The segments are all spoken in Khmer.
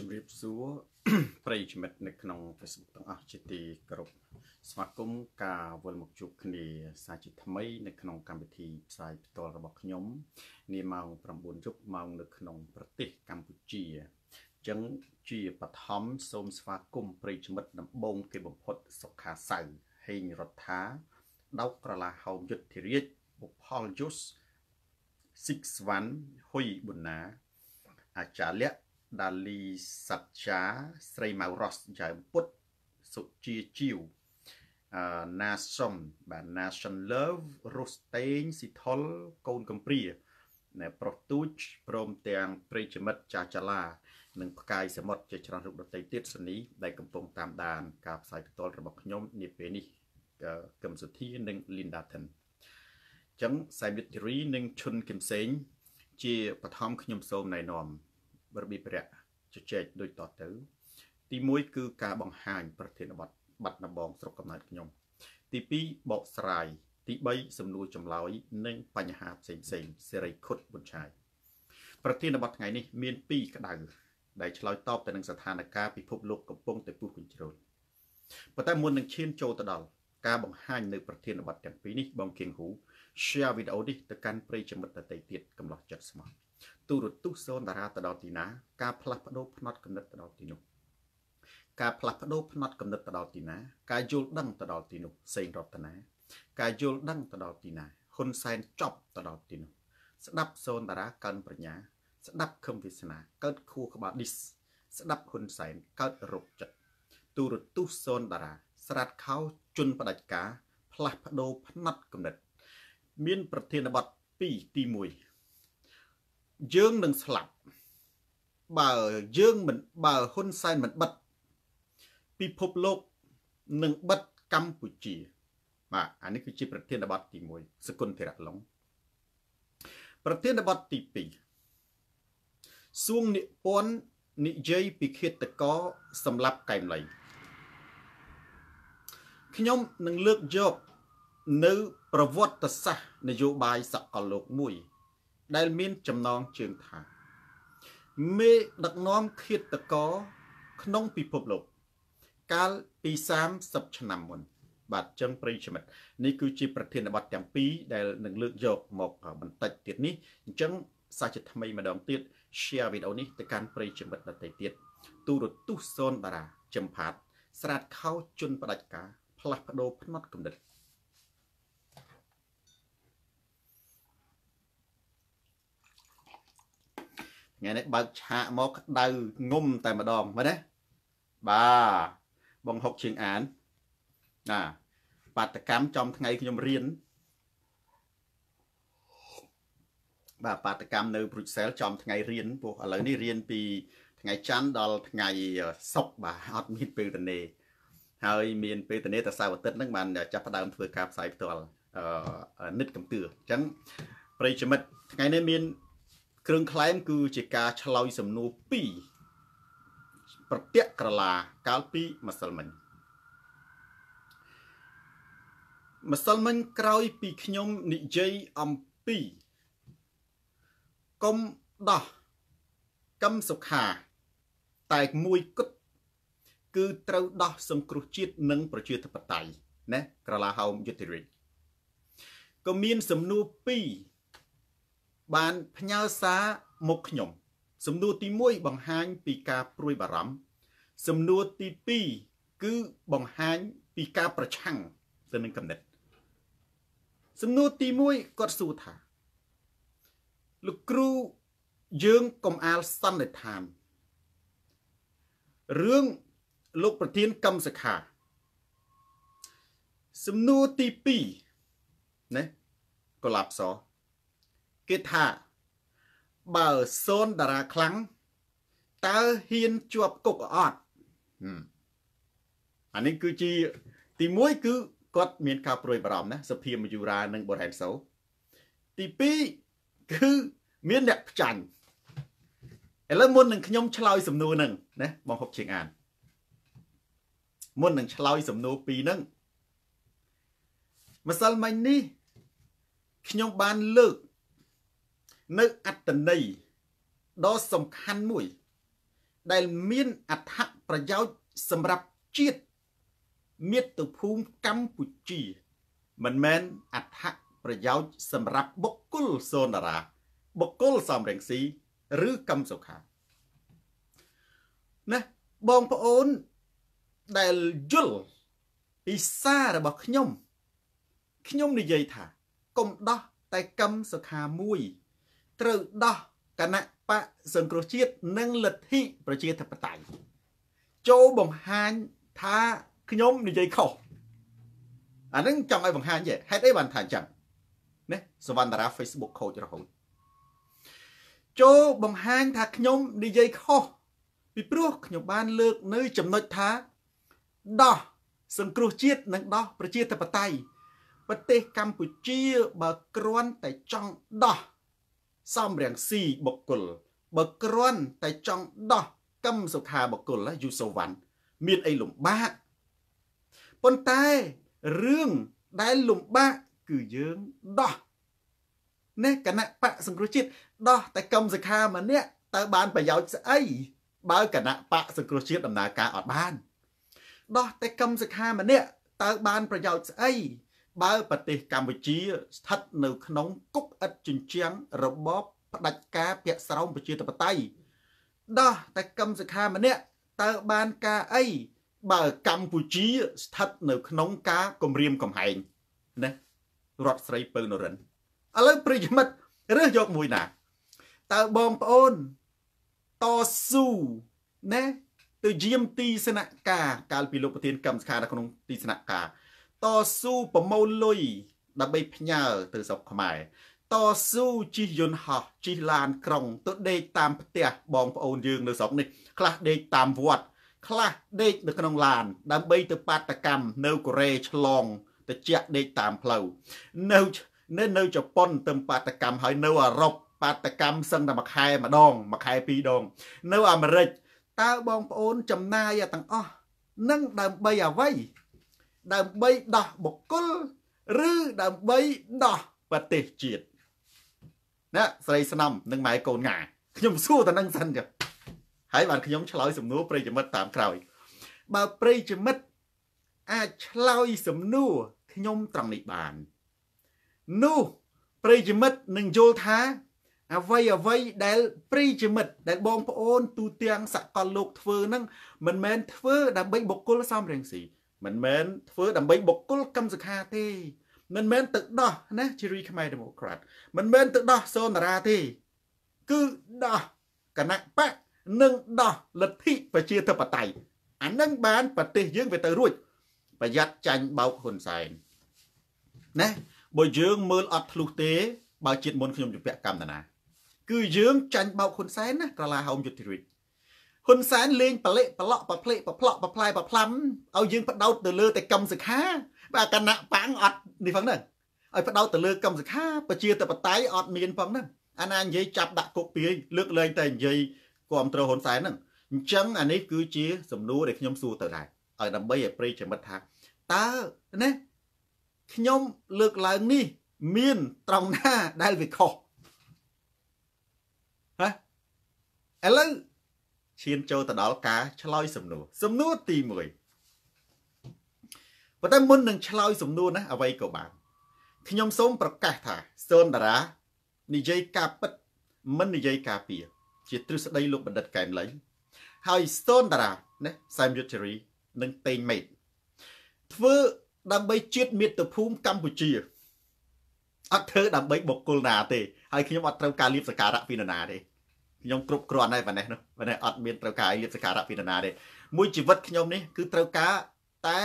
ជំរាបសួរប្រិយមិត្តនៅក្នុង Facebook ទាំងអស់ជាទីគោរពស្វាគមន៍ការវិលមកជួបគ្នាសាជាថ្មីនៅក្នុងកម្មវិធីផ្សាយផ្ទាល់របស់ខ្ញុំនាម៉ោង9យប់ម៉ោងនៅក្នុងប្រទេសកម្ពុជាអញ្ចឹងជាបឋមសូមស្វាគមន៍ប្រិយមិត្តដំបងគេបំផុតសុខាសៅហេងរដ្ឋាដោកក្រឡាហោមយុទ្ធរាជបុផលយុស6វ៉ាន់ហ៊ុយប៊ុណាអាចារ្យលក្ខ ដាលីសច្ចាស្រីម៉ៅរ៉ូសចៅពុតសុជាជីវអឺណាសុំបាទ Nation Love រុស្តេងស៊ីថុលកូនកំព្រាណែប្រុសទូចព្រមទាំងប្រិយមិត្តចាចាឡានិងផ្កាយសមុទ្រជាច្រើនរូបដតីទៀតសនីដែលកំពុងតាមដាន ការផ្សាយបន្តរបស់ខ្ញុំនាពេលនេះកឹមសុធានិង Linda Then ចឹងសៃមិត្តរីនិងឈុនគឹមសេងជាបឋមខ្ញុំសូមណែនាំ របៀបរយៈជជែកដូចតទៅ ទី1គឺការបង្ហាញប្រធានបទបាត់ដំបងស្រុកកំណើតខ្ញុំ ទី2បកស្រាយទី3សំណួរចម្លើយនិងបញ្ហាផ្សេងផ្សេងសេរីខុតប៊ុនឆាយប្រធានបទថ្ងៃនេះមាន2ក្តៅដែលឆ្លើយតបទៅនឹងស្ថានភាពពិភពលោកកំពុងតែពុះកញ្ជ្រោលប៉ុន្តែមុននឹងឈានចូលទៅដល់ការបង្ហាញនៅប្រធានបទទាំងពីរនេះបងគៀងហ៊ូ share វីដេអូនេះទៅកាន់ប្រិយមិត្តដទៃទៀតកំឡោះចិត្តស្មោះ ទូរទស្សន៍សូនតារាទៅដល់ទីណា ការផ្លាស់ប្ដូរផ្នត់កំណត់ទៅដល់ទីនោះការផ្លាស់ប្ដូរផ្នត់កំណត់ទៅដល់ទីណា ការយល់ដឹងទៅដល់ទីនោះសេងរតនាការយល់ដឹងទៅដល់ទីណាហ៊ុនសែនចប់ទៅដល់ទីនោះស្ដាប់សូនតារាកើនប្រញ្ញា ស្ដាប់ខឹមវាសនាកើតខួរក្បាលឌីសស្ដាប់ហ៊ុនសែនកើតរោគចិត្តទូរទស្សន៍សូនតារា ស្រាតខោជន់ផ្ដាច់ការផ្លាស់ប្ដូរផ្នត់កំណត់មាន ប្រធានបទ2ទី1 យើងនឹងស្លាប់បើយើងមិនបើហ៊ុនសែនមិនបិទពិភពលោកនឹងបិទកម្ពុជា បាទអានេះគឺជាប្រធានបទទី1សគុណធរៈឡុងប្រធានបទទី2សួងនិពន្ធនិយាយពីឃាតកសម្រាប់កែមលីខ្ញុំនឹងលើកយកនៅ ប្រវត្តិសាស្ត្រនយោបាយសកលលោកមួយ ដែលមានចំណងជើងថាមេដឹកនាំឃាតករក្នុងពិភពលោក កាលពី30ឆ្នាំមុន បាទចឹងប្រិយមិត្តនេះគឺជាប្រធានបទទាំងពីរដែលនឹងលើកយកមកបន្តិចទៀតនេះអញ្ចឹងសាជាថ្មីម្ដងទៀត share វីដេអូនេះទៅកាន់ប្រិយមិត្តដទៃទៀតទូរទស្សន៍សូនតារាចំផាតស្រាតខោជន់ផ្ដាច់ការផ្លាស់ប្ដូរផ្នត់កំណត់ ថ្ងៃនេះបើកឆាកមកក្តៅងុំតែម្ដងមើលណាបាទបងហុកជាងអានណាបាតកម្មចំថ្ងៃខ្ញុំរៀនបាទបាតកម្មនៅព្រុចសែលចំថ្ងៃរៀនពោះឥឡូវនេះរៀនពីថ្ងៃច័ន្ទដល់ថ្ងៃសុក្របាទអត់មានពេលតនេហើយមានពេលតនេតែសៅរ៍អាទិត្យហ្នឹងបានចាប់ផ្ដើមធ្វើការផ្សាយផ្ទាល់អឺនិតកំទឿអញ្ចឹងប្រិយមិត្តថ្ងៃនេះមាន គ្រឿងក្លែមគឺជាការឆ្លើយសំណួរ2ប្រតិក្រឡាកាលពីម្សិលមិញម្សិលមិញក្រោយពីខ្ញុំនិយាយអំពីកុំដោះកឹមសុខា តែមួយគត់គឺត្រូវដោះសង្គ្រោះជាតិនិងប្រជាធិបតេយ្យណាក្រឡាហោមយុទ្ធរិទ្ធក៏មានសំណួរ2 បានផ្ញើសារមកខ្ញុំសំណួរទី1បង្ហាញពីការព្រួយបារម្ភសំណួរទី2គឺបង្ហាញពីការប្រឆាំងទៅនឹងកំណត់សំណួរទី1គាត់សួរថាលោកគ្រូយើងកុំអាលសន្និដ្ឋានរឿងលោកប្រធានកម្មសខាសំណួរទី2ណាកុលាបស គេថាបើសូនតារាខ្លាំងតើហ៊ានជាប់គុកអត់អានេះគឺជាទី1គឺគាត់មានការប្រួយបារម្ភណាសភាមយុរានិងបូរ៉ែនសូ ទី2គឺមានអ្នកផ្ចាញ់ឥឡូវមុននឹងខ្ញុំឆ្លើយសំណួរហ្នឹងណាបងហុកជាងអានមុននឹងឆ្លើយសំណួរពីរហ្នឹងម្សិលមិញនេះខ្ញុំបានលើក នៅអត្តន័យដ៏សំខាន់មួយ ដែលមានអត្ថប្រយោជន៍សម្រាប់ជាតិមាតុភូមិកម្ពុជា មិនមែនអត្ថប្រយោជន៍សម្រាប់បុគ្គលសូនារាបុគ្គលសំរងស៊ីឬកម្មសុខាណាបងប្អូនដែលយល់ពីសាររបស់ខ្ញុំខ្ញុំនិយាយថាកុំដោះតែកម្មសុខាមួយ ត្រូវដោះគណៈបកសង្គ្រោះជាតិនិងលទ្ធិប្រជាធិបតេយ្យចូលបង្ហាញថាខ្ញុំនិយាយខុសអានឹងចង់ឲ្យបង្ហាញទេហេតុអីបានថាអញ្ចឹងណាសវណ្ណរា Facebook ខូចរហូតចូលបង្ហាញថាខ្ញុំនិយាយខុសពីព្រោះខ្ញុំបានលើកនៅចំណុចថាដោះសង្គ្រោះជាតិនិងដោះប្រជាធិបតេយ្យប្រទេសកម្ពុជាបើគ្រាន់តែចង់ដោះ សំរងស៊ីបុគ្គលបើគ្រាន់តែចង់ដោះកឹមសុខាបុគ្គលយូសូវ៉ាន់មានអីលំបាកប៉ុន្តែរឿងដែលលំបាកគឺយើងដោះនេះគណៈបកសង្គ្រោះជាតិដោះតែកឹមសុខាម្នាក់តើបានប្រយោជន៍ស្អីបើគណៈបកសង្គ្រោះជាតិដំណើរការអត់បានដោះតែកឹមសុខាម្នាក់តើបានប្រយោជន៍ស្អី បើប្រទេសកម្ពុជាស្ថិតនៅក្នុងគុកឥតជញ្ជាំងរបបផ្ដាច់ការពាក់ស្រោមប្រជាធិបតេយ្យដោះតែកឹមសុខាម្នាក់តើបានការអីបើកម្ពុជាស្ថិតនៅក្នុងការគម្រាមកំហែងណារដ្ឋស្រីពៅនរិនឥឡូវប្រិយមិត្តរើសយកមួយណាតើបងប្អូនតស៊ូណាទៅយាមទីស្នាក់ការកាលពីលោកប្រធានកម្មសខានៅក្នុងទីស្នាក់ការ តស៊ូប្រមូលលុយដើម្បីផ្ញើទៅស្រុកខ្មែរតស៊ូជិះយន្តហោះជិះឡានក្រុងទៅដេកតាមផ្ទះបងប្អូនយើងនៅស្រុកនេះខ្លះដេកតាមវត្តខ្លះដេកនៅក្នុងឡាន ដើម្បីទៅបាតកម្មនៅកូរ៉េឆ្លងទៅជាក់ដេកតាមផ្លូវនៅនៅនៅជប៉ុនទៅបាតកម្មហើយនៅអឺរ៉ុបបាតកម្មសឹងតែមួយខែម្ដងមួយខែពីរដង នៅអាមេរិកតើបងប្អូនចំណាយទាំងអស់នឹងដើម្បីអ្វី ដើម្បីដោះបុគ្គលឬដើម្បីដោះប្រទេសជាតិណាស្រីស្នំនិងម៉ែកូនងាខ្ញុំសួរតែនឹងសិនចុះហើយបានខ្ញុំឆ្លើយសំណួរប្រិយមិត្តតាមក្រោយ បើប្រិយមិត្តអាចឆ្លើយសំណួរខ្ញុំត្រង់នេះបាននោះប្រិយមិត្តនឹងយល់ថាអ្វីអ្វីដែលប្រិយមិត្តដែលបងប្អូនទូទាំងសកលលោកធ្វើនឹងមិនមែនធ្វើដើម្បីបុគ្គលសំរងស៊ី មិនមែនធ្វើដើម្បីបុគ្គលកម្មសខាទេមិនមែនទៅដោះណាជារីខ្មែរដេម៉ូក្រាតមិនមែនទៅដោះសូនារាទេ គឺដោះគណៈបកនិងដោះលទ្ធិប្រជាធិបតេយ្យអានឹងបានប្រទេសយើងវាទៅរួច ប្រយ័ត្នចាញ់បោកហ៊ុនសែនណាបើយើងមើលអត់ធ្លុះទេ បើជាតិមុនខ្ញុំជពាក់កម្មតាណា គឺយើងចាញ់បោកហ៊ុនសែនណាក្រឡាហោមយុទ្ធរិទ្ធ ហ៊ុនសែនលេងបលិបលក់បផ្លេបផ្លក់បផ្លែបផ្លាំឲ្យយើងបដោតទៅលើតែកម្មសខាបាទគណៈបាំងអត់នេះផងហ្នឹងឲ្យបដោតទៅលើកម្មសខាប្រជាធិបតេយ្យអត់មានផងហ្នឹងអាណានិយាយចាប់ដាក់គុកពីលើកលែងតែនិយាយគ្រប់គ្រងហ៊ុនសែនហ្នឹងអញ្ចឹងអានេះគឺជាសំណួរដែលខ្ញុំសួរទៅដែរឲ្យដើម្បីឲ្យប្រិយមិត្តថាតើណាខ្ញុំលើកឡើងនេះ មានត្រង់ណាដែលវាខុសហ៎ឥឡូវ ឈានចូលទៅដល់ការឆ្លើយសំណួរសំណួរទី1ប៉ុន្តែមុននឹងឆ្លើយសំណួរណាអ្វីក៏បានខ្ញុំសូមប្រកាសថាសូនតារានិយាយការពិតមិននិយាយការពៀជាទ្រឹស្ដីលោកបណ្ឌិតកែមលីហើយស្ទូនតារាណាសែមយុទ្ធរីនិងតេងមេតធ្វើដើម្បីជាតិមាតុភូមិកម្ពុជាអត់ធ្វើដើម្បីបុគ្គលណាទេហើយខ្ញុំអត់ត្រូវការលៀបសការៈពីនរណាទេ ខ្ញុំគ្រប់គ្រាន់ហើយប៉ុណ្ណេះនោះប៉ុន្តែអត់មានត្រូវការលៀបសការៈពីនរណាទេមួយជីវិតខ្ញុំនេះគឺត្រូវការតែ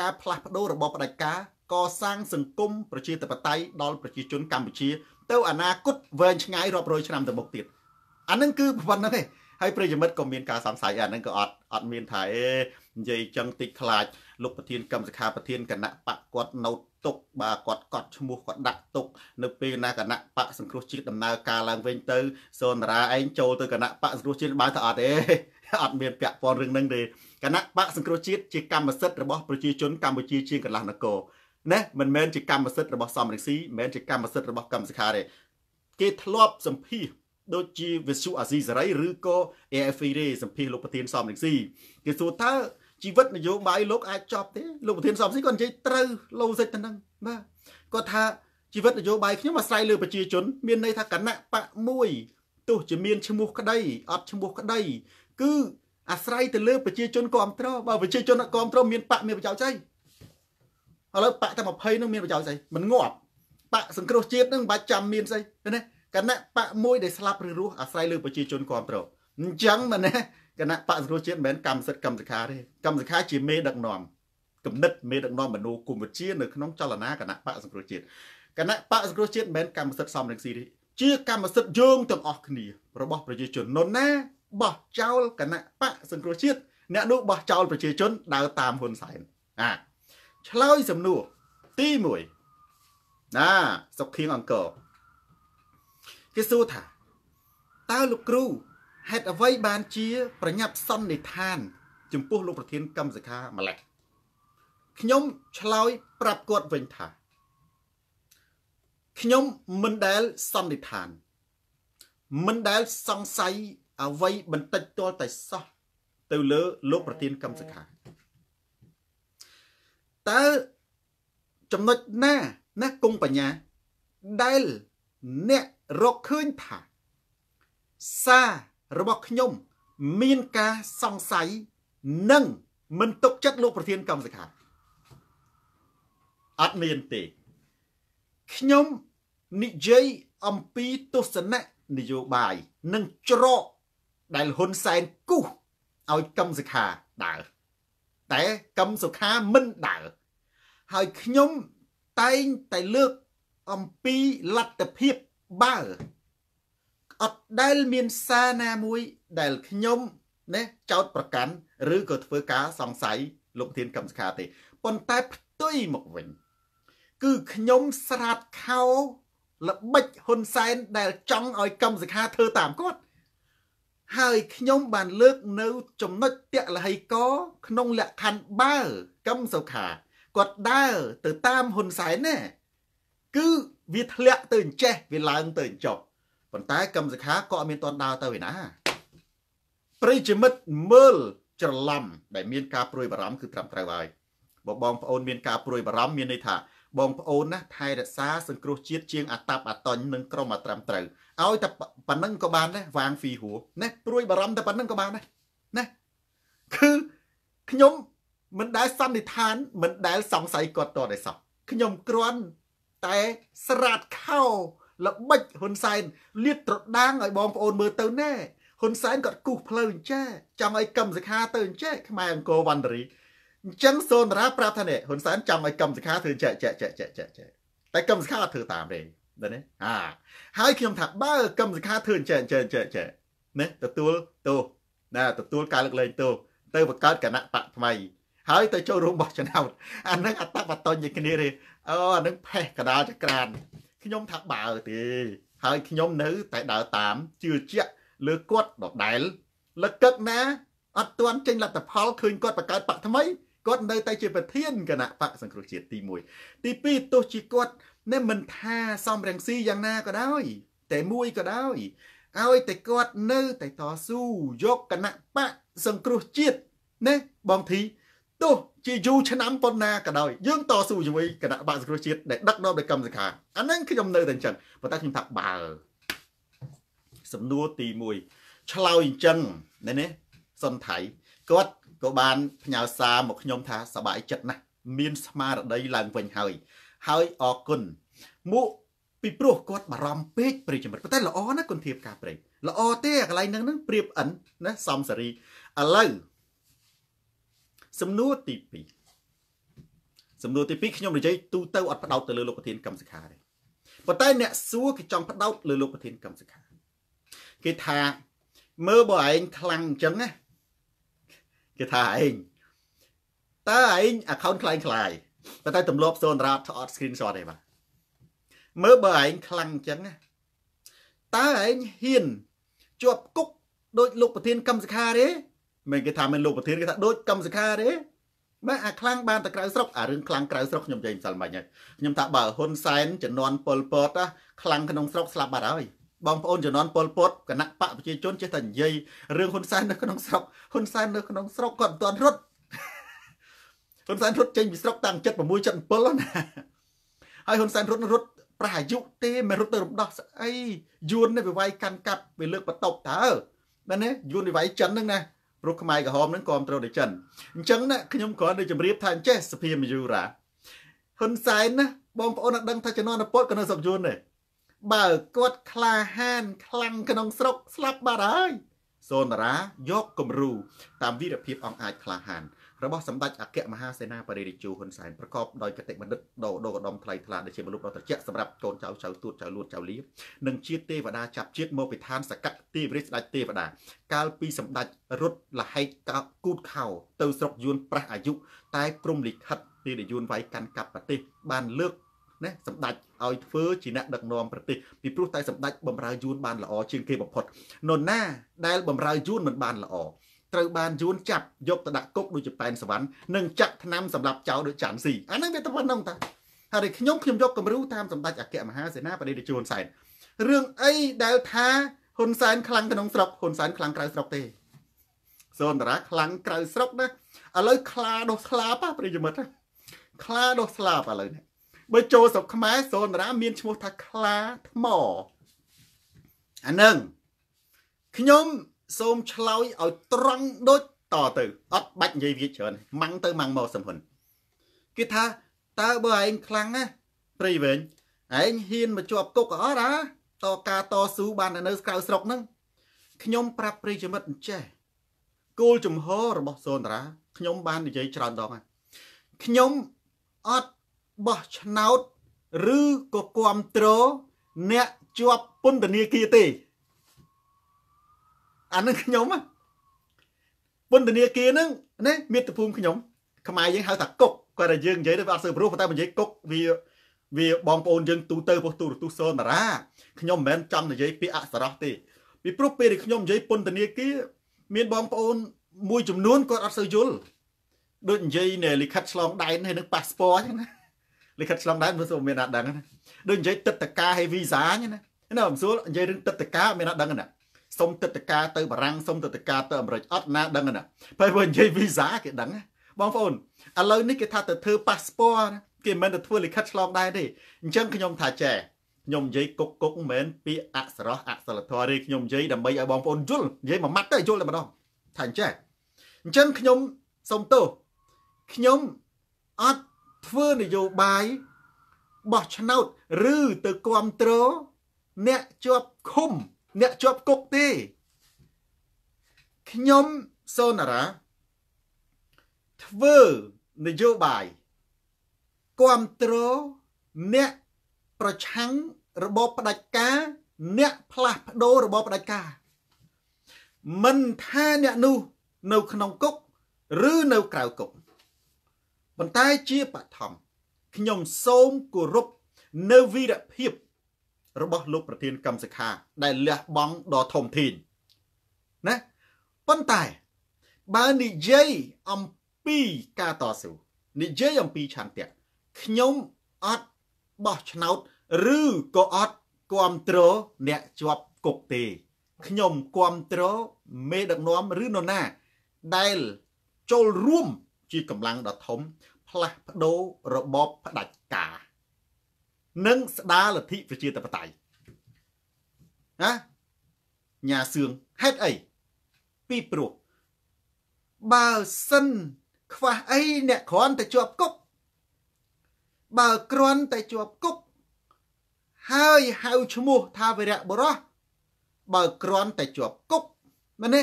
ការផ្លាស់ប្ដូររបបផ្ដាច់ការកសាងសង្គមប្រជាធិបតេយ្យដល់ប្រជាជនកម្ពុជា ទៅអនាគតវែងឆ្ងាយរាប់រយឆ្នាំទៅមុខទៀតអានឹងគឺប៉ុណ្្នឹងឯងហើយប្រិយមិត្តក៏មានការសង្ស័យអានឹងក៏អត់អត់មានថាអេនិយាយចឹងតិចខ្លាចលោកប្រធានកម្មសខាប្រធានគណៈបកគាត់នៅ ទុកបាទគាត់កត់ឈ្មោះគាត់ដាក់ទុកនៅពេលណាគណៈបកសង្គ្រោះជាតិដំណើរការឡើងវិញទៅសូនតារាឯងចូលទៅគណៈបកសង្គ្រោះជាតិបើថាអត់ទេអត់មានពាក់ព័ន្ធរឿងហ្នឹងទេគណៈបកសង្គ្រោះជាតិជាកម្មសិទ្ធិរបស់ប្រជាជនកម្ពុជាជាកន្លះនគរណាមិនមែនជាកម្មសិទ្ធិរបស់សំរងស៊ីមិនមែនជាកម្មសិទ្ធិរបស់កម្មសខាទេគេធ្លាប់សម្ភាសដូចជាវិសុអាស៊ីសេរីឬក៏ AFE ទេសម្ភាសលោកប្រធានសំរងស៊ីគេសួរតើ ជីវិតនយោបាយលោកអាចចប់ទេលោកប្រធានសំស៊ីគាត់និយាយត្រូវលោសិចទៅនឹងបាទគាត់ថាជីវិតនយោបាយខ្ញុំអាស្រ័យលើប្រជាជន មានន័យថាគណៈបកមួយទោះជាមានឈ្មោះក្តីអត់ឈ្មោះក្តីគឺអាស្រ័យទៅលើប្រជាជនគ្រប់គ្រងបើប្រជាជនគ្រប់គ្រងមានបកមានប្រយោជន៍ស្អីឥឡូវបកតែ20នឹងមានប្រយោជន៍ស្អីមិនងាប់បកសង្គ្រោះជាតិនឹងមិនបាច់ចាំមានស្អីណាគណៈបកមួយដែលស្លាប់ឬរស់អាស្រ័យលើប្រជាជនគ្រប់គ្រងអញ្ចឹងមែនទេ គណៈបកសង្គ្រោះជាតិមិនមែនកម្មសិទ្ធិកម្មសខាទេកម្មសខាជាមេដឹកនាំគំនិតមេដឹកនាំមនោគមវិជ្ជានៅក្នុងចលនាគណៈបកសង្គ្រោះជាតិគណៈបកសង្គ្រោះជាតិមិនមែនកម្មសិទ្ធិសំរងស៊ីទេជាកម្មសិទ្ធិយោងទាំងអស់គ្នារបស់ប្រជាជននរណាបោះចោលគណៈបកសង្គ្រោះជាតិអ្នកនោះបោះចោលប្រជាជនដើរតាមហ៊ុនសែនអាឆ្លើយសំណួរទី1ណាសុខខៀងអង្គរគេសួរថាតើលោកគ្រូ ហេតុអ្វីបានជា ប្រញាប់សន្និដ្ឋាន ចំពោះលោកប្រធានកម្មសខាម្លេះខ្ញុំឆ្លើយប្រាប់គាត់វិញថាខ្ញុំមិនដែលសន្និដ្ឋាន មិនដែលសង្ស័យអ្វីបន្តិចទាល់តែសោះទៅលើលោកប្រធានកម្មសខាតើចំណុចណាណាគង់បញ្ញាដែលអ្នករកឃើញថាសារ របស់ខ្ញុំមានការសង្ស័យនិងមិនទុកចិត្តលោកប្រធានកម្មសខាអត់មានទេខ្ញុំនិយាយអំពីទស្សនៈនយោបាយនិងច្រកដែលហ៊ុនសែនគូសឲ្យកឹមសុខាដើរតែកឹមសុខាមិនដើរហើយខ្ញុំតែងតែលើកអំពីលទ្ធភាពបើ អត់ដែលមានសារណាមួយដែលខ្ញុំណាចោតប្រកាន់ឬក៏ធ្វើការសង្ស័យលោកធានកម្មសខាទេប៉ុន្តែផ្ទុយមកវិញ គឺខ្ញុំស្រាតខោល្បិចហ៊ុនសែនដែលចង់ឲ្យកម្មសខាធ្វើតាមគាត់ហើយខ្ញុំបានលើកនៅចំណុចតលហីកក្នុងលក្ខខណ្ឌបើកឹមសុខាគាត់ដើរទៅតាមហ៊ុនសែនណាគឺវាធ្លាក់ទៅអញ្ចេះវាឡើងទៅអញ្ចប់ ប៉ុន្តែកឹមសុខាក៏អត់មានតន់ដើរទៅឯណាប្រិយមិត្តមើលច្រឡំដែលមានការព្រួយបារម្ភគឺត្រឹមត្រូវហើយបើបងប្អូនមានការព្រួយបារម្ភមានន័យថាបងប្អូនណាថែរក្សាសង្គ្រោះជាតិជាងអតាប់អតញ្ញនិងក្រមអត្រឹមត្រូវឲ្យតែប៉ុណ្ណឹងក៏បានដែរវាងហ្វីហួរណាព្រួយបារម្ភតែប៉ុណ្ណឹងក៏បានដែរណាគឺខ្ញុំមិនដែលសន្និដ្ឋាន មិនដែលសង្ស័យគាត់តតែសោះខ្ញុំគ្រាន់តែស្រាតខោ ល្បិចហ៊ុនសែនលាតត្រដាងឲ្យបងប្អូនមើលទៅណែហ៊ុនសែនគាត់គូសផ្លូវអញ្ចេះចង់ឲ្យកឹមសខាទៅអញ្ចេះខ្មែរអង្គរវណ្ណរីអញ្ចឹងសូនតារាប្រាប់ថានេះហ៊ុនសែនចង់ឲ្យកឹមសខាធ្វើចែកចែកចែកចែកចែកតែកឹមសខាអត់ធ្វើតាមទេដល់នេះអាហើយខ្ញុំថាបើកឹមសខាធ្វើចែកចែកចែកចែកណាទទួលទោសណាទទួលការលើកលែងទោសទៅបង្កើតគណៈបកថ្មីហើយទៅចូលរួមបោះឆ្នោតអានឹងអត្តបតញ្ញគ្នាទេអូអានឹងផេះកដាលចក្រាន ខ្ញុំថាបើទេ ហើយខ្ញុំនៅ តែដើរតាមជឿជាក់លើគាត់ដដែលលឹកកឹកណាអត់ទាន់ចេញលទ្ធផលឃើញគាត់បង្កើតបកថ្មីគាត់នៅតែជាប្រធានគណៈបកសង្គ្រោះជាតិទី1ទី2ទោះជាគាត់នឹងមិនថាសំរងស៊ីយ៉ាងណាក៏ដោយ តែមួយក៏ដោយឲ្យតែគាត់នៅតែតស៊ូយកគណៈបកសង្គ្រោះជាតិណាបងធី ទោះជាយូរឆ្នាំប៉ុណ្ណាក៏ដោយយើងតស៊ូជាមួយគណៈបកសង្គ្រោះជាតិដែលដឹកនាំដោយកម្មសខាអាហ្នឹងខ្ញុំនៅតែអញ្ចឹងប៉ុន្តែខ្ញុំថាបើសំណួរទី1ឆ្លើយអញ្ចឹងណែនេះសុនថៃគាត់ក៏បានផ្ញើសារមកខ្ញុំថាសប្បាយចិត្តណាស់មានស្មារតីឡើងវិញហើយហើយអរគុណមកពីព្រោះគាត់បារម្ភពេកប្រិយមិត្តប៉ុន្តែល្អណាស់គុណធៀបការព្រៃល្អទេកន្លែងហ្នឹងហ្នឹងប្រៀបអិនណាសំសេរីឥឡូវ សំណួរទី2សំណួរទី2ខ្ញុំនិយាយទូទៅអត់ផ្ដោតទៅលើលោកប្រធានកម្មសខាទេប៉ុន្តែអ្នកសួរគេចង់ផ្ដោតលើលោកប្រធានកម្មសខាគេថាមើលបើឯងខ្លាំងអញ្ចឹងណាគេថាឯងតើឯង account ខ្លាំងខ្លាយប៉ុន្តែទម្លាប់សូនរ៉ាត់អត់ screenshot ទេបាទមើលបើឯងខ្លាំងអញ្ចឹងណាតើឯងហ៊ានជាប់គុកដោយលោកប្រធានកម្មសខាទេ មិនគេថាមិនលោកប្រធានគេថាដូចកម្មសខាទេបើអាខ្លាំងបានតែក្រៅស្រុកអារឿងខ្លាំងក្រៅស្រុកខ្ញុំនិយាយម្សិលមិញហើយខ្ញុំថាបើហ៊ុនសែនជំនាន់ប៉ុលពតខ្លាំងក្នុងស្រុកស្លាប់បាត់ហើយបងប្អូនជំនាន់ប៉ុលពតគណៈបកប្រជាជនចេះតែនិយាយរឿងហ៊ុនសែននៅក្នុងស្រុកហ៊ុនសែននៅក្នុងស្រុកគាត់មិនទាន់រត់ហ៊ុនសែនរត់ចេញពីស្រុកតាំង76 77ណាហើយហ៊ុនសែនរត់រត់ប្រះអាយុទេមិនរត់ទៅរំដោះស្អីយួននេះវាវាយកាន់កាប់វាលើកបន្ទប់តើមែនទេយួនវាវាយចិនហ្នឹងណា ព្រោះខ្មែរក្រហមហ្នឹងគ្រប់ត្រូលដោយចិនអញ្ចឹងណាខ្ញុំគ្រាន់តែជម្រាបថាអញ្ចេះសភាមយូរ៉ាហ៊ុនសែនណាបងប្អូនអត់ដឹងថាជំនាន់ពុតក៏នៅស្រុកយួនដែរបើគាត់ក្លាហានខ្លាំងក្នុងស្រុកស្លាប់បាត់ហើយសូនតារាយកគំរូតាមវីរភាពអង្គអាចក្លាហាន របស់សម្ដេចអគ្គមហាសេនាបតីរាជហ៊ុនសែនប្រកបដោយគតិបណ្ឌិតដោដោកដំថ្លៃថ្លាដែលជាមនុស្សដ៏ត្រជាក់សម្រាប់កូនចៅចៅទួតចៅលួតចៅលៀបនិងជាទេវតាចាប់ជាតិមកពីឋានសកៈទេវរាជស្ដេចទេវតា កាលពីសម្ដេចរត់លហែកកោគូតខោទៅស្រុកយួនប្រះអាយុតែព្រំលិខិតទីដែលយួនវាយកាន់កាប់ប្រទេសបានលើកណាសម្ដេចឲ្យធ្វើជាអ្នកដឹកនាំប្រទេសពីព្រោះតែសម្ដេចបំរើយួនបានល្អជាងគេបំផុតនរណាដែលបំរើយួនមិនបានល្អ ត្រូវបានយួនចាប់យកទៅដាក់គុកដូចជាប៉ែនសវណ្ណនិងចាក់ថ្នាំសម្រាប់ចោលដូចចាន់ស៊ីអាហ្នឹងវាទៅប៉ុណ្្នឹងតាហើយខ្ញុំខ្ញុំយកគំរូតាមសម្ដេចអគ្គមហាសេនាបតីរាជហ៊ុនសែនរឿងអីដែលថាហ៊ុនសែនខ្លាំងក្នុងស្រុកហ៊ុនសែនខ្លាំងក្រៅស្រុកទេសូនតារាខ្លាំងក្រៅស្រុកណាឥឡូវខ្លាដុសស្លាប់ប្រិយមិត្តខ្លាដុសស្លាប់ឥឡូវនេះបើចូលស្រុកខ្មែរសូនតារាមានឈ្មោះថាខ្លាថ្មអានឹងខ្ញុំ សូមឆ្លើយឲ្យត្រង់ដូចតទៅអត់បាច់និយាយវាច្រើនម៉ាំងទៅម៉ាំងមកសំហ៊ុនគេថាតើបើឯងខ្លាំងណាព្រៃវែងឯងហ៊ានមកជាប់គុកអត់ណាតការតស៊ូបាននៅក្រៅស្រុកហ្នឹងខ្ញុំប្រាប់ប្រិយមិត្តអញ្ចេះគោលជំហររបស់សូនតារាខ្ញុំបាននិយាយច្រើនដងហើយខ្ញុំអត់បោះឆ្នោតឬក៏គ្រប់គ្រងអ្នកជាប់ពន្ធនាគារទេ អានឹងខ្ញុំពន្ធនាគារហ្នឹងណាមាតុភូមិខ្ញុំខ្មែរយើងហៅថាគុកគាត់តែយើងនិយាយទៅវាអត់សូវព្រោះតែនិយាយគុកវាវាបងប្អូនយើងទូទៅពោះទូរទស្សន៍សូនតារាខ្ញុំមិនមែនចង់និយាយពាក្យអសរោះទេពីព្រោះពេលដែលខ្ញុំនិយាយពន្ធនាគារមានបងប្អូនមួយចំនួនគាត់អត់សូវយល់ដូចនិយាយនៅលិខិតឆ្លងដែនហើយនឹងប៉ាសពតអញ្ចឹងណាលិខិតឆ្លងដែនមើលសូមមានអ្នកដឹងណាដូចនិយាយទឹកតកាហើយវីសាអញ្ចឹងណាណាមិនសួរនិយាយរឿងទឹកតកាមានអ្នកដឹងណា សុំទឹកតកាទៅបារាំងសុំទឹកតកាទៅអាមេរិកអត់ណាដឹងណាពេលបើនិយាយវីសាគេដឹងបងប្អូនឥឡូវនេះគេថាទៅធ្វើប៉ាសពតគេមិនទៅធ្វើលិខិតឆ្លងដែនទេអញ្ចឹងខ្ញុំថាចែខ្ញុំនិយាយគុកគុកមិនមែនពាក្យអក្សរអក្សរធម៌ទេខ្ញុំនិយាយដើម្បីឲ្យបងប្អូនយល់និយាយមួយម៉ាត់ទៅយល់តែម្ដងថាអញ្ចឹងអញ្ចឹងខ្ញុំសុំទោសខ្ញុំអត់ធ្វើនយោបាយបោះឆ្នោតឬទៅគ្រប់គ្រងអ្នកជាប់ឃុំ អ្នកជាប់គុកទេខ្ញុំសូនារាធ្វើនយោបាយគ្រប់គ្រងអ្នកប្រឆាំងរបបផ្ដាច់ការអ្នកផ្លាស់ប្ដូររបបផ្ដាច់ការមិនថាអ្នកនោះនៅក្នុងគុកឬនៅក្រៅគុកប៉ុន្តែជាបឋមខ្ញុំសូមគោរពនៅវីរភាព របស់លោកប្រធានកម្មសិក្ខាដែលលះបង់ដ៏ធំធេងណាប៉ុន្តែបើនិយាយអំពីការតស៊ូនិយាយអំពីឆន្ទៈខ្ញុំអត់បោះឆ្នោតឬក៏អត់គ្រប់គ្រងអ្នកជាប់គុកទេខ្ញុំគ្រប់គ្រងមេដឹកនាំឬនរណា ដែលចូលរួមជាកម្លាំងដ៏ធំ ផ្លាស់ប្ដូររបបផ្ដាច់ការ និងស្ដារលទ្ធិប្រជាធិបតេយ្យណាញ៉ាសឿងហេតុអីពីព្រោះបើសិនខ្វះអីអ្នកគ្រាន់តែជាប់គុកបើគ្រាន់តែជាប់គុកហើយហៅឈ្មោះថាវីរៈបុរសបើគ្រាន់តែជាប់គុកមែនទេ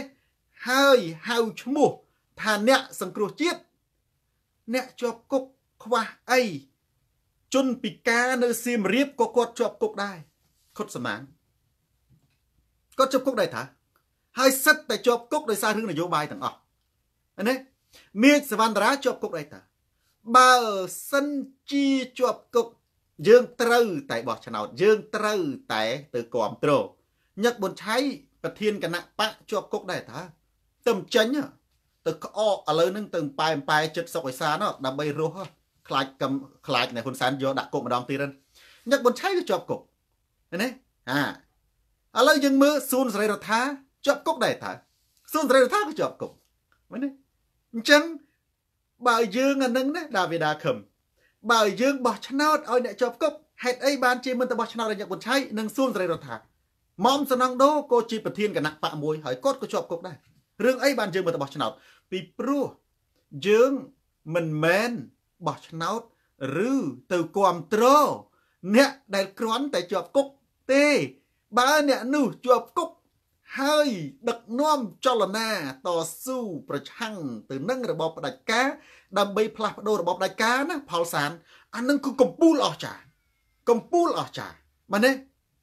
ហើយហៅឈ្មោះថាអ្នកសង្គ្រោះជាតិអ្នកជាប់គុកខ្វះអី ជនពិការនៅសៀមរាបក៏គាត់ជាប់គុកដែរខុតសមានគាត់ជាប់គុកដែរថាហើយសិតតែជាប់គុកដោយសាររឿងនយោបាយទាំងអស់ណាមេឃសវណ្ណរាជាប់គុកដែរតាបើសិនជាជាប់គុកយើងត្រូវតែបោះឆ្នោតយើងត្រូវតែទៅគ្រប់គ្រងញឹកប៊ុនឆៃប្រធានគណៈបកជាប់គុកដែរតាទៅចេញទៅក្អកឥឡូវហ្នឹងទៅប៉ែប៉ែចិត្តសុកឯសានដើម្បីរស់ ខ្លាចកំខ្លាចនៅហ៊ុនសែនយកដាក់គុកម្ដងទៀតញឹកប៊ុនឆៃក៏ជាប់គុកណាអាឥឡូវយើងមើលសួនសេរីរដ្ឋាជាប់គុកដែរតើសួនសេរីរដ្ឋាក៏ជាប់គុកមែនទេអញ្ចឹងបើយើងអានឹងណាដាវីដាខឹមបើយើងបោះឆ្នោតឲ្យអ្នកជាប់គុកហេតុអីបានជាមិនទៅបោះឆ្នោតឲ្យអ្នកប៊ុនឆៃនិងសួនសេរីរដ្ឋាមុំសំណងដូក៏ជាប្រធានគណៈបកមួយហើយគាត់ក៏ជាប់គុកដែររឿងអីបានយើងមិនទៅបោះឆ្នោតពីព្រោះយើងមិនមែន បោះឆ្នោតឬទៅគ្រប់គ្រងអ្នកដែលគ្រាន់តែជាប់គុកទេ បើអ្នកនោះជាប់គុកហើយដឹកនាំចលនាតស៊ូប្រឆាំងទៅនឹងរបបផ្ដាច់ការដើម្បីផ្លាស់ប្ដូររបបផ្ដាច់ការណាផលសានអានឹងគឺកំពូលអស្ចារ្យកំពូលអស្ចារ្យមែនទេ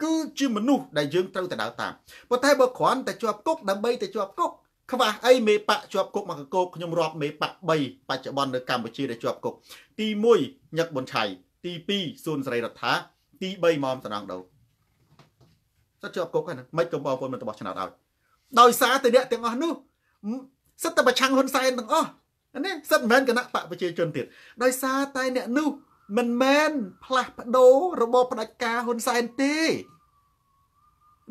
គឺជាមនុស្សដែលយើងត្រូវតែដើរតាមប៉ុន្តែបើគ្រាន់តែជាប់គុកដើម្បីតែជាប់គុក ខ្វះអីមេបកជាប់គុកមកកកោកខ្ញុំរាប់មេបក3បច្ចុប្បន្ននៅកម្ពុជាដែលជាប់គុកទី1ញឹកប៊ុនឆៃទី2សួនសេរីរដ្ឋាទី3មុំតំណងដោសិតជាប់គុកហ្នឹងមិនក៏បងប្អូនមិនទៅបោះឆ្នោតឲ្យដោយសារតែអ្នកទាំងអស់នោះសិតតែប្រឆាំងហ៊ុនសែនទាំងអស់នេះសិតមិនមែនគណៈបកប្រជាជនទៀតដោយសារតែអ្នកនោះមិនមែនផ្លាស់ប្ដូររបបផ្ដាច់ការហ៊ុនសែនទេ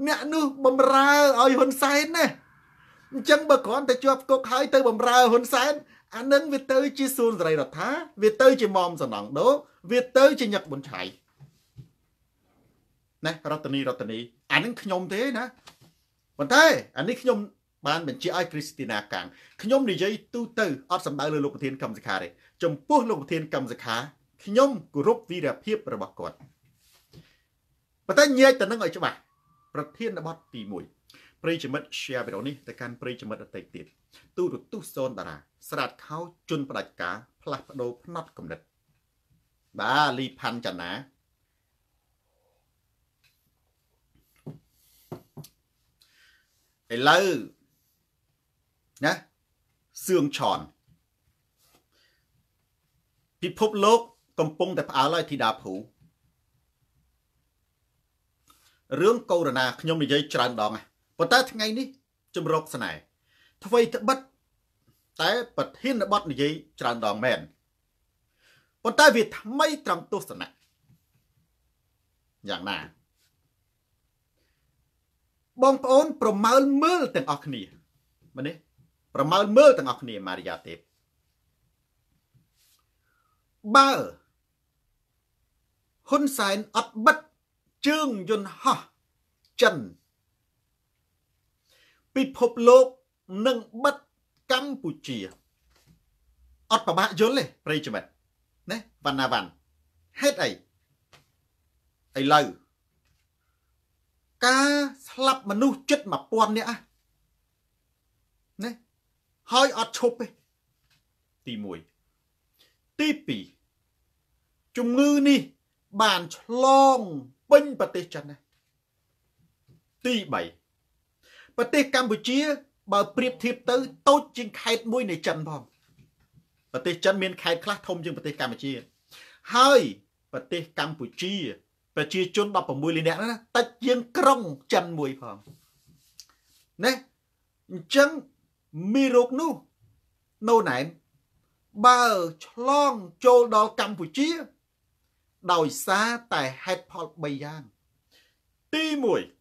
អ្នកនោះបំរើឲ្យហ៊ុនសែនណា អញ្ចឹងបើគ្រាន់តែជាប់គុកហើយទៅបំរើហ៊ុនសែនអានឹងវាទៅជាសួនសេរីរដ្ឋាវាទៅជាមុំសំណងដោវាទៅជាញឹកប៊ុនឆៃណារតនីរតនីអានឹងខ្ញុំទេណាប៉ុន្តែអានេះខ្ញុំបានបញ្ជាឲ្យគ្រីស្ទីណាកាំងខ្ញុំនិយាយទូទៅអត់សំដៅលើលោកប្រធានកម្មសិក្ខាទេចំពោះលោកប្រធានកម្មសិក្ខាខ្ញុំគោរពវីរភាពរបស់គាត់ប៉ុន្តែញែកទៅនឹងឲ្យច្បាស់ប្រធានបទទី1 ប្រិយមិត្ត share វីដេអូនេះទៅកាន់ប្រិយមិត្តអតីតទៀតទូរទស្សន៍សូនតារា ស្រាតខោជន់ផ្ដាច់ការផ្លាស់ប្ដូរផ្នត់កំណត់បាទលីផាន់ចាណាឥឡូវណាសឿងឆនពិភពលោកកំពុងតែផ្អើលហើយធីតាភូរឿងកូវីដ -19 ខ្ញុំនិយាយច្រើនដង ប៉ុន្តែថ្ងៃនេះជំរកស្នេហ៍អ្វីត្បិតតែប្រធានបទនិយាយច្រើនដងមែនប៉ុន្តែវាថ្មីត្រង់ទស្សនៈយ៉ាងណាបងប្អូនប្រមើលមើលទាំងអស់គ្នាមែនទេប្រមើលមើលទាំងអស់គ្នាម៉ារីយ៉ាទេពបើហ៊ុនសែនអត់បិទជើងយន្តហោះចិន ពិភពលោកនឹងបិទកម្ពុជាអត់ប្របាក់យល់ទេប្រិយមិត្តណាវណ្ណាវណ្ណហេតុអីឥឡូវការស្លាប់មនុស្សជិត1000នាក់ណាហើយអត់ឈប់ទេទី1ទី2ជំងឺនេះ បានឆ្លងពេញប្រទេសចិនណាទី3 ប្រទេសកម្ពុជា បើប្រៀបធៀបទៅតូចជាងខេត្តមួយនៃចិនផងប្រទេសចិនមានខេត្តខ្លះធំជាងប្រទេសកម្ពុជា ហើយប្រទេសកម្ពុជា ប្រជាជន16លាននាក់ណាតិចជាងក្រុងចិនមួយផងណាអញ្ចឹងមីរោគនោះនៅណែនបើឆ្លងចូលដល់កម្ពុជា ដោយសារតែហេតុផល3យ៉ាង ទី1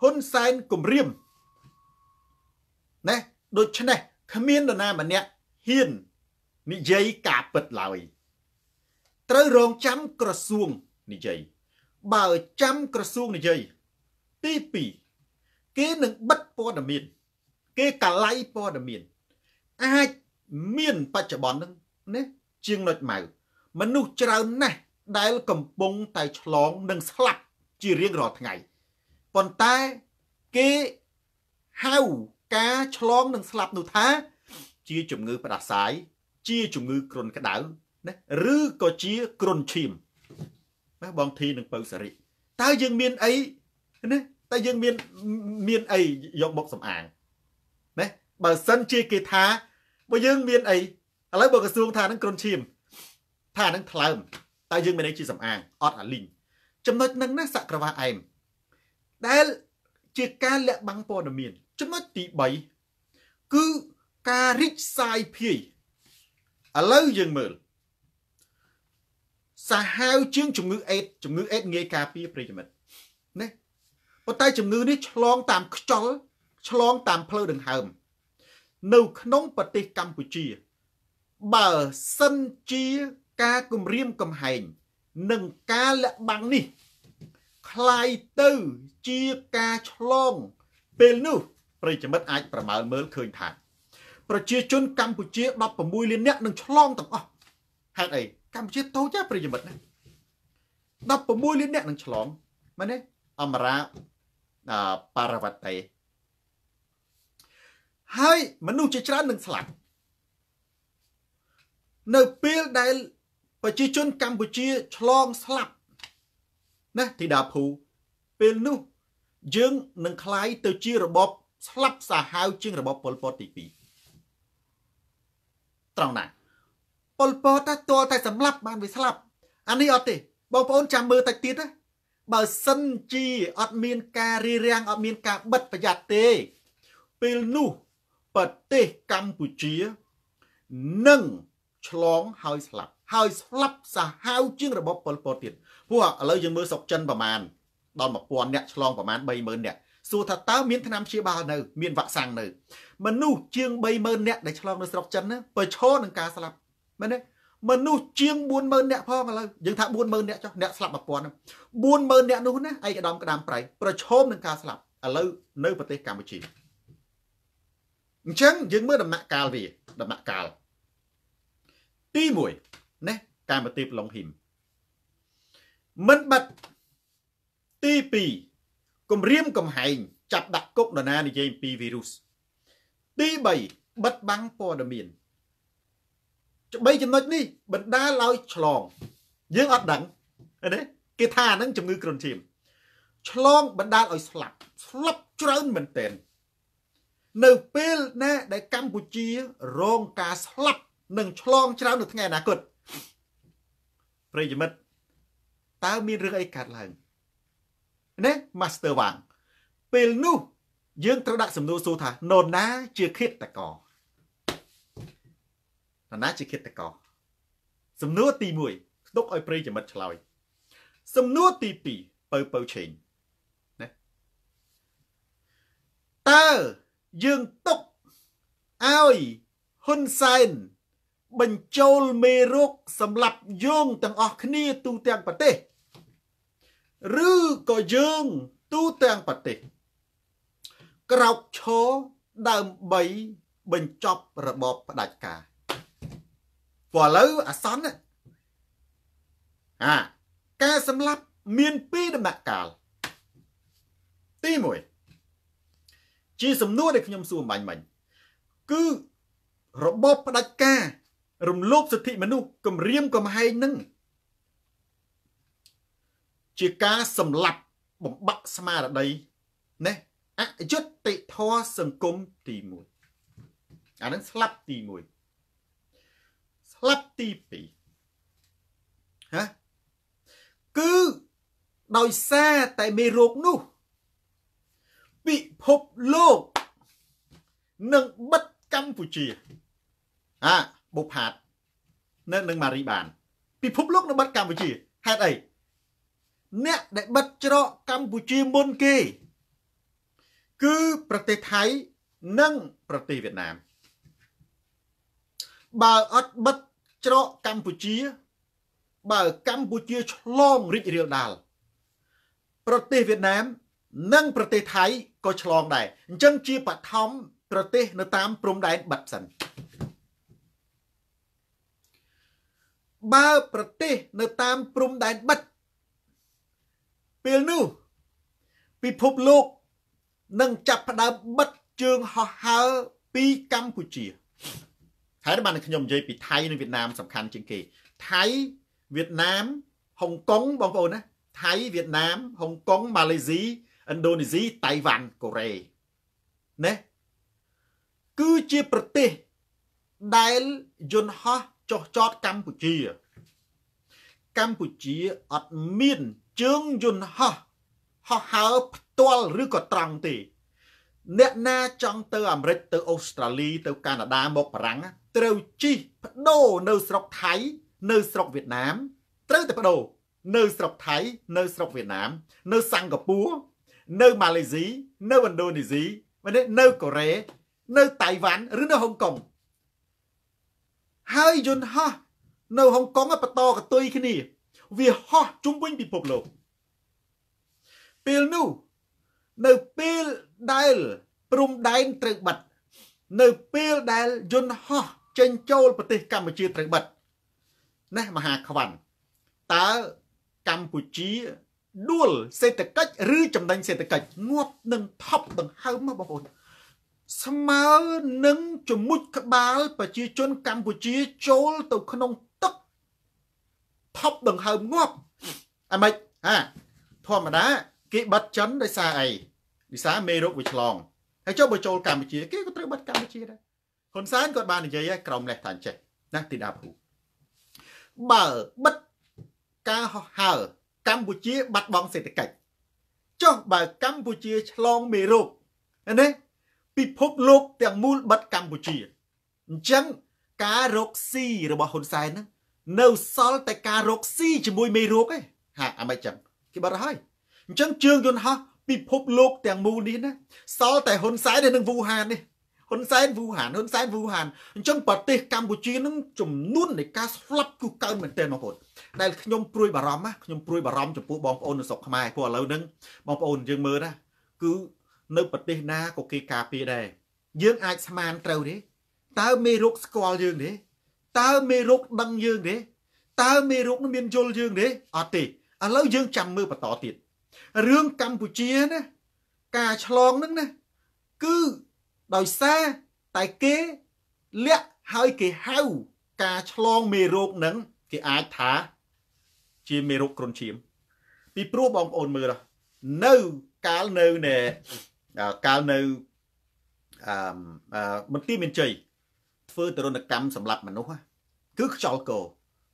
ហ៊ុនសែនគំរាមណាដូច្នេះគ្មាននរណាម្នាក់ហ៊ាននិយាយការពិតឡើយត្រូវរងចាំក្រសួងនិយាយបើចាំក្រសួងនិយាយទី2គេនឹងបិទព័ត៌មាន គេកាឡៃព័ត៌មាន អាចមានបច្ចុប្បន្នហ្នឹងណាជាងនុចម៉ៅមនុស្សច្រើនណាស់ដែលកំពុងតែឆ្លងនិងស្លាប់ជារៀងរាល់ថ្ងៃ ប៉ុន្តែគេហៅការឆ្លងនិងស្លាប់នោះថា ជាជំងឺផ្ដាសាយជាជំងឺគ្រុនក្តៅណាឬក៏ជាគ្រុនឈាមណាបងធីនិងពៅសារិតើយើងមានអីណាតើយើងមានមានអីយកមកសំអាងណាបើសិនជាគេថាបើយើងមានអីឥឡូវបើក្រសួងថានឹងគ្រុនឈាម ថានឹងថ្លើមតើយើងមានអីជាសំអាងអត់អាលីងចំណុចហ្នឹងណាសក្រវាអែម ដែលជាការលាក់បាំងព័ត៌មានចំណុចទី3គឺការរិចសាយភាយឥឡូវយើងមើលសាហាវជាងជំងឺអេដជំងឺអេដងាយការពារប្រិយមិត្តណាប៉ុន្តែជំងឺនេះឆ្លងតាមខ្យល់ឆ្លងតាមផ្លូវដង្ហើម នៅក្នុងប្រទេសកម្ពុជា បើសិនជាការគម្រាមកំហែង និងការលាក់បាំងនេះ คล้ายទៅជាការឆ្លងពេលនោះប្រិយមិត្តអាចប្រមាលមើលឃើញថាប្រជាជនកម្ពុជា16លាននាក់នឹងឆ្លងទាំងអស់ហេតុអីកម្ពុជាតូចណាប្រិយមិត្តណា16លាននាក់នឹងឆ្លងមែនទេអមរាបារវតេហើយមនុស្សជាច្រើននឹងស្លាប់នៅពេលដែលប្រជាជនកម្ពុជាឆ្លងស្លាប់ ណាធីតាភូពេលនោះយើងនឹងคล้ายទៅជារបបស្លាប់សាហាវជាងរបបប៉ុលពតទី2ត្រង់ណាប៉ុលពតតែតលតែសម្លាប់បានវាស្លាប់អានេះអត់ទេបងប្អូនចាំមើលតិចទៀតណាបើសិនជាអត់មានការរៀបរៀងអត់មានការបិទប្រយ័ត្នទេ ពេលនោះប្រទេសកម្ពុជានឹងឆ្លងហើយស្លាប់ហើយស្លាប់សាហាវជាងរបបប៉ុលពតទៀត ព្រោះឥឡូវយើងមើលស្រុកចិនប្រមាណដល់1000អ្នកឆ្លងប្រមាណ30000អ្នកសួរថាតើមានថ្នាំព្យាបាលនៅមានវ៉ាក់សាំងនៅមនុស្សជាង30000អ្នកដែលឆ្លងនៅស្រុកចិនណាប្រឈមនឹងការស្លាប់មែនទេមនុស្សជាង40000អ្នកផងឥឡូវយើងថា40000អ្នកចុះអ្នកស្លាប់1000 40000អ្នកនោះណាឯកឧត្តមក្តាមប្រៃប្រឈមនឹងការស្លាប់ឥឡូវនៅប្រទេសកម្ពុជាអញ្ចឹងយើងមើលដំណាក់កាលវាដំណាក់កាលទី1ណាការប្រទេសឡុងហ៊ីម មិនបាត់ទី2គម្រាមកំហែងចាប់ដាក់គុកនរណានិយាយអំពីវីរុសទី3បិទបាំងព័ត៌មានបីចំណុចនេះបណ្ដាលឲ្យឆ្លង យើងអត់ដឹងណាគេថាហ្នឹងជំងឺគ្រុនឈាមឆ្លងបណ្ដាលឲ្យស្លាប់ស្លាប់ច្រើនមែនទែននៅពេលណាដែលកម្ពុជា រងការស្លាប់ និងឆ្លងច្រើននៅថ្ងៃអនាគតប្រិយមិត្ត តើមានរឿងអីកើតឡើងណា Master Wang ពេលនោះយើងត្រូវដាក់សំណួរសួរថានរណាជាឃាតករនរណាជាឃាតករសំណួរទី1ទុកឲ្យប្រិយមិត្តឆ្លើយសំណួរទី2ពៅពៅឆេងណាតើយើងទុកឲ្យហ៊ុនសែនបញ្ចូលមេរោគសម្រាប់យោងទាំងអស់គ្នាទូទាំងប្រទេស ឬក៏យើងទូទាំងប្រទេសក្រោកឈរដើម្បីបញ្ចប់របបផ្ដាច់ការព្រោះឥឡូវអាសន្នអាការសម្លាប់មានពីរដំណាក់កាលទី1ជាសំណួរដែលខ្ញុំសួរបាញ់មិញគឺរបបផ្ដាច់ការរំលោភសិទ្ធិមនុស្សគំរាមកំហែងនឹង ជាការសម្លាប់បំបាក់ស្មារតីណាអយុត្តិធម៌សង្គមទី1អានឹងស្លាប់ទី1ស្លាប់ទី2ហ៎គឺដោយសារតែមេរោគនោះពិភពលោកនឹងបិទកម្ពុជាអាបុផាតនៅនឹងម៉ារីបាន ពិភពលោកនឹងបិទកម្ពុជាហេតុអី អ្នកដែលបិទច្រកកម្ពុជាមុនគេ គឺប្រទេសថៃនិងប្រទេសវៀតណាមបើអត់បិទច្រកកម្ពុជា បើកម្ពុជាឆ្លងរីករាលដាលប្រទេសវៀតណាម និងប្រទេសថៃក៏ឆ្លងដែរអញ្ចឹងជាបឋមប្រទេសនៅតាមព្រំដែនបិទសិនបើប្រទេសនៅតាមព្រំដែនបិទ ពេលនោះពិភពលោកនឹងចាប់ផ្ដើមបិទជើងហោះហើរពីកម្ពុជាហើយបានខ្ញុំនិយាយពីថៃនិងវៀតណាមសំខាន់ជាងគេ ថៃវៀតណាមហុងកុងបងប្អូនណាថៃវៀតណាមហុងកុងម៉ាឡេស៊ីឥណ្ឌូនេស៊ីតៃវ៉ាន់កូរ៉េណាគឺជាប្រទេសដែលយន្តហោះចុះចតកម្ពុជា កម្ពុជាអត់មាន ជើងយន្តហោះហោះហើរផ្ទាល់ឬក៏ត្រង់ទេ អ្នកណាចង់ទៅអាមេរិកទៅអូស្ត្រាលីទៅកាណាដាមកបារាំងត្រូវជិះបដូរនៅស្រុកថៃ នៅស្រុកវៀតណាម ត្រូវតែបដូរនៅស្រុកថៃ នៅស្រុកវៀតណាម នៅសិង្ហបុរីនៅម៉ាឡេស៊ីនៅឥណ្ឌូនេស៊ីនៅកូរ៉េនៅតៃវ៉ាន់ឬនៅហុងកុងហើយយន្តហោះនៅហុងកុងបន្តកតុយគ្នា វាហោះជុំវិញពិភពលោកពេលនោះនៅពេលដែលព្រំដែនត្រូវបិទនៅពេលដែលយន្តហោះចេញចូលប្រទេសកម្ពុជាត្រូវបិទណាមហាខ្វាន់តើកម្ពុជាដួលសេដ្ឋកិច្ចឬចំណេញសេដ្ឋកិច្ចងាប់នឹងថប់ដង្ហើមមកបងប្អូនស្មើនឹងជំមុជក្បាលប្រជាជនកម្ពុជាចូលទៅក្នុង ទឹកថប់ដង្ហើមងាប់អាម៉េចហាធម្មតាគេបិទចិនដោយសារអីវិសាមេរោគវាឆ្លងហើយចុះបើចូលកម្ពុជាគេក៏ត្រូវបិទកម្ពុជាដែរហ៊ុនសែនគាត់បាននិយាយឲ្យក្រមលេះថាអញ្ចេះណាទីដាភូបើបិទការហោះហើរកម្ពុជាបាត់បង់សេដ្ឋកិច្ចចុះបើកម្ពុជាឆ្លងមេរោគណាពិភពលោកទាំងមូលបិទកម្ពុជាអញ្ចឹងការរកស៊ីរបស់ហ៊ុនសែនហ្នឹង នៅសល់តែការរកស៊ីជាមួយមេរោគឯងហាអាមិនចឹងគេបាត់ហើយអញ្ចឹងជើងយន្តហោះពិភពលោកទាំងមូលនេះណាសល់តែហ៊ុនសែននិងវូហាននេះហ៊ុនសែនវូហានហ៊ុនសែនវូហានអញ្ចឹងប្រទេសកម្ពុជានឹងចំនួននៃការស្លាប់គឺកើនមែនទែនបងប្អូនដែលខ្ញុំព្រួយបារម្ភណាខ្ញុំព្រួយបារម្ភចំពោះបងប្អូននៅស្រុកខ្មែរព្រោះឥឡូវហ្នឹងបងប្អូនយើងមើលណាគឺនៅប្រទេសណាក៏គេការពារដែរយើងអាចស្មានត្រូវទេតើមេរោគស្គាល់យើងទេ តើមេរោគដឹងយើងទេតើមេរោគនឹងមានយល់យើងទេអត់ទេឥឡូវយើងចាំមើលបន្តទៀតរឿងកម្ពុជាណាការឆ្លងហ្នឹងណាគឺដោយសារតែគេលាក់ហើយគេហៅការឆ្លងមេរោគហ្នឹងគេអាចថា ជាមេរោគគ្រុនឈាម ពីព្រោះបងប្អូនមើលនៅកាលនៅនៅកាលនៅអឺមន្ទីរមានជ័យ ធ្វើទរណកម្មសម្រាប់មនុស្សគឺខ្យល់កោ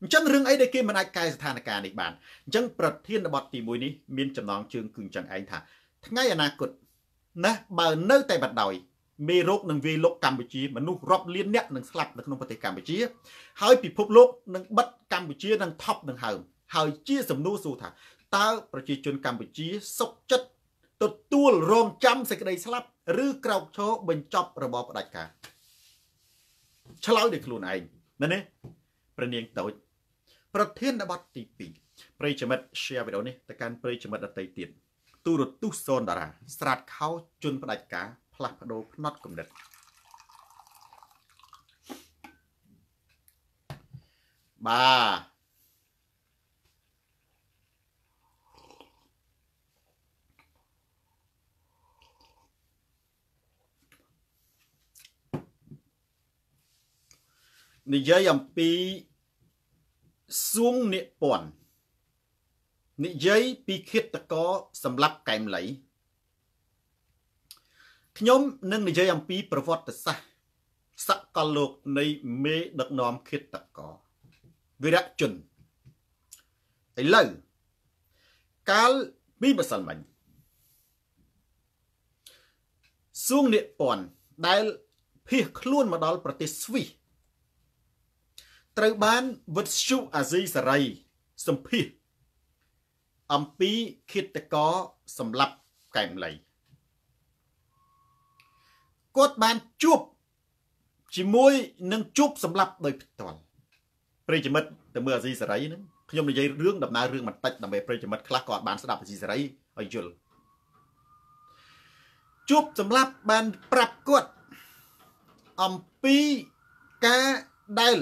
អញ្ចឹងរឿងអីដែលគេមិនអាចកែស្ថានភាពនេះបានអញ្ចឹងប្រធានបទទី1នេះមានចំណងជើងគឺអញ្ចឹងឯងថាថ្ងៃអនាគតណាបើនៅតែបដ ாய் មេរោគនឹងវាយលុកកម្ពុជាមនុស្សរាប់លានអ្នកនឹងស្លាប់នៅក្នុងប្រទេសកម្ពុជា ហើយពិភពលោកនឹងបិទកម្ពុជានឹងថប់នឹងហើមហើយជាសំណួរសួរថាតើប្រជាជនកម្ពុជាសុខចិត្តទទួលរងចាំសេចក្តីស្លាប់ ឬក្រោកឈរបញ្ចប់របបផ្ដាច់ការ ឆ្លើយដោយខ្លួនឯងមែនទេព្រះនាងតូចប្រធានបទទី2ប្រិយមិត្ត share វីដេអូនេះទៅកាន់ប្រិយមិត្តដទៃទៀតទូរទស្សន៍សូនតារាស្រាតខោជន់ផ្ដាច់ការផ្លាស់ប្ដូរផ្នត់គំនិតបាទ និយាយអំពីសួងនិពន្ធនិយាយពីឃាតករសម្រាប់កែមលីខ្ញុំនឹងនិយាយអំពីប្រវត្តិសាស្ត្រសកលលោកនៃមេដឹកនាំឃាតករវិរៈជនឥឡូវកាលពីម្សិលមិញសួងនិពន្ធដែលភៀសខ្លួនមកដល់ប្រទេសស្វីស ត្រូវបានវិទ្យុអាស៊ីសេរីសម្ភាសអំពីឃាតករសម្លាប់កែមលីគាត់បានជួបជាមួយនឹងជួបសម្លាប់ដោយផ្ទាល់ប្រិយមិត្តទៅមើលអាស៊ីសេរីហ្នឹងខ្ញុំនិយាយរឿងដំណើររឿងបន្តិចដើម្បីប្រិយមិត្តខ្លះក៏បានស្ដាប់អាស៊ីសេរីឲ្យយល់ជួបសម្លាប់បានប្រាប់គាត់អំពីការដែល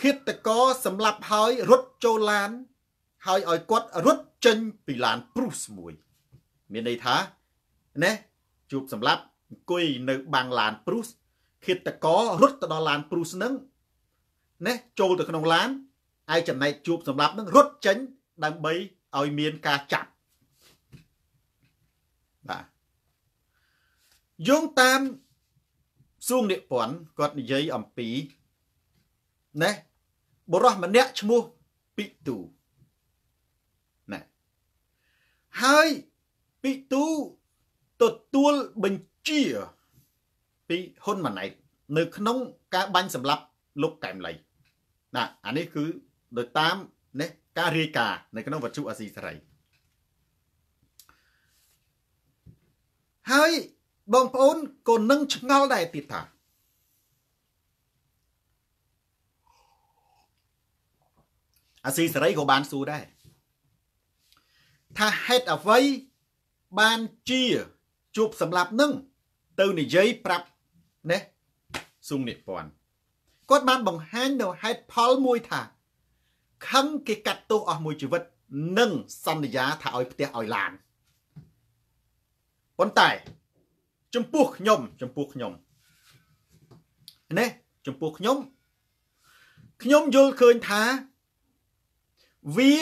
ឃាតករសម្លាប់ហើយរត់ចូលឡាន ហើយឲ្យគាត់រត់ចេញពីឡានព្រុសមួយ មានន័យថាណាជួបសម្លាប់អង្គុយនៅបាំងឡានព្រុសឃាតកររត់ទៅដល់ឡានព្រុសនឹងណាចូលទៅក្នុងឡានឯចំណែកជួបសម្រាប់នឹងរត់ចេញ ដើម្បីឲ្យមានការចាប់បាទយោងតាមសួងនិពន្ធគាត់និយាយអំពីណា បុរសម្នាក់ឈ្មោះពីទូណាហើយពីទូទទួលបញ្ជាពីហ៊ុនម៉ាណែតនៅក្នុងការបាញ់សម្លាប់លោកកែមលីណាអានេះគឺដោយតាមនេះការរាយការណ៍នៅក្នុងវត្ថុអាស៊ីសេរីហើយបងប្អូនក៏នឹងឆ្ងល់ដែរទៀតថា អាស៊ីសេរីក៏បានសួរដែរថាហេតុអ្វីបានជាជួបសម្លាប់នឹងទៅនិយាយប្រាប់នេះសុងនិពន្ធគាត់បានបង្ហាញនៅហេតុផលមួយថាខឹងគេកាត់ទោសអស់មួយជីវិតនិងសន្យាថាឲ្យផ្ទះឲ្យឡានប៉ុន្តែ ចំពោះខ្ញុំចំពោះខ្ញុំនេះចំពោះខ្ញុំខ្ញុំយល់ឃើញថា វា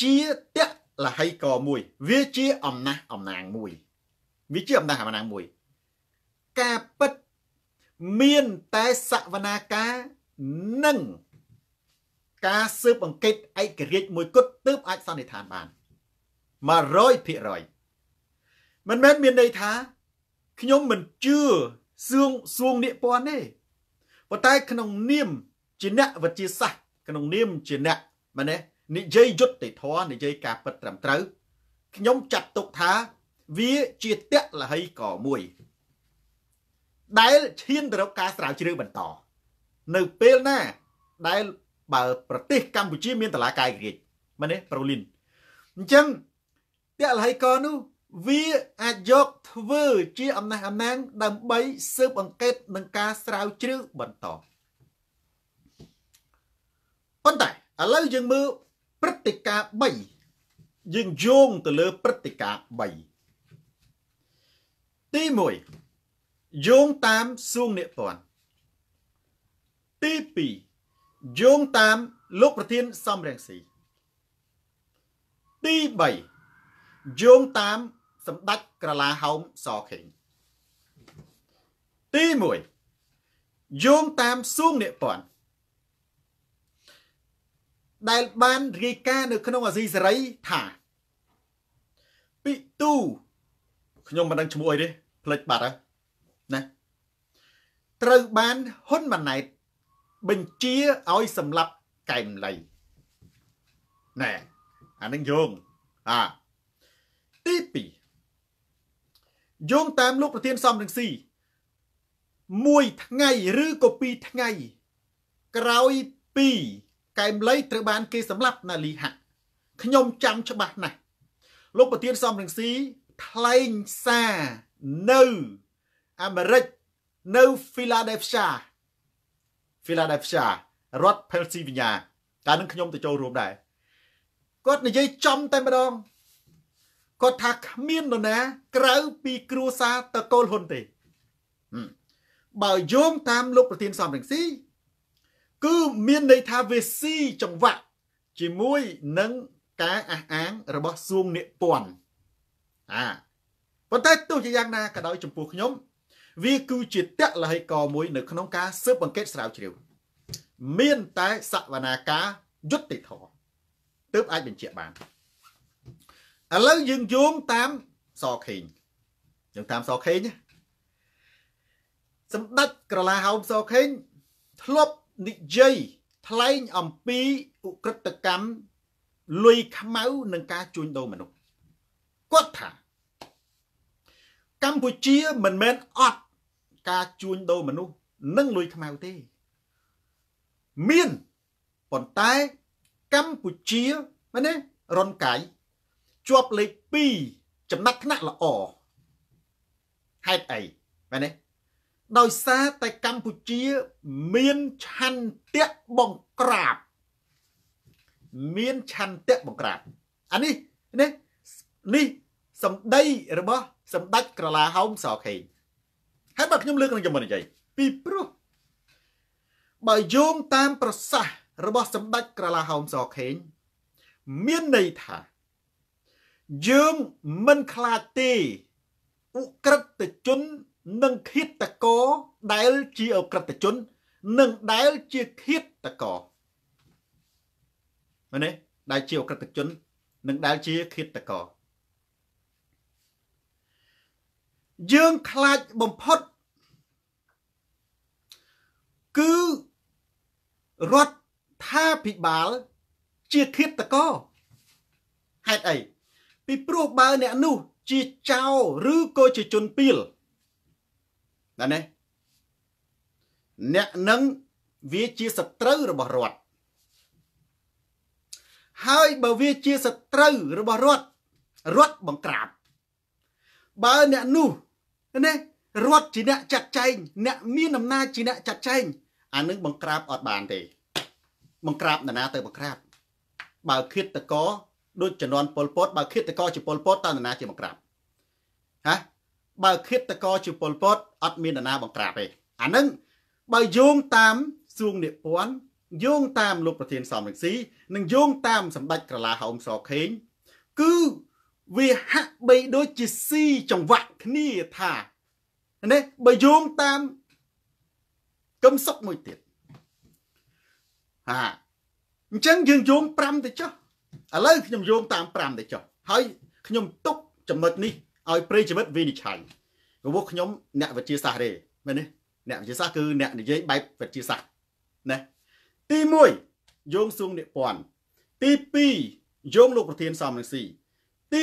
ជាតៈលហីកមួយ វាជាអំណះអំណាងមួយ វាជាអំណះអំណាងមួយ ការពិតមានតែសវនាការនិងការស៊ើបអង្កេតឯករាជ្យមួយគត់ទើបអាចសន្និដ្ឋានបាន100%មិនមែនមានន័យថាខ្ញុំមិនជឿសួងសួងនិពន្ធទេប៉ុន្តែក្នុងនាមជាអ្នកវិទ្យាសាស្ត្រក្នុងនាមជាអ្នកម៉េច និយាយយុត្តិធម៌និយាយការពិតត្រឹមត្រូវខ្ញុំចាត់ទុកថាវាជាតៈលហីកមួយ ដែលឈានទៅរកការស្រាវជ្រាវបន្ត នៅពេលណាដែលបើប្រទេសកម្ពុជាមានតឡាកាយរាជមែនទេប្រូលីនអញ្ចឹងតលហីកនោះវាអាចយកធ្វើជាអំណះអំណាងដើម្បីស៊ើបអង្កេតនឹងការស្រាវជ្រាវបន្តប៉ុន្តែឥឡូវយើងមើល ព្រឹត្តិការណ៍3យើងយោងទៅលើព្រឹត្តិការណ៍3ទី1យោងតាមសួងនិពន្ធទី2យោងតាមលោកប្រធានសំរងស៊ីទី3យោងតាមសម្ដេចក្រឡាហោមសខេងទី1យោងតាមសួងនិពន្ធ ដែលបានរាយការណ៍នៅក្នុងអាស៊ីសេរីថាពិទូខ្ញុំមិនដឹងឈ្មោះអីទេផ្លេចបាត់ហើយណាត្រូវបានហ៊ុនម៉ាណែតបញ្ជាឲ្យសម្លាប់កែមលីណែអានឹងយោងអាទី2យោងតាមលោកប្រធានសំរងស៊ីមួយថ្ងៃឬក៏ពីរថ្ងៃក្រោយពី កែមលីត្រូវបានគេសម្លាប់នៅលីហាខ្ញុំចាំច្បាស់ណាស់លោកប្រធានសំរងស៊ីថ្លែងសារនៅអាមេរិកនៅ Philadelphia Philadelphia រដ្ឋ Pennsylvania កាលនឹងខ្ញុំទៅចូលរួមដែរគាត់និយាយចំតែម្ដងគាត់ថាគ្មាននរណា ក្រៅពីគ្រួសារតកូលហ៊ុនទេបើយោងតាមលោកប្រធានសំរងស៊ី គឺមានន័យថាវាស៊ីចង្វាក់ជាមួយនឹងការអះអាងរបស់សួងនិពន្ធអាប៉ុន្តែទោះជាយ៉ាងណាក៏ដោយចំពោះខ្ញុំវាគឺជាតលហិកមួយនៅក្នុងការស៊ើបអង្កេតស្រាវជ្រាវមានតែសវនាការយុត្តិធម៌ទើបអាចបញ្ជាក់បានឥឡូវយើងយោងតាមសខេងយោងតាមសខេងសម្ដេចក្រឡាហោមសខេងធ្លាប់ និយាយថ្លែងអំពីឧក្រិដ្ឋកម្មលុយខ្មៅនឹងការជួញដូរមនុស្សគាត់ថាកម្ពុជាមិនមែនអត់ការជួញដូរមនុស្សនិងលុយខ្មៅទេមានប៉ុន្តែកម្ពុជាមែនទេរុនកាយជាប់លេខ2ចំណាត់ថ្នាក់ល្អហេតុអីមែនទេ ដោយសារតែកម្ពុជាមានឆន្ទៈបង្ក្រាបមានឆន្ទៈបង្ក្រាបអានេះនេះនេះសម្ដីរបស់សម្ដេចក្រឡាហោមសខេងហើយបើខ្ញុំលើកនឹងចំណនិយាយពីព្រោះបើយោងតាមប្រសាសន៍របស់សម្ដេចក្រឡាហោមសខេងមានន័យថាយើងមិនខ្លាចទេឧក្រិដ្ឋជន និងឃាតករដែលជាអក្រិដ្ឋជន និងដែលជាឃាតករមែនទេដែលជាអក្រិដ្ឋជន និងដែលជាឃាតករយើងខ្លាចបំផុតគឺរដ្ឋាភិបាល ជាឃាតករហេតុអីពីព្រោះបើអ្នកនោះជាចៅឬក៏ជាជនពីល ណានេះអ្នកនឹងវាជាសត្រូវរបស់រដ្ឋហើយបើវាជាសត្រូវរបស់រដ្ឋរដ្ឋបង្ក្រាបបើអ្នកនោះណារដ្ឋជាអ្នកចាត់ចែងអ្នកមានអំណាចជាអ្នកចាត់ចែងអានឹងបង្ក្រាបអត់បានទេ បង្ក្រាបនរណាទៅបង្ក្រាបបើឃាតករដូចចំនួនប៉ុលពតបើឃាតករជាប៉ុលពតតើនរណាជាបង្ក្រាបហ៎ បើឃាតករជាប៉ុលពតអត់មាននរណាបង្ក្រាបទេអានឹងបើយោងតាមសួងនិពន្ធយោងតាមលោកប្រធានសំរងស៊ីនិងយោងតាមសម្ដេចក្រឡាហោមសខេងគឺវាហាក់បីដូចជាស៊ីចង្វាក់គ្នាថានេះបើយោងតាមកឹមសុកមួយទៀតហាអញ្ចឹងយើងយោង5ទៅចុះឥឡូវខ្ញុំយោងតាម5ទៅចុះហើយខ្ញុំទុកចំណុចនេះ ឲ្យប្រិយមិត្តវិនិច្ឆ័យព្រោះខ្ញុំអ្នកវិទ្យាសាស្ត្រទេមែនទេអ្នកវិទ្យាសាស្ត្រគឺអ្នកនិយាយបែបវិទ្យាសាស្ត្រណាទី1យោងសួងនិពន្ធទី2យោងលោកប្រធានសំរងស៊ីទី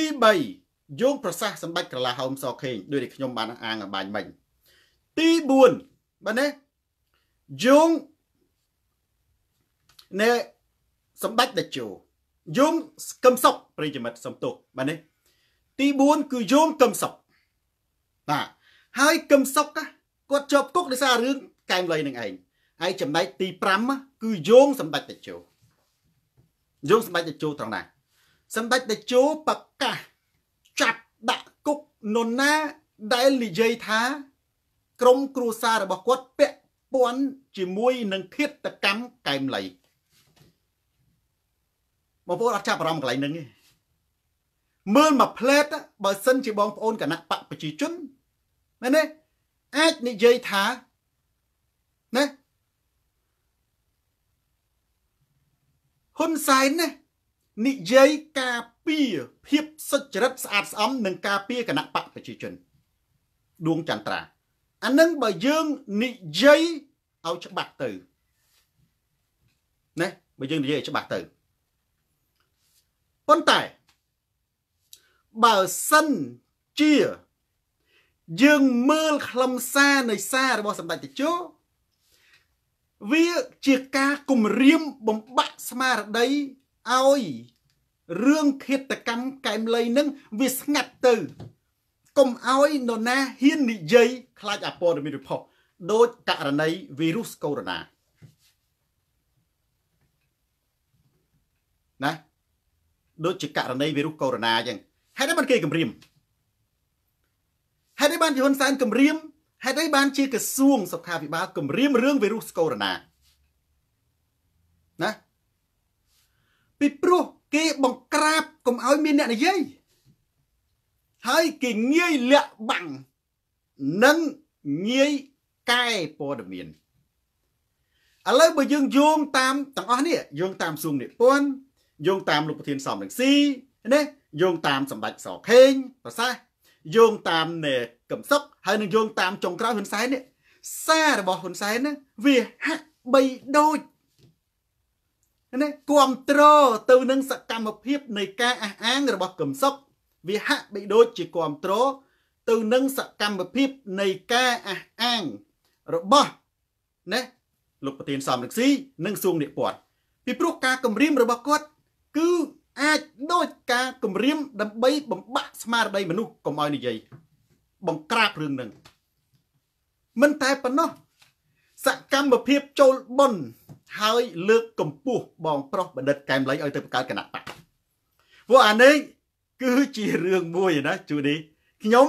3យោងប្រសាសន៍សម្ដេចក្រឡាហោមសខេងដោយដែលខ្ញុំបានអាងអបាញ់មិញទី4បាទណាយោងណែសម្ដេចតេជោយោងកឹមសុកប្រិយមិត្តសំទុះបាទនេះ ទី4គឺយោងកឹមសុកបាទហើយកឹមសុកគាត់ជាប់គុកដោយសាររឿងកែមលុយនឹងឯងហើយចំណែកទី5គឺយោងសម្ដេចតេជោយោងសម្ដេចតេជោត្រង់ណាសម្ដេចតេជោប្រកាសចាប់ដាក់គុកនរណាដែលនិយាយថាក្រុមគ្រួសាររបស់គាត់ពាក់ព័ន្ធជាមួយនឹងឃាតកម្មកែមលៃបងប្អូនអត់ចាប់អារម្មណ៍កន្លែងហ្នឹងទេ មើលមកផ្លែតបើសិនជាបងប្អូនគណៈបកប្រជាជនមែនទេអាចនិយាយថាណាហ៊ុនសែនណានិយាយការពារភាពសុចរិតស្អាតស្អំនិងការពារគណៈបកប្រជាជនដួងចន្ទ្រាអានឹងបើយើងនិយាយឲ្យច្បាស់ទៅណាបើយើងនិយាយឲ្យច្បាស់ទៅប៉ុន្តែ បើសិនជា យើងមើលខ្លឹមសារនៃសាររបស់សម្ដេចតេជោវាជាការគំរាមបំបាក់ស្មារតីឲ្យរឿងឃាតកម្មកែមលៃនឹងវាស្ងាត់ទៅកុំឲ្យនរណាហ៊ាននិយាយខ្លាចអពតមានវិផុសដោយករណីវីរុសកូវីដ -19 ណាដូចជាករណីវីរុសកូវីដ -19 អញ្ចឹង ហេតុអីបានគេគម្រាមហេតុអីបានជាហ៊ុនសែនគម្រាមហេតុអីបានជាក្រសួងសុខាភិបាលគម្រាមរឿងវីរុសកូវីដ -19 ណាពីព្រោះគេបង្ក្រាបកុំឲ្យមានអ្នកនិយាយហើយគេងាយលាក់បាំងនិងងាយកែព័ត៌មានឥឡូវបើយើងយោងតាមទាំងអស់នេះយោងតាមសួងនិពន្ធយោងតាមលោកប្រធានសំរងស៊ីណា យោងតាមសម្ដេចសខេងប្រសាសយោងតាមកំសុកហើយនឹងយោងតាមចុងក្រោយហ៊ុនសែននេះសាររបស់ហ៊ុនសែនណាវាហាក់បីដូចណាគ្រប់ត្រទៅនឹងសកម្មភាពនៃការអះអាងរបស់កំសុកវាហាក់បីដូចជាគ្រប់ត្រទៅនឹងសកម្មភាពនៃការអះអាងរបស់ណាលោកប្រធានសំរងស៊ីនិងសួងនិពន្ធពីព្រោះការគម្រាមរបស់គាត់គឺ អាចដូចការគម្រាមដើម្បីបំបាក់ស្មារតីមនុស្សកុំឲ្យនិយាយបង្ក្រាបរឿងនឹងមិនតែប៉ុណ្ណោះសកម្មភាពចូលបុណ្យហើយលើកកម្ពស់បងប្រុសបណ្ឌិតកែមលីឲ្យទៅបង្កើតគណៈបកព្រោះអានេះគឺជារឿងមួយណាជួនេះខ្ញុំ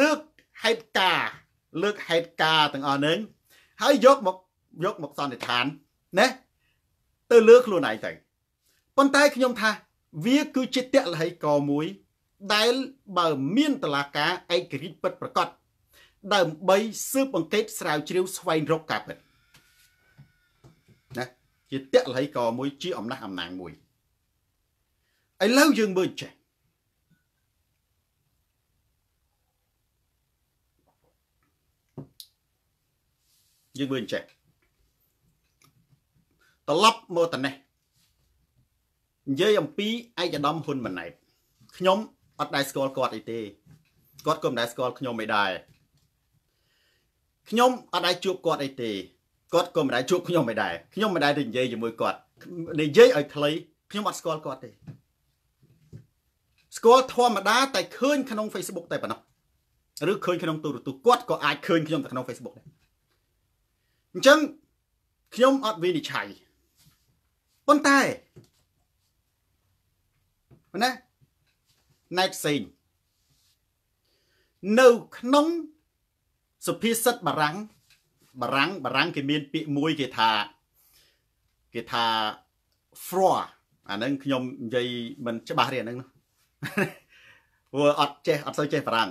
លើកហេតុការលើកហេតុការទាំងអស់នឹងហើយយកមកយកមកសន្និដ្ឋានណាទៅលើខ្លួនឯងទៅប៉ុន្តែខ្ញុំថា វាគឺជាតលហិកមួយ ដែលបើមានតឡាការឯករាជ្យពិតប្រកបដើម្បីស៊ើបអង្កេតស្រាវជ្រាវស្វែងរកការពិតណាជាតលហិកមួយជាអំណះអំណាងមួយឥឡូវយើងមើលចេះយើងមើលចេះត្រឡប់មកតនេះ និយាយអំពីឯកឧត្តមហ៊ុនម៉ាណែតខ្ញុំអត់ដែលស្គាល់គាត់អីទេគាត់ក៏មិនដែលស្គាល់ខ្ញុំមិនដែរខ្ញុំអត់ដែលជួបគាត់អីទេគាត់ក៏មិនដែលជួបខ្ញុំមិនដែរខ្ញុំមិនដែលទៅនិយាយជាមួយគាត់និយាយឲ្យខ្លីខ្ញុំអត់ស្គាល់គាត់ទេស្គាល់ធម្មតាតែឃើញក្នុង Facebook តែប៉ុណ្ណោះឬឃើញក្នុងទូរទស្សន៍គាត់ក៏អាចឃើញខ្ញុំតែក្នុង Facebook ដែរអញ្ចឹងខ្ញុំអត់វិនិច្ឆ័យប៉ុន្តែ ណាណែតផ្សេងនៅក្នុងសុភាសិតបារាំងបារាំងបារាំងគេមានពាក្យមួយគេថាគេថា froid អាហ្នឹងខ្ញុំនិយាយមិនច្បាស់ទេអាហ្នឹងព្រោះអត់ចេះអត់សូវចេះបារាំង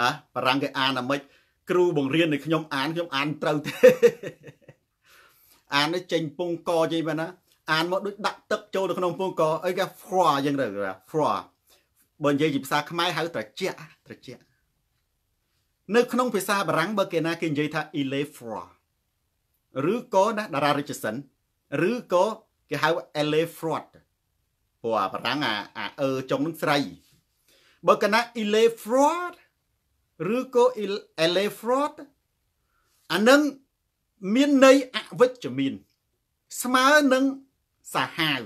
អ่ะបារាំងគេអានអាម៉េចគ្រូបង្រៀនឲ្យខ្ញុំអានខ្ញុំអានត្រូវទេអាននេះចេញពងកជ័យមែនណា អានមកដូចដាក់ទឹកចូលទៅក្នុងពងកអីគេ froid យ៉ាងទៅ froid បើនិយាយជាភាសាខ្មែរហៅត្រជាក់ត្រជាក់នៅក្នុងភាសាបារាំងបើគេណាគេនិយាយថា il est froid ឬក៏ណាតារា Richardson ឬក៏គេហៅ elle est froide ព្រោះអាបារាំងអាអាអឺចុងនឹងស្រីបើកណា il est froid ឬក៏ elle est froide អានឹងមានន័យអវិជ្ជមាន ស្មើនឹង សាហាវ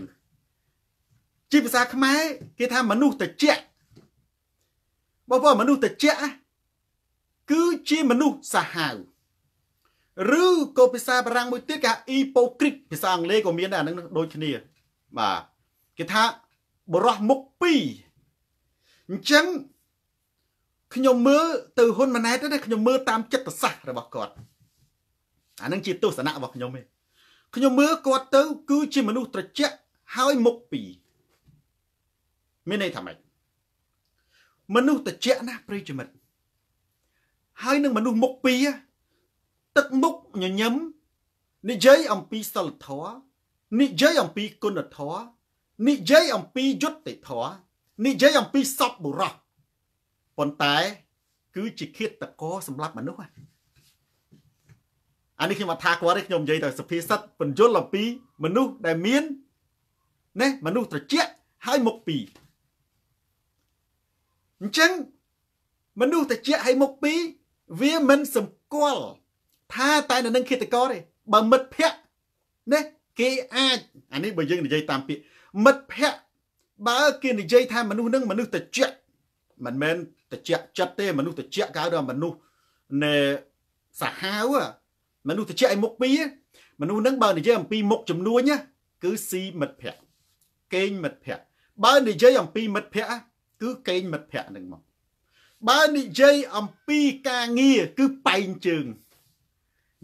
ជាភាសាខ្មែរគេថាមនុស្សត្រជាក់បើបើមនុស្សត្រជាក់គឺជាមនុស្សសាហាវឬក៏ភាសាបារាំងមួយទៀតគេថា hypocrite ភាសាអង់គ្លេសក៏មានដែរអានឹងដូចគ្នាបាទគេថាបរោះមុខពីរអញ្ចឹងខ្ញុំមើលទៅហ៊ុនម៉ាណែតទេខ្ញុំមើលតាមចិត្តសាស្ត្ររបស់គាត់អានឹងជាទស្សនៈរបស់ខ្ញុំទេ ខ្ញុំមើលគាត់ទៅ គឺជាមនុស្សត្រជាក់ហើយមុខពីរមានន័យថាម៉េចមនុស្សត្រជាក់ណាស់ប្រិយមិត្តហើយនឹងមនុស្សមុខពីរទឹកមុខញញឹមនិយាយអំពីសិលធម៌និយាយអំពីគុណធម៌និយាយអំពីយុត្តិធម៌និយាយអំពីសពបុរសប៉ុន្តែ គឺជាឃាតកោសម្រាប់មនុស្ស អានេះខ្ញុំអត់ថាគាត់ទេខ្ញុំនិយាយតែសុភាសិតបញ្យលអំពីមនុស្សដែលមានណាមនុស្សត្រជាក់ហើយមុខពីរអញ្ចឹងមនុស្សតិចឲ្យមុខពីរវាមិនសម្គាល់ថាតែនៅនឹងឃាតករទេបើមិត្តភ័ក្ដិណាគេអាចអានេះបើយើងនិយាយតាមពាក្យមិត្តភ័ក្ដិបើគេនិយាយថាមនុស្សនឹងមនុស្សតិចមិនមែនតិចចិត្តទេមនុស្សតិចកៅដល់មនុស្សនៃសាហាវ មនុស្សតិចឲ្យមុខពីរមនុស្សនឹងបើនិយាយអំពីមុខចំនួនគឺស៊ីមិត្តភ័ក្ដិកេងមិត្តភ័ក្ដិបើនិយាយអំពីមិត្តភ័ក្ដិគឺកេងមិត្តភ័ក្ដិនឹងមកបើនិយាយអំពីការងារគឺបែងជើង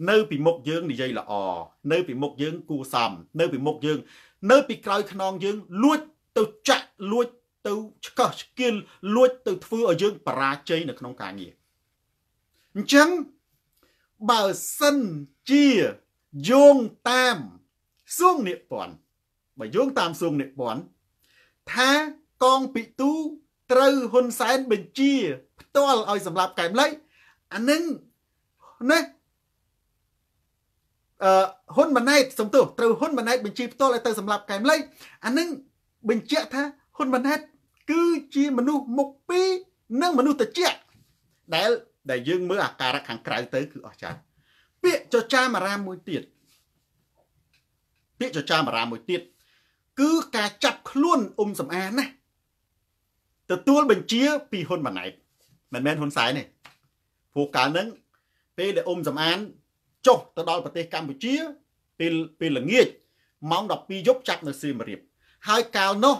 នៅ ពីមុខយើងនិយាយល្អនៅ ពីមុខយើងគួសមនៅ ពីមុខយើង នៅ ពីក្រោយខ្នងយើង លួចទៅចាក់លួចទៅឆ្កឹះឆ្កៀលលួចទៅធ្វើឲ្យយើងបរាជ័យនៅក្នុងការងារអញ្ចឹង បើសិនជាយោងតាមសួងនិពន្ធបើយោងតាមសួងនិពន្ធថាកងពិទូត្រូវហ៊ុនសែនបញ្ជា ផ្ទាល់ឲ្យសម្លាប់កែមលីអានឹងណាអឺហ៊ុនម៉ាណែតសំទោសត្រូវហ៊ុនម៉ាណែតបញ្ជាផ្ទាល់ឲ្យទៅសម្លាប់កែមលីអានឹងបញ្ជាក់ថាហ៊ុនម៉ាណែតគឺជាមនុស្សមុខពីរនិងមនុស្សត្រជាក់ដែល ដែលយើងមើលអាការៈខាងក្រៅទៅគឺអស្ចារ្យពាក្យចចាមអារាមមួយទៀតពាក្យចចាមអារាមមួយទៀតគឺការចាប់ខ្លួនអ៊ុំសំអានណាទទួលបញ្ជាពីហ៊ុនម៉ាណែតមិនមែនហ៊ុនសែនទេព្រោះកាលហ្នឹងពេលដែលអ៊ុំសំអានចុះទៅដល់ប្រទេសកម្ពុជាពេលពេលល្ងាចម៉ោង12យប់ចាប់នៅសៀមរាបហើយកាលនោះ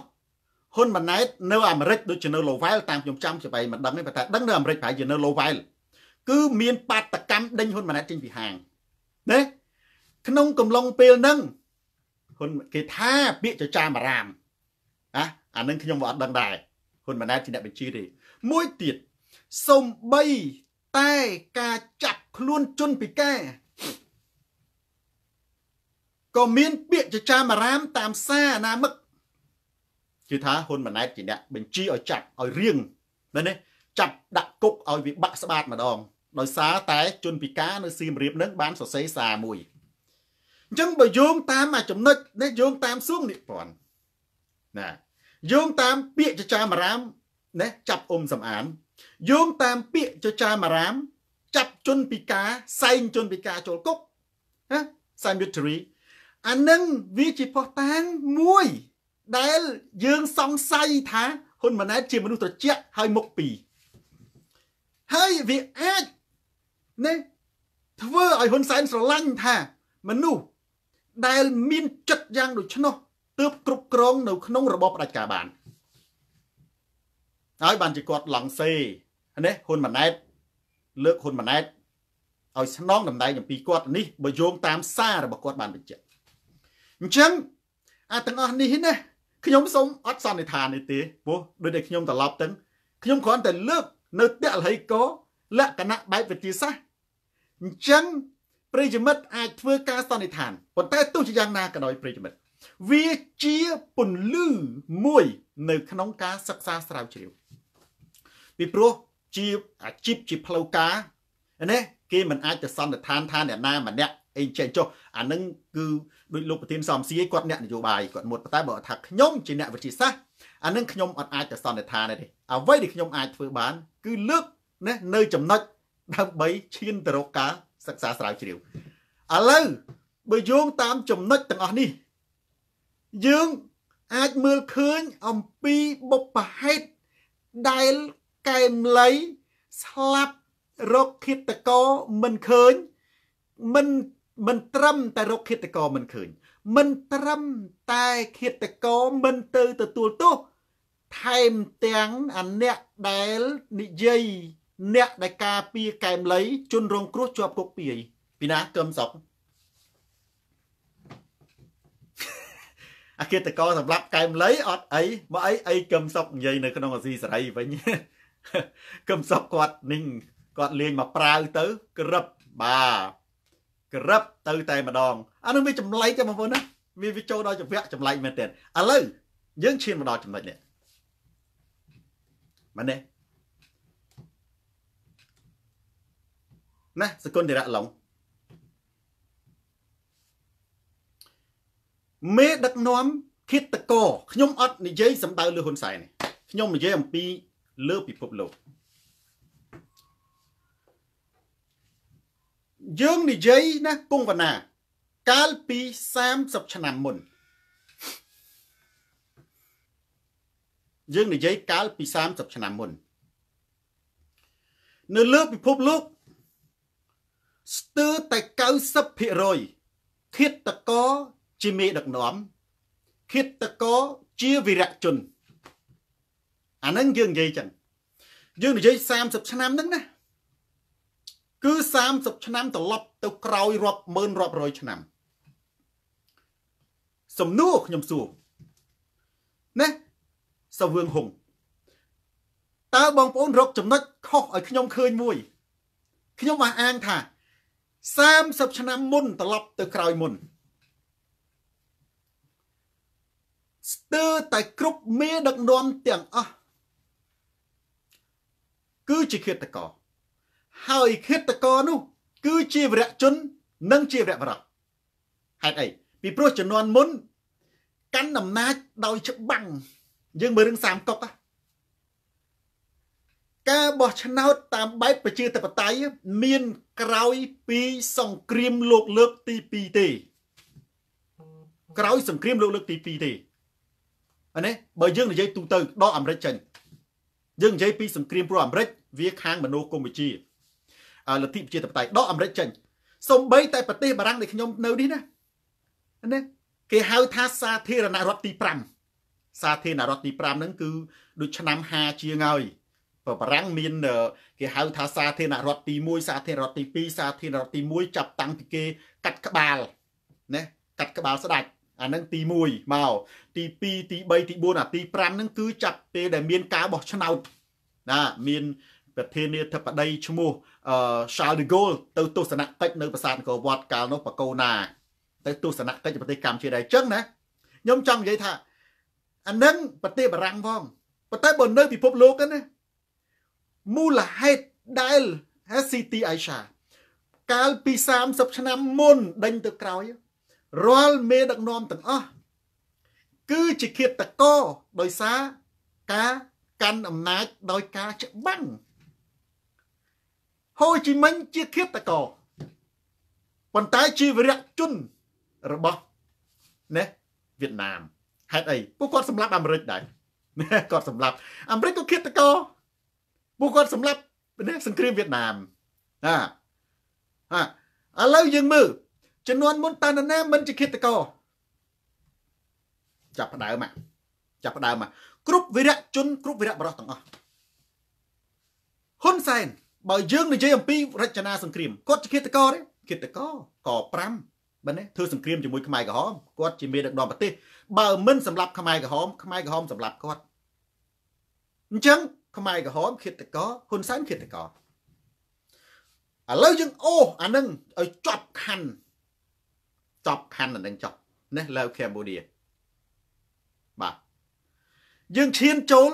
ហ៊ុនម៉ាណែតនៅអាមេរិកដូចជានៅឡូវែលតាមខ្ញុំចាំច្បាយមិនដឹងទេប៉ុន្តែដឹងនៅអាមេរិកប្រហែលជានៅឡូវែល គឺមានបាតកម្មដេញហ៊ុនម៉ាណែតចេញពីហាងណាក្នុងកំឡុងពេលហ្នឹងហ៊ុនគេថាពាក្យចចាមអារាមអាអានឹងខ្ញុំក៏អត់ដឹងដែរហ៊ុនម៉ាណែតជាអ្នកបញ្ជាទេមួយទៀតសំបីតែការចាប់ខ្លួនជនពិការក៏មានពាក្យចចាមអារាមតាមសារអនាមិកគឺថាហ៊ុនម៉ាណែតជាអ្នកបញ្ជាឲ្យចាប់ឲ្យរៀងមែនទេចាប់ដាក់គុកឲ្យវាបាក់ស្បាតម្ដង ដោយសារតែជនពិការនៅសៀមរាបនឹងបានសរសេរសារមួយអញ្ចឹងបើយោងតាមអាចំណុចនេះយោងតាមសួងនិពន្ធណាយោងតាមពាក្យចចាមអារាមណាចាប់អ៊ុំសំអានយោងតាមពាក្យចចាមអារាម ចាប់ជនពិការសែងជនពិការចូលគុកណាសែង victory អានឹងវាជាផុសតាងមួយដែលយើងសង្ស័យថាហ៊ុនម៉ាណែតជាមនុស្សត្រជាក់ហើយមុខពីរហើយវាអាច ណាធ្វើឲ្យហ៊ុនសែនស្រឡាញ់ថាមនុស្សដែលមានចិត្តយ៉ាងដូច្នោះទើបគ្រប់គ្រងនៅក្នុងរបបផ្ដាច់ការបានហើយបានជាគាត់ឡង់សេនេះហ៊ុនម៉ាណែតលើកហ៊ុនម៉ាណែតឲ្យស្នងតំណែងអំពីគាត់នេះបើយោងតាមសាររបស់គាត់បានបញ្ជាក់អញ្ចឹងអាទាំងអស់នេះណាខ្ញុំសូមអត់សន្និដ្ឋាននេះទេព្រោះដូចតែខ្ញុំត្រឡប់ទៅខ្ញុំគ្រាន់តែលើក នៅតលហីកលក្ខណៈបែបវិទ្យាសាស្ត្រ អញ្ចឹងប្រិយមិត្តអាចធ្វើការសន្និដ្ឋានប៉ុន្តែទោះជាយ៉ាងណាក៏ដោយប្រិយមិត្តវាជាពន្លឺមួយ នៅ ក្នុងការសិក្សាស្រាវជ្រាវពីព្រោះជាអាជីពជាផ្លូវការណាគេមិនអាចទៅសន្និដ្ឋានថាអ្នកណាម្នាក់អីចេះចុះអានឹងគឺដោយលោកប្រធានសំសៀគាត់អ្នកនយោបាយគាត់មុតតែបើថាខ្ញុំជាអ្នកវិទ្យាសាស្ត្រអានឹងខ្ញុំអត់អាចទៅសន្និដ្ឋានទេអ្វីដែលខ្ញុំអាចធ្វើបាន គឺលើកណានៅចំណុច ដើម្បីឈានទៅរកការសិក្សាស្រាវជ្រាវឥឡូវបើយោងតាមចំណុចទាំងអស់នេះ យើងអាចមើលឃើញអំពីបុព្វហេតុដែលកែមលៃស្លាប់រកឃាតករមិនឃើញមិនមិនត្រឹមតែរកឃាតករមិនឃើញ មិនត្រឹមតែឃាតករមិនទៅទទួលទោសថែមទាំងអាអ្នកដែលនិយាយ អ្នកដែលការពារកែមលីជនរងគ្រោះជាប់គុកពីអីពីណាកឹមសុកអាគិតកោសម្រាប់កែមលីអត់អីមកអីអីកឹមសុកនិយាយនៅក្នុងអាស៊ីសេរីវិញកឹមសុកគាត់នេះគាត់លេងមកប្រាវទៅក្រឹបបាទក្រឹបទៅតែម្ដងអានោះវាចម្លែកទេបងប្អូនណាវាវាចូលដល់ចង្វាក់ចម្លែកមែនទែនឥឡូវយើងឈានមកដល់ចំណុចនេះមែនទេ ណាសកុនតិរៈឡុងមេដឹកនាំគិតកោខ្ញុំអត់និយាយសម្ដៅលើហ៊ុនសែនខ្ញុំនិយាយអំពីលើពិភពលោកយើងនិយាយណាគង់វណ្ណា កាលពី30ឆ្នាំមុនយើងនិយាយកាលពី30ឆ្នាំមុន នៅលើពិភពលោក ស្ទើរតែ90%ឃាតករជាមេដឹកនាំឃាតករជាវីរៈជនអាហ្នឹងយើងនិយាយចឹងយើងនិយាយ30ឆ្នាំហ្នឹងណាគឺ30ឆ្នាំត្រឡប់ទៅក្រោយរាប់ម៉ឺនរាប់រយឆ្នាំសំណួរខ្ញុំសួរណាសវឿងហុងតើបងប្អូនរកចំណុចខុសឲ្យខ្ញុំឃើញមួយខ្ញុំបានអាងថា 30ឆ្នាំមុនត្រឡប់ទៅក្រោយមុនស្ទើរតែគ្រប់មេដឹកនាំទាំងអស់គឺជាឃាតករហើយឃាតករនោះ គឺជាវរៈជន និងជាវរៈបរោះហេតុអីពីព្រោះជំនាន់មុន កាន់អំណាចដោយច្បាំងយើងមើលរឿងសាមកុក ការបោះឆ្នោតតាមបែបប្រជាធិបតេយ្យមានក្រោយពីសង្គ្រាមលោកលើកទី2ទេក្រោយសង្គ្រាមលោកលើកទី2ទេអានេះបើយើងនិយាយទូទៅដកអាមេរិកចេញយើងនិយាយពីសង្គ្រាមព្រោះអាមេរិកវាខាងមនោគមវិជ្ជាលទ្ធិប្រជាធិបតេយ្យដកអាមេរិកចេញសំបីតែប្រទេសបារាំងដែលខ្ញុំនៅនេះណាណាគេហៅថាសាធារណរដ្ឋទី5សាធារណរដ្ឋទី5ហ្នឹងគឺដូចឆ្នាំ50ជាងហើយ បារាំងមានគេហៅថាសាធារណរដ្ឋទី1សាធារណរដ្ឋទី2សាធារណរដ្ឋទី1ចាប់តាំងពីគេកាត់ក្បាលណាកាត់ក្បាលស្ដាច់អានឹងទី1មកទី2ទី3ទី4អាទី5ហ្នឹងគឺចាប់ពេលដែលមានការបោះឆ្នោតណាមានប្រធានាធិបតីឈ្មោះអឺ Charles de Gaulle ទៅទស្សនកិច្ចនៅប្រាសាទអង្គរវត្តកាលនោះបកូណា ទៅទស្សនកិច្ចប្រទេសកម្ពុជាដែរអញ្ចឹងណាខ្ញុំចង់និយាយថាអានឹងប្រទេសបារាំងផងប៉ុន្តែបើនៅពិភពលោកណា មូលហេតុដែល HCT Aisha កាលពី30ឆ្នាំមុនដេញទៅក្រោយរាល់មេដឹកនាំទាំងអស់គឺជាឃាតករដោយសារការកាន់អំណាចដោយការច្បាំងហូជីមិញជាឃាតករប៉ុន្តែជាវីរៈជនរបស់ណាវៀតណាមហេតុអីពួកគាត់សម្លាប់អាមេរិកដែរគាត់សម្លាប់អាមេរិកក៏ឃាតករ ពួកគាត់សម្លាប់ណាសង្គ្រាមវៀតណាមណាហាឥឡូវយើងមើលចំនួនមុនតើណាមិនជាឃាតករចាប់ផ្ដើមចាប់ផ្ដើមគ្រប់វីរៈជនគ្រប់វីរៈបរោះទាំងអស់ហ៊ុនសែនបើយើងនិយាយអំពីរចនាសង្គ្រាមគាត់ជាឃាតករទេឃាតករក5បើនេះធ្វើសង្គ្រាមជាមួយខ្មែរក្រហមគាត់ជាមេដឹកនាំប្រទេសបើមិនសម្រាប់ខ្មែរក្រហមខ្មែរក្រហមសម្រាប់គាត់អញ្ចឹង ខ្មែរក្រហមឃាតករហ៊ុនសែនឃាតករឥឡូវយើងអូអានឹងឲ្យចប់ខណ្ឌចប់ខណ្ឌអានឹងចប់នេះលើកម្ពុជាបាទយើងឈានចូល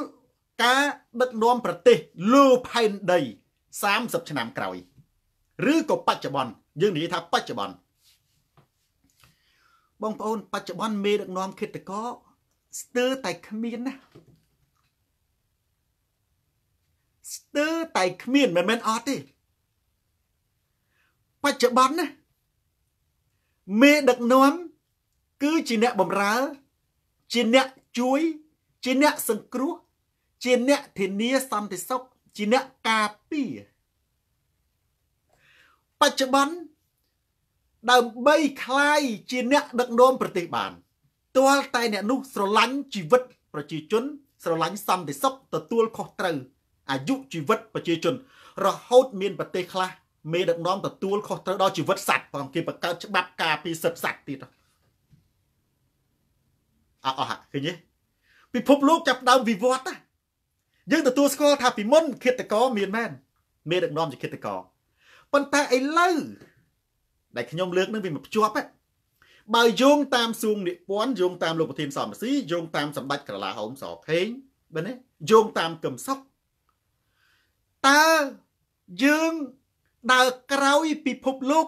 ការដឹកនាំប្រទេសលើផែនដី30ឆ្នាំក្រោយឬក៏បច្ចុប្បន្នយើងនិយាយថាបច្ចុប្បន្នបងប្អូនបច្ចុប្បន្នមេដឹកនាំគិតកោស្ទើរតែគ្មានណា ស្ទើរតែគ្មានមិនមែនអត់ទេបច្ចុប្បន្នណាមេដឹកនាំគឺជាអ្នកបម្រើជាអ្នកជួយជាអ្នកសង្គ្រោះជាអ្នកធានាសន្តិសុខជាអ្នកការពារបច្ចុប្បន្នដើម្បីคลายជាអ្នកដឹកនាំប្រទេសបានទាល់តែអ្នកនោះស្រឡាញ់ជីវិតប្រជាជន ស្រឡាញ់សន្តិសុខទទួលខុសត្រូវ អាយុជីវិតប្រជាជន រហូតមានប្រទេសខ្លះមេដឹកនាំទទួលខុសត្រូវដល់ជីវិតសត្វផងគេបង្កើតច្បាប់ការពារសិទ្ធិសត្វទៀតអស់អស់ឃើញទេពិភពលោកចាប់ដើមវិវត្តណាយើងទទួលស្គាល់ថាពីមុនឃាតករមានមែនមេដឹកនាំជាឃាតករប៉ុន្តែឥឡូវដែលខ្ញុំលើកនឹងវាមកភ្ជាប់បើយោងតាមសួងនិពន្ធយោងតាមលោកប្រធានសំស៊ីយោងតាមសម្ដេចក្រឡាហោមសខេងបើណាយោងតាមកឹមសុខ តើយើងដើរក្រោយពិភពលោក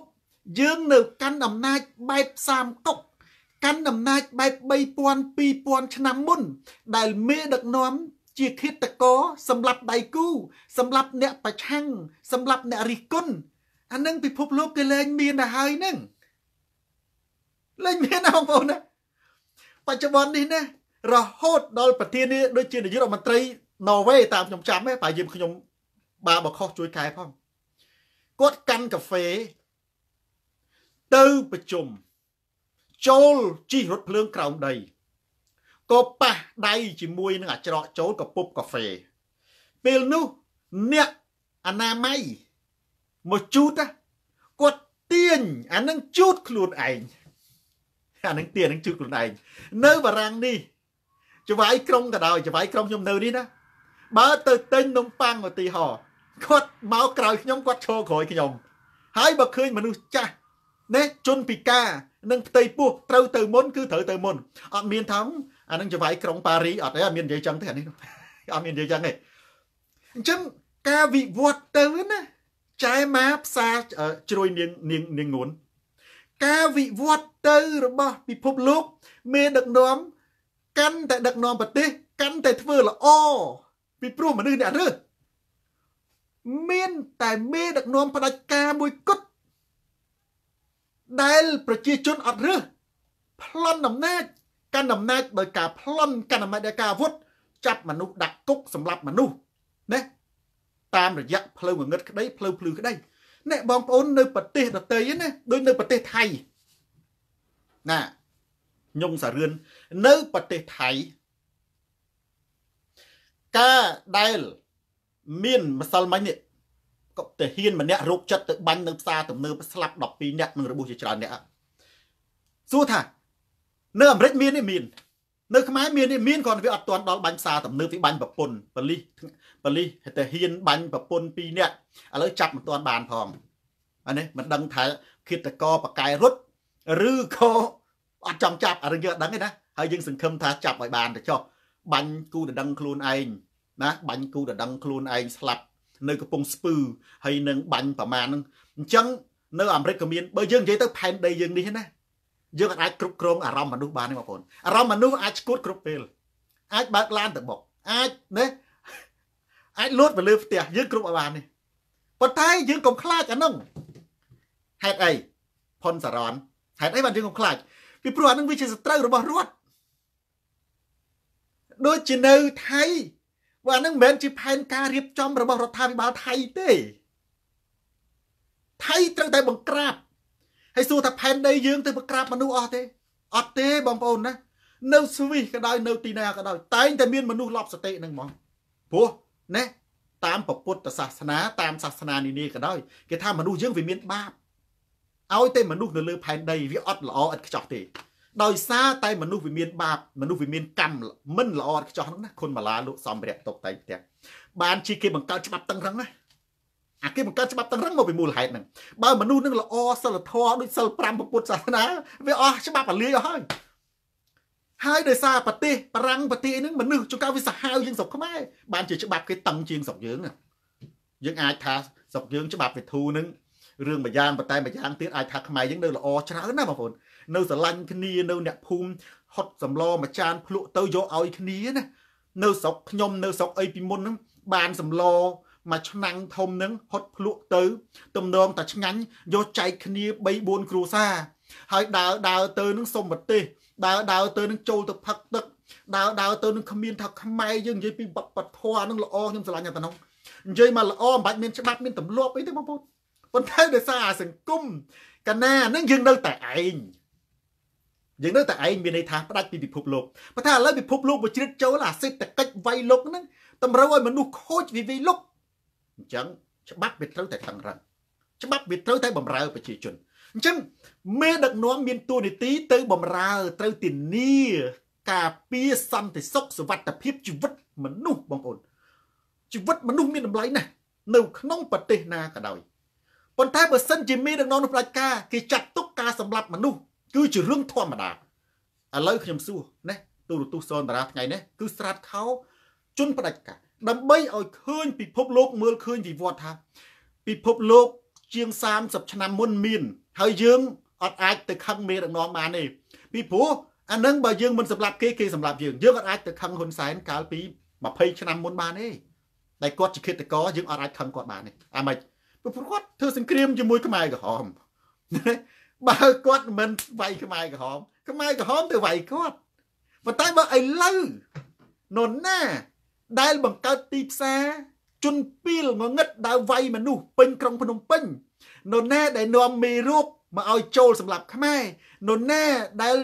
យើងនៅកាន់អំណាចបែបសាមកុកកាន់អំណាចបែប3000 2000ឆ្នាំមុន ដែលមេដឹកនាំជាឃាតករសម្រាប់ដៃគូសម្រាប់អ្នកប្រឆាំងសម្រាប់អ្នករិះគន់អានឹងពិភពលោកគេលែងមានទៅហើយហ្នឹងលែងមានបងប្អូនណាបច្ចុប្បន្ននេះណារហូតដល់ប្រធានាដូចជានាយករដ្ឋមន្ត្រីណូវេតាមខ្ញុំចាំទេបើយើងខ្ញុំ បើបខុសជួយកែផងគាត់កាន់កាហ្វេទៅប្រជុំចូលជីរថភ្លើងក្រោមដីក៏ប៉ះដៃជាមួយនឹងអាច្រកចូលកពុបកាហ្វេពេលនោះអ្នកអនាម័យមកជូតគាត់ទាញអានឹងជូតខ្លួនឯងអានឹងទាញនឹងជូតខ្លួនឯងនៅបារាំងនេះចវាយក្រុងក៏ដោយចវាយក្រុងខ្ញុំនៅនេះណាបើទៅទិញនំប៉័ងឧទាហរណ៍ គាត់មកក្រោយខ្ញុំគាត់ឈរក្រោយខ្ញុំហើយបើឃើញមនុស្សចាស់ណែជនពិការនិងផ្ទៃពោះត្រូវទៅមុនគឺត្រូវទៅមុនអត់មានថងអានឹងចវាយក្រុងប៉ារីអត់ទេអត់មាននិយាយចឹងទេអានេះអត់មាននិយាយចឹងទេអញ្ចឹងការវិវត្តទៅណាចែម៉ាផ្សារជ្រួយនាងនាងនាងងួនការវិវត្តទៅរបស់ពិភពលោកមេដឹកនាំកាន់តែដឹកនាំប្រទេសកាន់តែធ្វើល្អពីព្រោះមនុស្សអ្នករើស មានតែមេដឹកនាំផ្ដាច់ការមួយគត់ដែលប្រជាជនអត់រើសប្លន់អំណាចកាន់អំណាចដោយការប្លន់កាន់អំណាចដោយការអាវុធចាប់មនុស្សដាក់គុកសម្លាប់មនុស្សណាតាមរយៈផ្លូវងងឹតក្តីផ្លូវភ្លឺក្តីនេះបងប្អូននៅប្រទេសដទៃណាដូចនៅប្រទេសថៃណាញងសារឿននៅប្រទេសថៃការដែល មានម្សិលមិញនេះក៏ទៅហ៊ានម្នាក់រោគចិត្តទៅបាញ់នៅផ្សារទំនើបស្លាប់12នាក់នឹងរបួសជាច្រើននាក់សួរថានៅអាមេរិកមានទេមាននៅខ្មែរមានទេមានគាត់វាអត់ទាន់ដល់បាញ់ផ្សារទំនើបវាបាញ់ប្រពន្ធបលិសបលិសតែហ៊ានបាញ់ប្រពន្ធ2នាក់ឥឡូវចាប់មិនទាន់បានផងអានេះមិនដឹងថាគិតតកបកែរត់ឬក៏អត់ចង់ចាប់អារឿងយើងអត់ដឹងទេណាហើយយើងសង្ឃឹមថាចាប់ឲ្យបានទៅចុះបាញ់គូដណ្ដឹងខ្លួនឯង ណាបាញ់គូដណ្ដឹងខ្លួនឯងស្លាប់នៅកំពង់ស្ពឺហើយនឹងបាញ់ប្រមាណហ្នឹងអញ្ចឹងនៅអាមេរិកក៏មានបើយើងនិយាយទៅផែនដីយើងនេះណាយើងអាចគ្រប់គ្រងអារម្មណ៍មនុស្សបានទេបងប្អូនអារម្មណ៍មនុស្សអាចឈួតគ្រប់ពេលអាចបើកឡានទៅបុកអាចណាអាចលួចទៅលើផ្ទះយើងគ្រប់ឲ្យបាននេះប៉ុន្តែយើងកុំខ្លាចអានោះហេតុអីផុនសារ៉នហេតុអីបានយើងកុំខ្លាចពីព្រោះអានឹងវាជាសត្រូវរបស់រដ្ឋដូចជានៅថៃ ว่าនឹងមិនមែនជាផែនការរៀបចំរបស់រដ្ឋាភិបាលថៃទេថៃត្រូវតែបង្ក្រាបហើយសួរថាផែនដីយើងទៅបង្ក្រាបមនុស្សអស់ទេអត់ទេបងប្អូនណានៅស្វីសក៏ដោយនៅទីណាក៏ដោយតែងតែមានមនុស្សលប់សតិនឹងហ្មងព្រោះណាតាមពុទ្ធសាសនាតាមសាសនានានាក៏ដោយគេថាមនុស្សយើងវាមានបាបឲ្យតែមនុស្សនៅលើផែនដីវាអត់ល្អឥតខ្ចោះទេ ដោយសារតែមនុស្សវាមានបាបមនុស្សវាមានកម្មមិនល្អឥតខ្ចោះហ្នឹងណាគុណមាឡាលោកសំរៈតុបតែងផ្ទះបានជាគេបង្កើតច្បាប់តឹងរឹងណាអាគេបង្កើតច្បាប់តឹងរឹងមកពីមូលហេតុហ្នឹងបើមនុស្សនឹងល្អសិលធម៌ដូចសិល5ពុទ្ធសាសនាវាអស់ច្បាប់អាលាយអស់ហើយហើយដោយសារប្រទេសបារាំងប្រទេសហ្នឹងមនុស្សជួនកាលវាសាហាវជាងស្រុកខ្មែរបានជាច្បាប់គេតឹងជាងស្រុកយើងយើងអាចថាស្រុកយើងច្បាប់វិធូហ្នឹងរឿងមួយយ៉ាងប៉ុន្តែមួយយ៉ាងទៀតអាចថាខ្មែរយើងនៅល្អច្រើនណាបងប្អូន នៅស្រឡាញ់គ្នានៅអ្នកភូមិហត់សម្លមួយចានភ្លក់ទៅយកឲ្យគ្នាណានៅស្រុកខ្ញុំនៅស្រុកអីពីមុនហ្នឹងបានសម្លមួយឆ្នាំងធំហ្នឹងហត់ភ្លក់ទៅ ទំនងតែឆ្ងាញ់យកចែកគ្នា3 4គ្រួសារហើយដើរដើរទៅនឹងសុំប្រទេសដើរដើរទៅនឹងចូលទៅផឹកទឹកដើរដើរទៅនឹងគ្មានថាខ្មែរយើងនិយាយពីបបធរនឹងល្អខ្ញុំស្រឡាញ់តែនោះនិយាយមកល្អមិនបាច់មានច្បាប់មានទម្លាប់អីទេបងប្អូនប៉ុន្តែដោយសារអាសង្គមកណានឹងយើងនៅតែឯង យើងនៅតែឯងមានន័យថាផ្ដាច់ពីពិភពលោកប៉ុន្តែឥឡូវពិភពលោកវាជ្រៀតចូលអាសេដ្ឋកិច្ចវៃលុកហ្នឹងតម្រូវឲ្យមនុស្សខូចវិវ័យលុកអញ្ចឹងច្បាប់វាត្រូវតែតឹងរឹងច្បាប់វាត្រូវតែបំរើប្រជាជនអញ្ចឹងមេដឹកនាំមានតួនាទីទៅបំរើត្រូវធានាការពារសន្តិសុខសុវត្ថិភាពជីវិតមនុស្សបងប្អូនជីវិតមនុស្សមានតម្លៃណាស់នៅក្នុងប្រទេសណាក៏ដោយប៉ុន្តែបើសិនជាមេដឹកនាំនៅផ្ដាច់ការគេចាត់ទុកការសម្លាប់មនុស្ស គឺជារឿងធម្មតាឥឡូវខ្ញុំសួរណាទូរទស្សន៍សនតារាថ្ងៃនេះគឺស្រាតខោជន់ផ្ដាច់ការដើម្បីឲ្យឃើញពិភពលោកមើលឃើញវិវត្តថា ពិភពលោកជាង30ឆ្នាំមុនមាន ហើយយើងអត់អាចទៅខឹងមេដឹកនាំបានទេពីព្រោះអានឹងបើយើងមិនសម្លាប់គេគេសម្លាប់យើងយើងអត់អាចទៅខឹងហ៊ុនសែនកាលពី20ឆ្នាំមុនបានទេតែគាត់ជាឃាតករយើងអត់អាចខឹងគាត់បានទេអាម៉េចព្រោះគាត់ធ្វើសង្គ្រាមជាមួយខ្មែរក្រហម បើគាត់មិនវាយខ្មែរក្រហមខ្មែរក្រហមទៅវាយគាត់ប៉ុន្តែបើឥឡូវនរណា ដែលបង្កើតទីផ្សារជន់ពីលងងឹតដើរវាយមនុស្សពេញក្រុងភ្នំពេញនរណាដែលនាំមេរោគមកឲ្យចូលសម្រាប់ខ្មែរនរណាដែល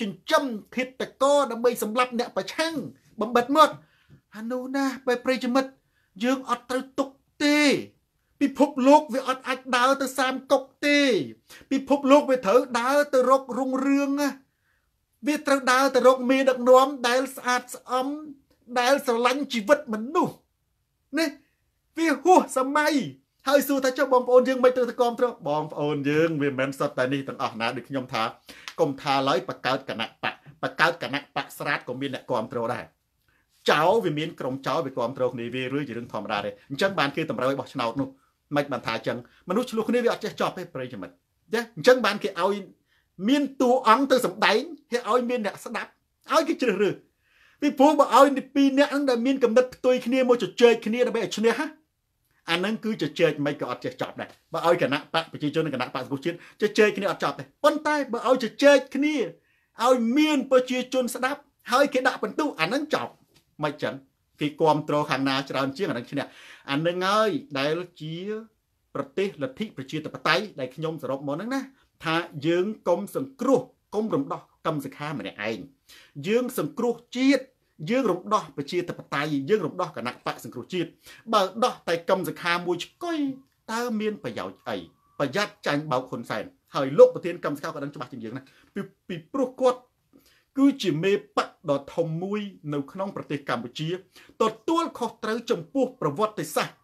ចិញ្ចឹមឃាតករដើម្បីសម្លាប់អ្នកប្រឆាំងបំបិតមកអានោះណាបែប្រិយមិត្តយើងអត់ត្រូវទុកទេ ពិភពលោកវាអត់អាចដើរទៅសាមកុកទេ ពិភពលោកវាត្រូវដើរទៅរករុងរឿងវាត្រូវដើរទៅរកមេដឹកនាំដែលស្អាតស្អំដែលស្រឡាញ់ជីវិតមនុស្សនេះវាហួសសម័យហើយសួរថាចុះបងប្អូនយើងមិនត្រូវទៅគ្រប់គ្រងបងប្អូនយើងវាមិនមែនសុទ្ធតែនេះទាំងអស់ណាដូចខ្ញុំថាកុំថាឡើយបកកើតគណៈបកបកកើតគណៈបកស្រាតក៏មានអ្នកគ្រប់គ្រងដែរចៅវាមានក្រុមចៅវាគ្រប់គ្រងគ្នាវារឿយជារឿងធម្មតាទេអញ្ចឹងបានគេតម្រូវឲ្យបោះឆ្នោតនោះ មិនបានថាអញ្ចឹងមនុស្សឆ្លោះគ្នាវាអត់ចេះចប់ទេប្រិយមិត្តចាអញ្ចឹងបានគេឲ្យមានតួអង្គទៅសម្ដែងគេឲ្យមានអ្នកស្ដាប់ឲ្យគេជ្រើសរើសពីព្រោះបើឲ្យពីរអ្នកហ្នឹងដែលមានកំណត់ផ្ទុយគ្នាមកជជែកគ្នាដើម្បីឲ្យឈ្នះអាហ្នឹងគឺជជែកមិនក៏អត់ចេះចប់ដែរបើឲ្យគណៈបកប្រជាជននិងគណៈបកសង្គមជាតិជជែកគ្នាអត់ចប់ទេប៉ុន្តែបើឲ្យជជែកគ្នាឲ្យមានប្រជាជនស្ដាប់ហើយគេដាក់បន្ទុកអាហ្នឹងចប់មិនចឹង គេគ្រប់គ្រងខាងណាច្រើនជាងអានឹងឈ្នះអានឹងហើយដែលជាប្រទេសលទ្ធិប្រជាធិបតេយ្យដែលខ្ញុំសរុបមកហ្នឹងណាថាយើងកុំសង្គ្រោះកុំរំដោះកម្មសខាម្នាក់ឯងយើងសង្គ្រោះជាតិយើងរំដោះប្រជាធិបតេយ្យយើងរំដោះគណៈបកសង្គ្រោះជាតិបើដោះតែកម្មសខាមួយឆ្កុយតើមានប្រយោជន៍អីប្រយ័ត្នចាញ់បោកហ៊ុនសែនហើយលោកប្រធានកម្មសខាក៏ដឹងច្បាស់ជាងយើងណាពីពីព្រោះគាត់ គឺជាមេបកដ៏ធំមួយនៅក្នុងប្រទេសកម្ពុជាទទួលខុសត្រូវចំពោះប្រវត្តិសាស្ត្រ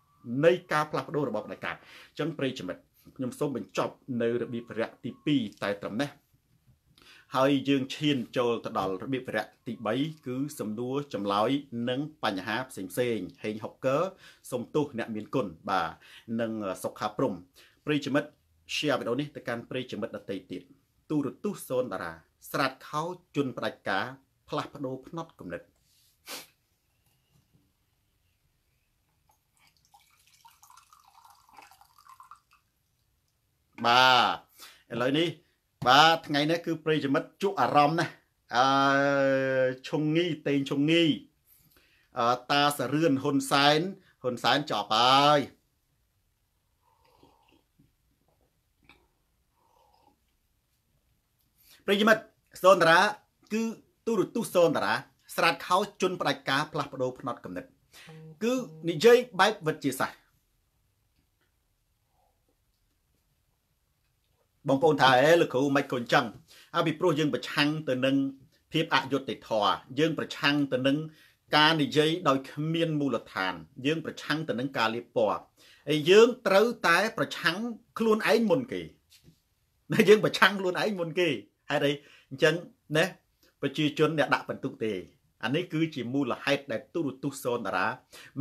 នៃការផ្លាស់ប្ដូររបបផ្ដាច់ការអញ្ចឹងប្រិយមិត្តខ្ញុំសូមបញ្ចប់នៅរបៀបរយៈទី2តែត្រឹមនេះហើយយើងឈានចូលទៅដល់របៀបវរៈទី3គឺសំណួរចម្លើយនិងបញ្ហាផ្សេងផ្សេងហេងហុកកឺសុំទោសអ្នកមានគុណបាទនិងសុខាព្រំប្រិយមិត្ត share វីដេអូនេះទៅកាន់ប្រិយមិត្តដទៃទៀតទូរទស្សន៍សូនតារា ស្រាតខោជន់ផ្ដាច់ការផ្លាស់ប្ដូរផ្នត់គំនិតបាទឥឡូវនេះ បាទថ្ងៃនេះគឺប្រិយមិត្តជក់អារម្មណ៍ណាអឺឈុងងីតេងឈុងងីអឺតាសរឿនហ៊ុនសែនហ៊ុនសែនចប់ហើយប្រិយមិត្ត សូនតារាគឺទូរទស្សន៍សូនតារាស្រាតខោជន់ផ្ដាច់ការផ្លាស់ប្ដូរផ្នត់កំណត់គឺនិយាយបែបវិទ្យាសាស្ត្របងប្អូនថាអេលោកគ្រូមិនក៏អញ្ចឹងហើយពីព្រោះយើង ប្រឆាំងទៅនឹងភាពអយុត្តិធម៌យើង ប្រឆាំងទៅនឹងការនិយាយដោយគ្មានមូលដ្ឋាន យើង ប្រឆាំងទៅនឹងការលៀបពណ៌ហើយយើងត្រូវតែប្រឆាំងខ្លួនឯងមុនគេណាយើងប្រឆាំងខ្លួនឯងមុនគេហេតុអី អញ្ចឹងណាប្រជាជនអ្នកដាក់បន្ទុកទេអានេះគឺជាមូលហេតុដែលទូរទស្សន៍សូនតារា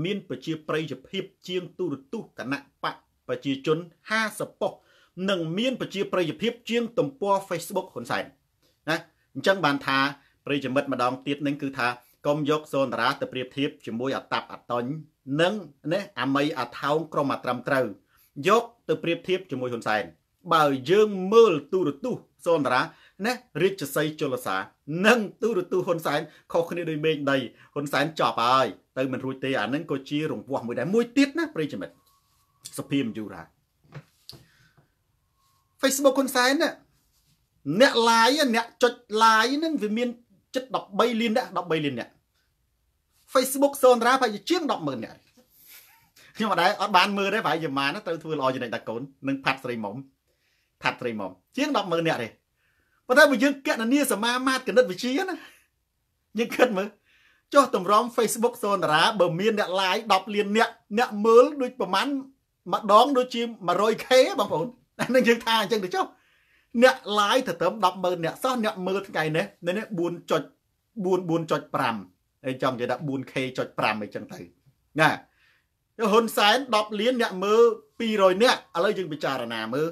មានប្រជាប្រិយភាពជាងទូរទស្សន៍គណៈបកប្រជាជន50ប៉ុស្តិ៍និងមានប្រជាប្រិយភាពជាងទំព័រ Facebook ហ៊ុនសែនណាអញ្ចឹងបានថាប្រិយមិត្តម្ដងទៀតនឹងគឺថាកុំយកសូនតារាទៅប្រៀបធៀបជាមួយអតាប់អតុញនិងណាអាមីអាថោងក្រុមអាត្រឹមត្រូវយកទៅប្រៀបធៀបជាមួយហ៊ុនសែនបើយើងមើលទូរទស្សន៍សូនតារា ណារាជសីជលសានិងទូរទស្សន៍ហ៊ុនសែនខុសគ្នាដោយមេឃដីហ៊ុនសែនចប់ហើយទៅមិនរួចទេអានឹងក៏ជារង្វាស់មួយដែរមួយទៀតណាប្រិយមិត្តសភីមយូរ៉ា Facebook ហ៊ុនសែនណាអ្នក like អ្នកចុច like ហ្នឹងវាមានជិត13លានអ្នក13លានអ្នក Facebook សូនតារាប្រហែលជាជាង100,000អ្នកខ្ញុំអត់ដែរអត់បានមើលទេប្រហែលជាម៉ានត្រូវធ្វើល្អចំណេញតាកូននឹងផាត់ស្រីមុំផាត់ស្រីមុំជាង100,000អ្នកទេ ប៉ុន្តែបើយើងកណនីសមាមាត្រគណិតវិទ្យាណាយើងគិតមើលចុះតម្រំ Facebook សូនតារាបើមានអ្នក like 10លានអ្នកអ្នកមើលដូចប្រហែលម្ដងដូចជា 100k បងប្អូននឹងយើងថាអញ្ចឹងទៅចុះអ្នក live ទៅត្រឹម100,000អ្នកសោះអ្នកមើលថ្ងៃនេះនេះ4.4.5ហើយចង់និយាយថា 4k ចុច5អីចឹងទៅណាហ៊ុនសែន10លានអ្នកមើល200អ្នកឥឡូវយើងពិចារណាមើល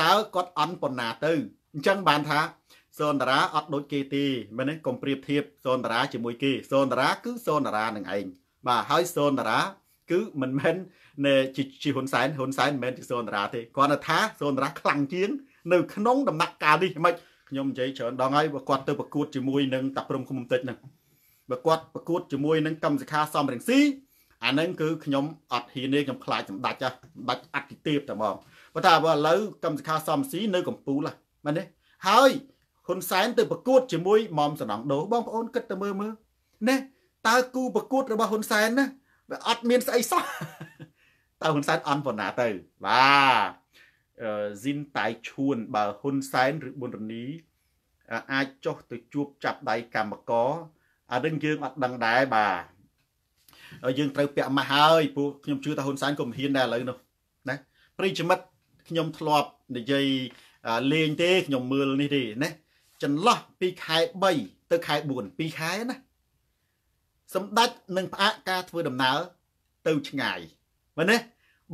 តើគាត់អន់ប៉ុណ្ណាទៅ អញ្ចឹងបានថាសូនតារាអត់ដូចគេទេមែនទេកុំប្រៀបធៀបសូនតារាជាមួយគេសូនតារាគឺសូនតារានឹងឯងបាទហើយសូនតារាគឺមិនមែននៃជាហ៊ុនសែនហ៊ុនសែនមិនមែនជាសូនតារាទេគាត់នៅថាសូនតារាខ្លាំងជាង នៅក្នុងដំណាក់កាលនេះមិនខ្ញុំនិយាយច្រើនដងហើយបើគាត់ទៅប្រកួតជាមួយនឹងតាព្រំគុំតិចហ្នឹងបើគាត់ប្រកួតជាមួយនឹងកម្មសខាសំរងស៊ីអាហ្នឹងគឺខ្ញុំអត់ហ៊ានទេខ្ញុំខ្លាចសម្ដេចចាសម្ដេចអតិទេពតែហ្មងបើថាបើឥឡូវកម្មសខាសំស៊ីនៅកំពូល មែនទេហើយហ៊ុនសែនទៅប្រកួតជាមួយមុំសំណងដូបងប្អូនគិតទៅមើលមើលណាតើគូប្រកួតរបស់ហ៊ុនសែនណាវាអត់មានស្អីសោះតើហ៊ុនសែនអន់ប៉ុណ្ណាទៅបាទស៊ីនតៃឈួនបើហ៊ុនសែនឬប៊ុនរនីអាចចុះទៅជួបចាប់ដៃកម្មករអានឹងយើងអត់ដឹងដែរបាទយើងត្រូវពាក់ម៉ាស់ហើយពួកខ្ញុំជឿថាហ៊ុនសែនក៏មិនហ៊ានដែរឥឡូវនោះណាប្រិយមិត្តខ្ញុំធ្លាប់និយាយ លេងទេខ្ញុំមើលនេះទេណាចន្លោះពីខែ3ទៅខែ4 2ខែណាសម្ដេចនឹងផ្អាកការធ្វើដំណើរទៅឆ្ងាយមែនទេ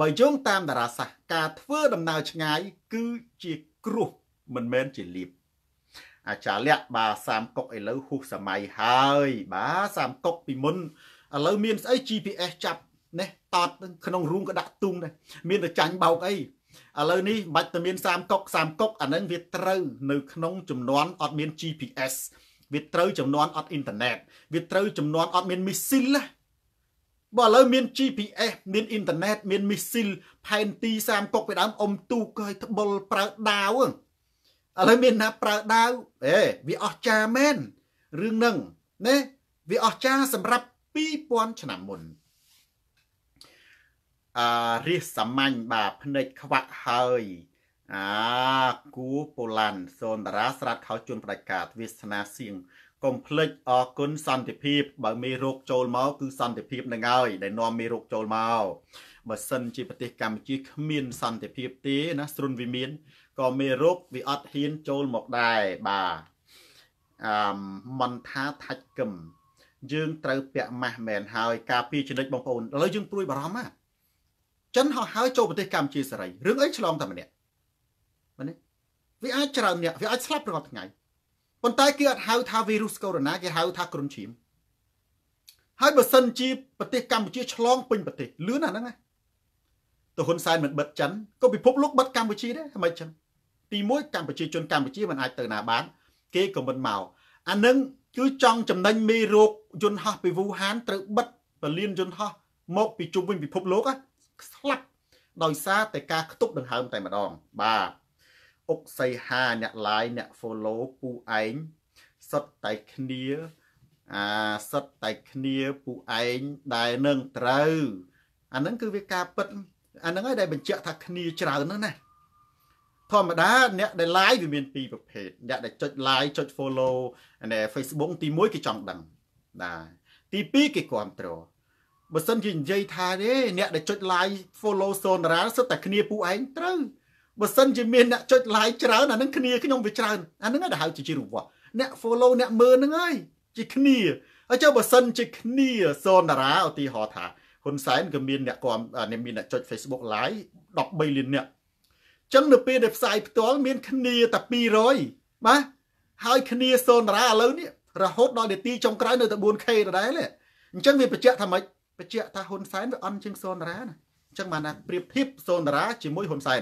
បើយោងតាមតារាសាស្ត្រការធ្វើដំណើរឆ្ងាយ គឺជាគ្រោះមិនមែនជាលៀបអាចារ្យលក្ខបាសាមកុកឥឡូវហួសសម័យហើយ បាទសាមកុកពីមុនឥឡូវមានស្អី GPS ចាប់នេះតតក្នុងរូងក៏ដាក់ទុងដែរមានតែចាញ់បោកអី ឥឡូវនេះមិនបាច់តែមានសាមកុកសាមកុកអានឹងវាត្រូវនៅក្នុងចំនួនអត់មាន GPS វាត្រូវចំនួនអត់អ៊ីនធឺណិតវាត្រូវចំនួនអត់មានមីស៊ីលណាបើឥឡូវមាន GPS មានអ៊ីនធឺណិតមានមីស៊ីលផែនទី30កុកពីដើមអុំទូកឲ្យត្បុលប្រើដាវឥឡូវមានណាប្រើដាវអេវាអស្ចារ្យមែនរឿងហ្នឹងណាវាអស្ចារ្យសម្រាប់2000ឆ្នាំមុន អឺរាសសាមញ្ញបាទភ្នែកខ្វាក់ហើយអាគូប៉ូឡាន់សូនតារាស្រាតខោជន់ផ្ដាច់ការវាសនាសៀងកុំភ្លេចអរគុណសន្តិភាព បើមេរោគចូលមកគឺសន្តិភាពនឹងហើយដែលនាំមេរោគចូលមកបើសិនជាប្រទេសកម្ពុជាគ្មានសន្តិភាពទេណាស្រុនវិមានក៏មេរោគវាអត់ហ៊ានចូលមកដែរបាទអឺមន្ថាថាច់កឹមយើងត្រូវពាក់ម៉ាស់មែនហើយការពារចំណុចបងប្អូនឥឡូវយើងព្រួយបារម្ភណា ចិនហោះហើរចូលប្រទេសកម្ពុជាសេរីរឿងអីឆ្លងតែម្នាក់មែនទេវាអាចច្រើនអ្នកវាអាចស្លាប់រាល់ថ្ងៃប៉ុន្តែគេអត់ហៅថាវីរុសកូវីដ -19 គេហៅថាគ្រុនឈាមហើយបើសិនជាប្រទេសកម្ពុជាឆ្លងពេញប្រទេសលឿនអាហ្នឹងណាទៅហ៊ុនសែនមិនបិទចិនក៏ពិភពលោកបិទកម្ពុជាដែរហ្មងចឹងទី1កម្ពុជាជនកម្ពុជាមិនអាចទៅណាបាន គេក៏មិនមកអានឹងគឺចង់ចំណេញមេរោគយន្តហោះពីវូហានត្រូវបិទពលានយន្តហោះមកពីជុំវិញពិភពលោក ស្លាប់ដោយសារតែការខ្ទប់ដង្ហើមតែម្ដង បាទអុកសីហាអ្នក like អ្នក follow ពូឯងសុទ្ធតែគ្នាអាសុទ្ធតែគ្នាពូឯងដែលនឹងត្រូវអាហ្នឹងគឺវាការពិតអាហ្នឹងហើយដែលបញ្ជាក់ថាគ្នាច្រើនហ្នឹងណាធម្មតាអ្នកដែល live វាមានពីរប្រភេទអ្នកដែលចុច like ចុច follow នៅ Facebook ទី1គេចង់ដឹងដែរទី2គេគ្រប់គ្រង បើសិនជានិយាយថាទេអ្នកដែលចុច like follow សូនតារាសុទ្ធតែគ្នាពូឯងត្រូវបើសិនជាមានអ្នកចុច like ច្រើនអានឹងគ្នាខ្ញុំវាច្រើនអានឹងដែលហៅជាជារង្វាស់អ្នក follow អ្នកមើលហ្នឹងហើយជាគ្នាហើយចុះបើសិនជាគ្នាសូនតារាឧទាហរណ៍ថាហ៊ុនសែនក៏មានអ្នកគាត់មានអ្នកចុច Facebook live 13លានអ្នកចឹងនៅពេលដែលផ្សាយផ្ទាល់មានគ្នាតែ200បាទហើយគ្នាសូនតារាឥឡូវនេះរហូតដល់នាទីចុងក្រោយនៅតែ 4K ដដែលអញ្ចឹងវាបញ្ជាក់ថាម៉េច បញ្ជាក់ថាហ៊ុនសែនវាអន់ជាងសូនតារាណាអញ្ចឹងបានថាប្រៀបធៀបសូនតារាជាមួយហ៊ុនសែន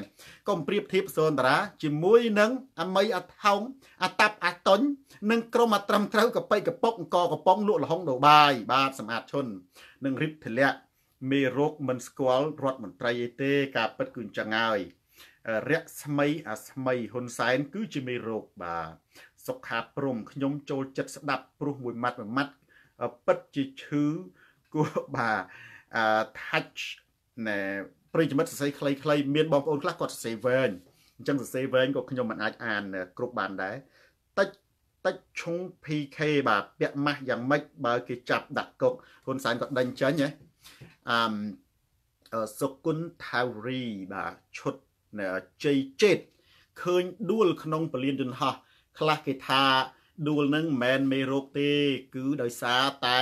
កុំប្រៀបធៀបសូនតារាជាមួយនឹងអាមីអាថោងអាតាប់អាតុញនិងក្រុមអាត្រឹមត្រូវកប៉ិកប៉ុកអង្គកប៉ុងលក់លហុងដូបាយបាទសម្អាតឈុននិងរិទ្ធិលៈមេរោគមិនស្គាល់រដ្ឋមន្ត្រីអីទេ ការពិតគឺអញ្ចឹងហើយរស្មីអាស្មីហ៊ុនសែន គឺជាមេរោគបាទសុខាព្រំខ្ញុំចូលចិត្តស្ដាប់ព្រោះមួយម៉ាត់មួយម៉ាត់ពិតជាឈឺ គួរបាទអឺ touch ណែប្រិយមិត្តសរសេរខ្លីៗមានបងប្អូនខ្លះគាត់សរសេរវែងអញ្ចឹងសរសេរវែងក៏ខ្ញុំមិនអាចអានគ្រប់បានដែរតិចតិចឈុង PK បាទពាក់ម៉ាស់យ៉ាងម៉េចបើគេចាប់ដាក់គុកហ៊ុនសែនក៏ដេញចាញ់ហ៎អឺសុគន្ធថាវរីបាទឈុតជ័យចេតឃើញដួលក្នុងពលានយន្តហោះខ្លះគេថាដួលនឹងមិនមែនមេរោគទេ គឺដោយសារតែ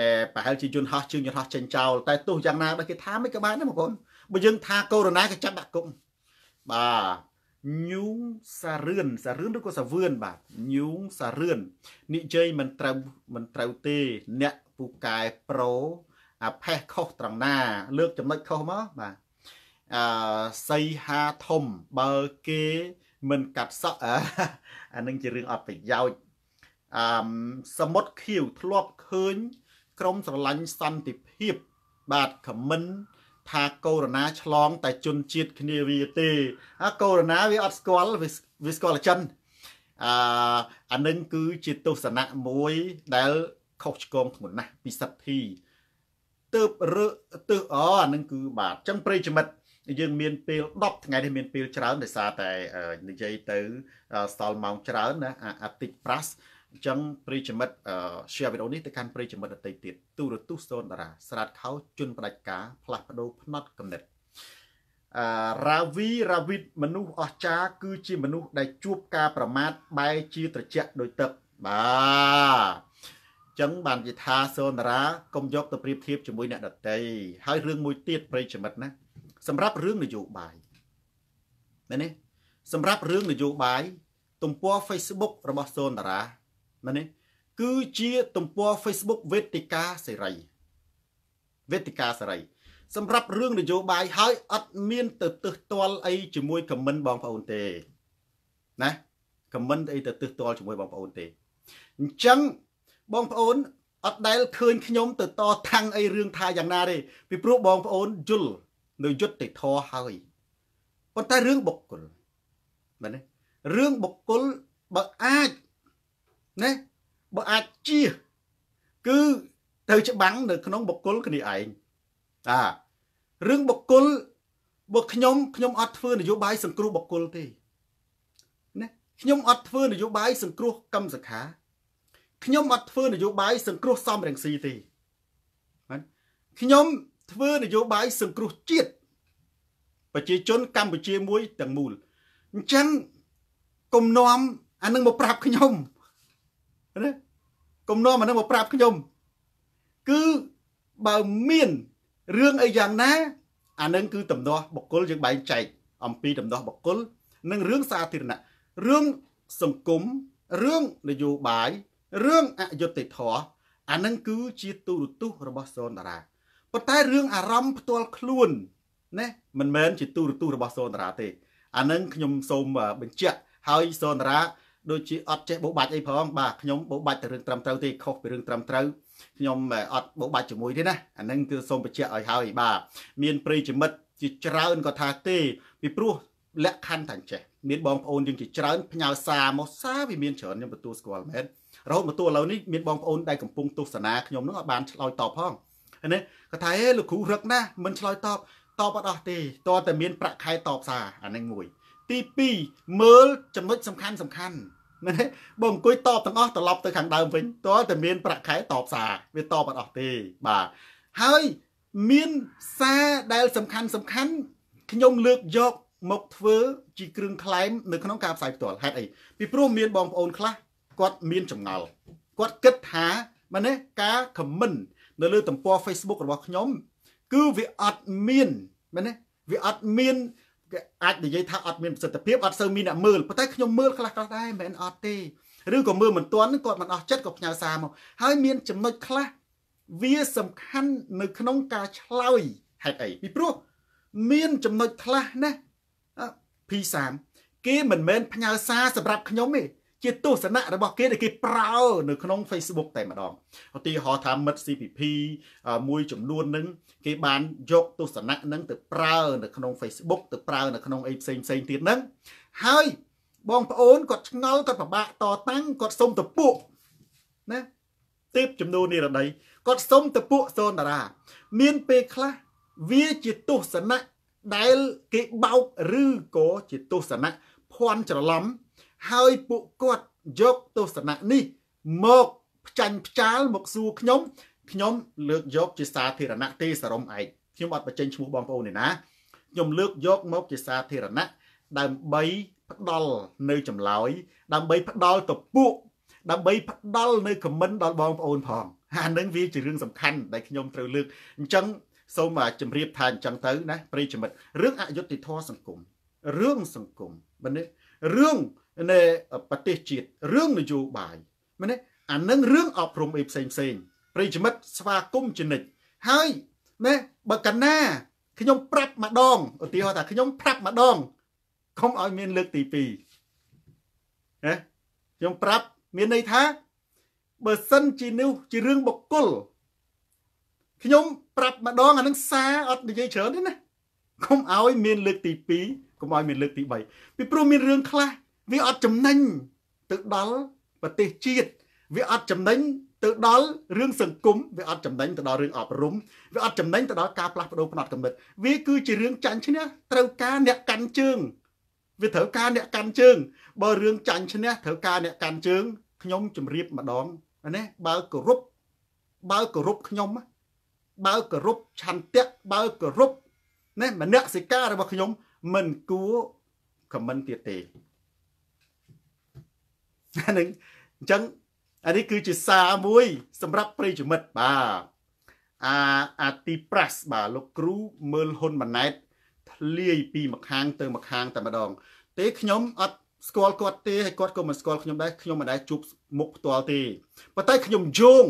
ណែប្រហែលជាយន្តហោះជើងយន្តហោះចេញចោលតែទោះយ៉ាងណាបើគេថាមិនក៏បានដែរបងប្អូនបើយើងថាកូវីដ -19 ក៏ចាប់ដាក់គុកបាទញូងសារឿនសារឿនឬក៏សាវឿនបាទញូងសារឿននិយាយមិនត្រូវមិនត្រូវទេ អ្នកពូកែប្រូអាផេះខុសត្រង់ណា លើកចំណុចខុសមកបាទអឺសីហាធំបើគេមិនកាត់សក់អានឹងជារឿងអត់ប្រយោជន៍អឺសមុទ្រខៀវធ្លាប់ឃើញ ក្រមស្រឡាញ់សន្តិភាព បាទខមមិនថាកូវីដ -19 ឆ្លង តែជនជាតិគ្នាវាទេអាកូវីដ -19 វាអត់ស្គាល់វាស្គាល់ចិនអឺអានឹងគឺជាទស្សនៈមួយដែលខុសឆ្គងធ្ងន់ណាស់ពីសិទ្ធិទៅរើទៅអអានឹងគឺបាទចឹងប្រិយមិត្តយើងមានពេល10ថ្ងៃនេះមានពេលច្រើនដោយសារតែនិយាយទៅស្ទល់ម៉ោងច្រើនណាអាទិចប្រាស់ អញ្ចឹងប្រិយមិត្ត share វីដេអូនេះទៅកាន់ប្រិយមិត្តដទៃទៀតទូរទស្សន៍សូនតារាស្រាតខោជន់ផ្ដាច់ការផ្លាស់ប្ដូរផ្នត់កំណត់អឺរាវីរាវិតមនុស្សអស្ចារគឺជាមនុស្សដែលជួបការប្រមាថបែរជាត្រជាក់ដោយទឹកបាទចឹងបាននិយាយថាសូនតារាកុំយកទៅប្រៀបធៀបជាមួយអ្នកដតីហើយរឿងមួយទៀតប្រិយមិត្តណាសម្រាប់រឿងនយោបាយមែនទេសម្រាប់រឿងនយោបាយទំព័រ Facebook របស់សូនតារា មែនទេគឺជាទំព័រ Facebook វេទិកាសេរីវេទិកាសេរី សម្រាប់រឿងនយោបាយហើយអត់មានទៅទឹះទាល់អីជាមួយខមមិនបងប្អូនទេណាខមមិនអីទៅទឹះទាល់ជាមួយបងប្អូនទេអញ្ចឹងបងប្អូនអត់ដែលឃើញខ្ញុំទៅតតាំងអីរឿងថាយ៉ាងណាទេពីព្រោះបងប្អូនយល់នៅយុត្តិធម៌ហើយប៉ុន្តែរឿងបុគ្គលមែនទេរឿងបុគ្គលបើអាច ណាបើអាចជាគឺទៅច្បាំងនៅក្នុងបុគ្គលគ្នាឯងអារឿងបុគ្គលបើខ្ញុំខ្ញុំអត់ធ្វើនយោបាយសង្គ្រោះបុគ្គលទេណាខ្ញុំអត់ធ្វើនយោបាយសង្គ្រោះកម្មសខាខ្ញុំអត់ធ្វើនយោបាយសង្គ្រោះសំរងស៊ីទេបាទខ្ញុំធ្វើនយោបាយសង្គ្រោះជាតិប្រជាជនកម្ពុជាមួយទាំងមូលអញ្ចឹងកុំនាំអានឹងមកប្រាប់ខ្ញុំ ណាកុំនាំអានឹងមកប្រាប់ខ្ញុំ គឺបើមានរឿងអីយ៉ាងណា អានឹងគឺតំណោះបុគ្គលយើងបែងចែកអំពីតំណោះបុគ្គលនិងរឿងសាធារណៈរឿងសង្គមរឿងនយោបាយរឿងអយុត្តិធម៌អានឹងគឺជាទូរទស្សន៍របស់សូនតារាប៉ុន្តែរឿងអារម្មណ៍ផ្ទាល់ខ្លួនណាមិនមែនជាទូរទស្សន៍របស់សូនតារាទេអានឹងខ្ញុំសូមបញ្ជាក់ហើយសូនតារា ដូចជាអត់ចេះបោបាច់អីផងបាទខ្ញុំបោបាច់តែរឿងត្រឹមត្រូវទេខុសពីរឿងត្រឹមត្រូវខ្ញុំអត់បោបាច់ជាមួយទេណាអានឹងគឺសូមបញ្ជាក់ឲ្យហើយបាទមានប្រិយមិត្តជាច្រើនក៏ថាទេពីព្រោះលក្ខខណ្ឌតែអញ្ចេះមានបងប្អូនយើងជាច្រើនផ្ញើសារមកសារវាមានច្រើនខ្ញុំទទួលស្គាល់មែនរហូតមកទល់ឥឡូវនេះមានបងប្អូនដែលកំពុងទស្សនាខ្ញុំនឹងអត់បានឆ្លើយតបផងណាគាត់ថាហេលោកគ្រូរឹកណាស់មិនឆ្លើយតបតបអត់អស់ទេតតែមានប្រាក់ខែតបសារអានឹងមួយ ទី2មើលចំណុចសំខាន់សំខាន់មែនទេបើអង្គុយតបទាំងអស់ត្រឡប់ទៅខាងដើមវិញតើតែមានប្រាក់ខែតបសារវាតបអត់អស់ទេបាទហើយមានសារដែលសំខាន់សំខាន់ខ្ញុំលើកយកមកធ្វើជាគ្រឿងក្លែមនៅក្នុងការផ្សាយផ្ទាល់ហេតុអីពីព្រោះមានបងប្អូនខ្លះគាត់មានចម្ងល់គាត់គិតថាមែនទេការ comment នៅលើទំព័រ Facebook របស់ខ្ញុំ គឺវាអត់មានមែនទេវាអត់មាន គេអាចនិយាយថាអត់មានប្រសិទ្ធភាពអត់សូវមានអ្នកមើលប៉ុន្តែខ្ញុំមើលខ្លះខ្លះដែរមិនមែនអត់ទេឬក៏មើលមិនទាន់គាត់មិនអស់ចិត្តក៏ផ្ញើសារមកហើយមានចំណុចខ្លះវាសំខាន់នៅក្នុងការឆ្លើយហេតុអីពីព្រោះមានចំណុចខ្លះណា P3 គេមិនមែនផ្ញើសារសម្រាប់ខ្ញុំទេ ជាទស្សនៈរបស់គេដែលគេប្រើនៅក្នុង Facebook តែម្ដងឧទាហរណ៍ថាមិត្ត CPP មួយចំនួននឹងគេបានយកទស្សនៈនឹងទៅប្រើនៅក្នុង Facebook ទៅប្រើនៅក្នុងអីផ្សេងផ្សេងទៀតហ្នឹងហើយបងប្អូនគាត់ឆ្ងល់គាត់ពិបាកតតាំងគាត់សុំទៅពួកណាទេពចំនួននេះរដីគាត់សុំទៅពួកសូនតារា មានពេលខ្លះវាជាទស្សនៈដែលគេបោកឬក៏ជាទស្សនៈភ័ន្តច្រឡំ ហើយពួកគាត់យកទស្សនៈនេះមកផ្ចាញ់ផ្ចាលមកសួរខ្ញុំខ្ញុំលើកយកជាសាធារណៈទេសរមឯកខ្ញុំអត់បញ្ចេញឈ្មោះបងប្អូនទេណាខ្ញុំលើកយកមកជាសាធារណៈដើម្បីផ្ដល់នៅចម្លើយដើម្បីផ្ដល់ទៅពួកដើម្បីផ្ដល់នៅខមមិនដល់បងប្អូនផងអានឹងវាជារឿងសំខាន់ដែលខ្ញុំត្រូវលើកអញ្ចឹងសូមជម្រាបថាអញ្ចឹងទៅណាប្រិយមិត្តរឿងអយុត្តិធម៌សង្គមរឿងសង្គមមិនទេរឿង នៃប្រទេសជាតិរឿងនយោបាយមែនទេអានឹងរឿងអប់រំអីផ្សេងផ្សេងប្រិយមិត្តស្វាគមន៍ជានិច្ចហើយណាបើកណាខ្ញុំប្រាប់ម្ដងឧទាហរណ៍ថាខ្ញុំប្រាប់ម្ដងកុំឲ្យមានលើកទី2ណាខ្ញុំប្រាប់មានន័យថាបើសិនជានេះជារឿងបុគ្គលខ្ញុំប្រាប់ម្ដងអានឹងសារអត់និយាយច្រើនទេណាកុំឲ្យមានលើកទី2កុំឲ្យមានលើកទី3ពីព្រោះមានរឿងខ្លះ វាអត់ចំណេញទៅដល់ប្រទេសជាតិវាអត់ចំណេញទៅដល់រឿងសង្គមវាអត់ចំណេញទៅដល់រឿងអប់រំវាអត់ចំណេញទៅដល់ការផ្លាស់ប្ដូរផ្នត់គំនិតវាគឺជារឿងចាញ់ឈ្នះត្រូវការអ្នកកាន់ជើងវាត្រូវការអ្នកកាន់ជើង បើរឿងចាញ់ឈ្នះត្រូវការអ្នកកាន់ជើងខ្ញុំជម្រាបម្ដងណាបើគោរពបើគោរពខ្ញុំបើគោរពឆន្ទៈបើគោរពណាមនសិការរបស់ខ្ញុំមិនគួរខមមិនទៀតទេ អានឹងអញ្ចឹងអានេះគឺជាសារមួយ សម្រាប់ប្រិយមិត្តបាទអាអាទីប្រាសបាទលោកគ្រូមើលហ៊ុនម៉ាណែតធ្លាយពីម្ខាងទៅម្ខាងតែម្ដង ទេខ្ញុំអត់ស្គាល់គាត់ទេហើយគាត់ក៏មិនស្គាល់ខ្ញុំដែរខ្ញុំមិនដែលជួបមុខផ្ទាល់ទេប៉ុន្តែខ្ញុំយោង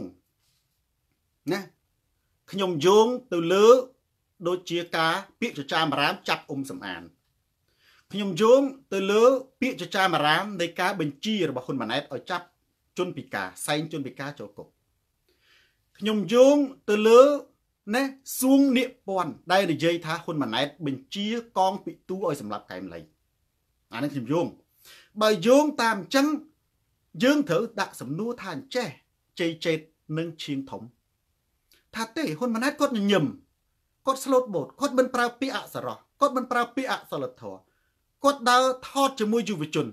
ណាខ្ញុំយោងទៅលើ ដូចជាការពាក្យចចាមរាមចាប់អ៊ុំសំអាន ខ្ញុំយោងទៅលើពាក្យចចាមរាមនៃការបញ្ជារបស់ហ៊ុនម៉ាណែតឲ្យចាប់ជនពិការសែងជនពិការចូលគុកខ្ញុំយោងទៅលើណាសួងនៀកពាន់ដែលនិយាយថាហ៊ុនម៉ាណែតបញ្ជាកងពិទូឲ្យសម្លាប់កែមលីអានេះខ្ញុំយោងបើយោងតាមអញ្ចឹងយើងត្រូវដាក់សំណួរថាអញ្ចេះជ័យចេតនិងឈៀងធំថាទេហ៊ុនម៉ាណែតគាត់ញញឹមគាត់ស្លូតបូតគាត់មិនប្រើពាក្យអសរោះគាត់មិនប្រើពាក្យអសិលធម៌ គាត់ដើរថតជាមួយយុវជន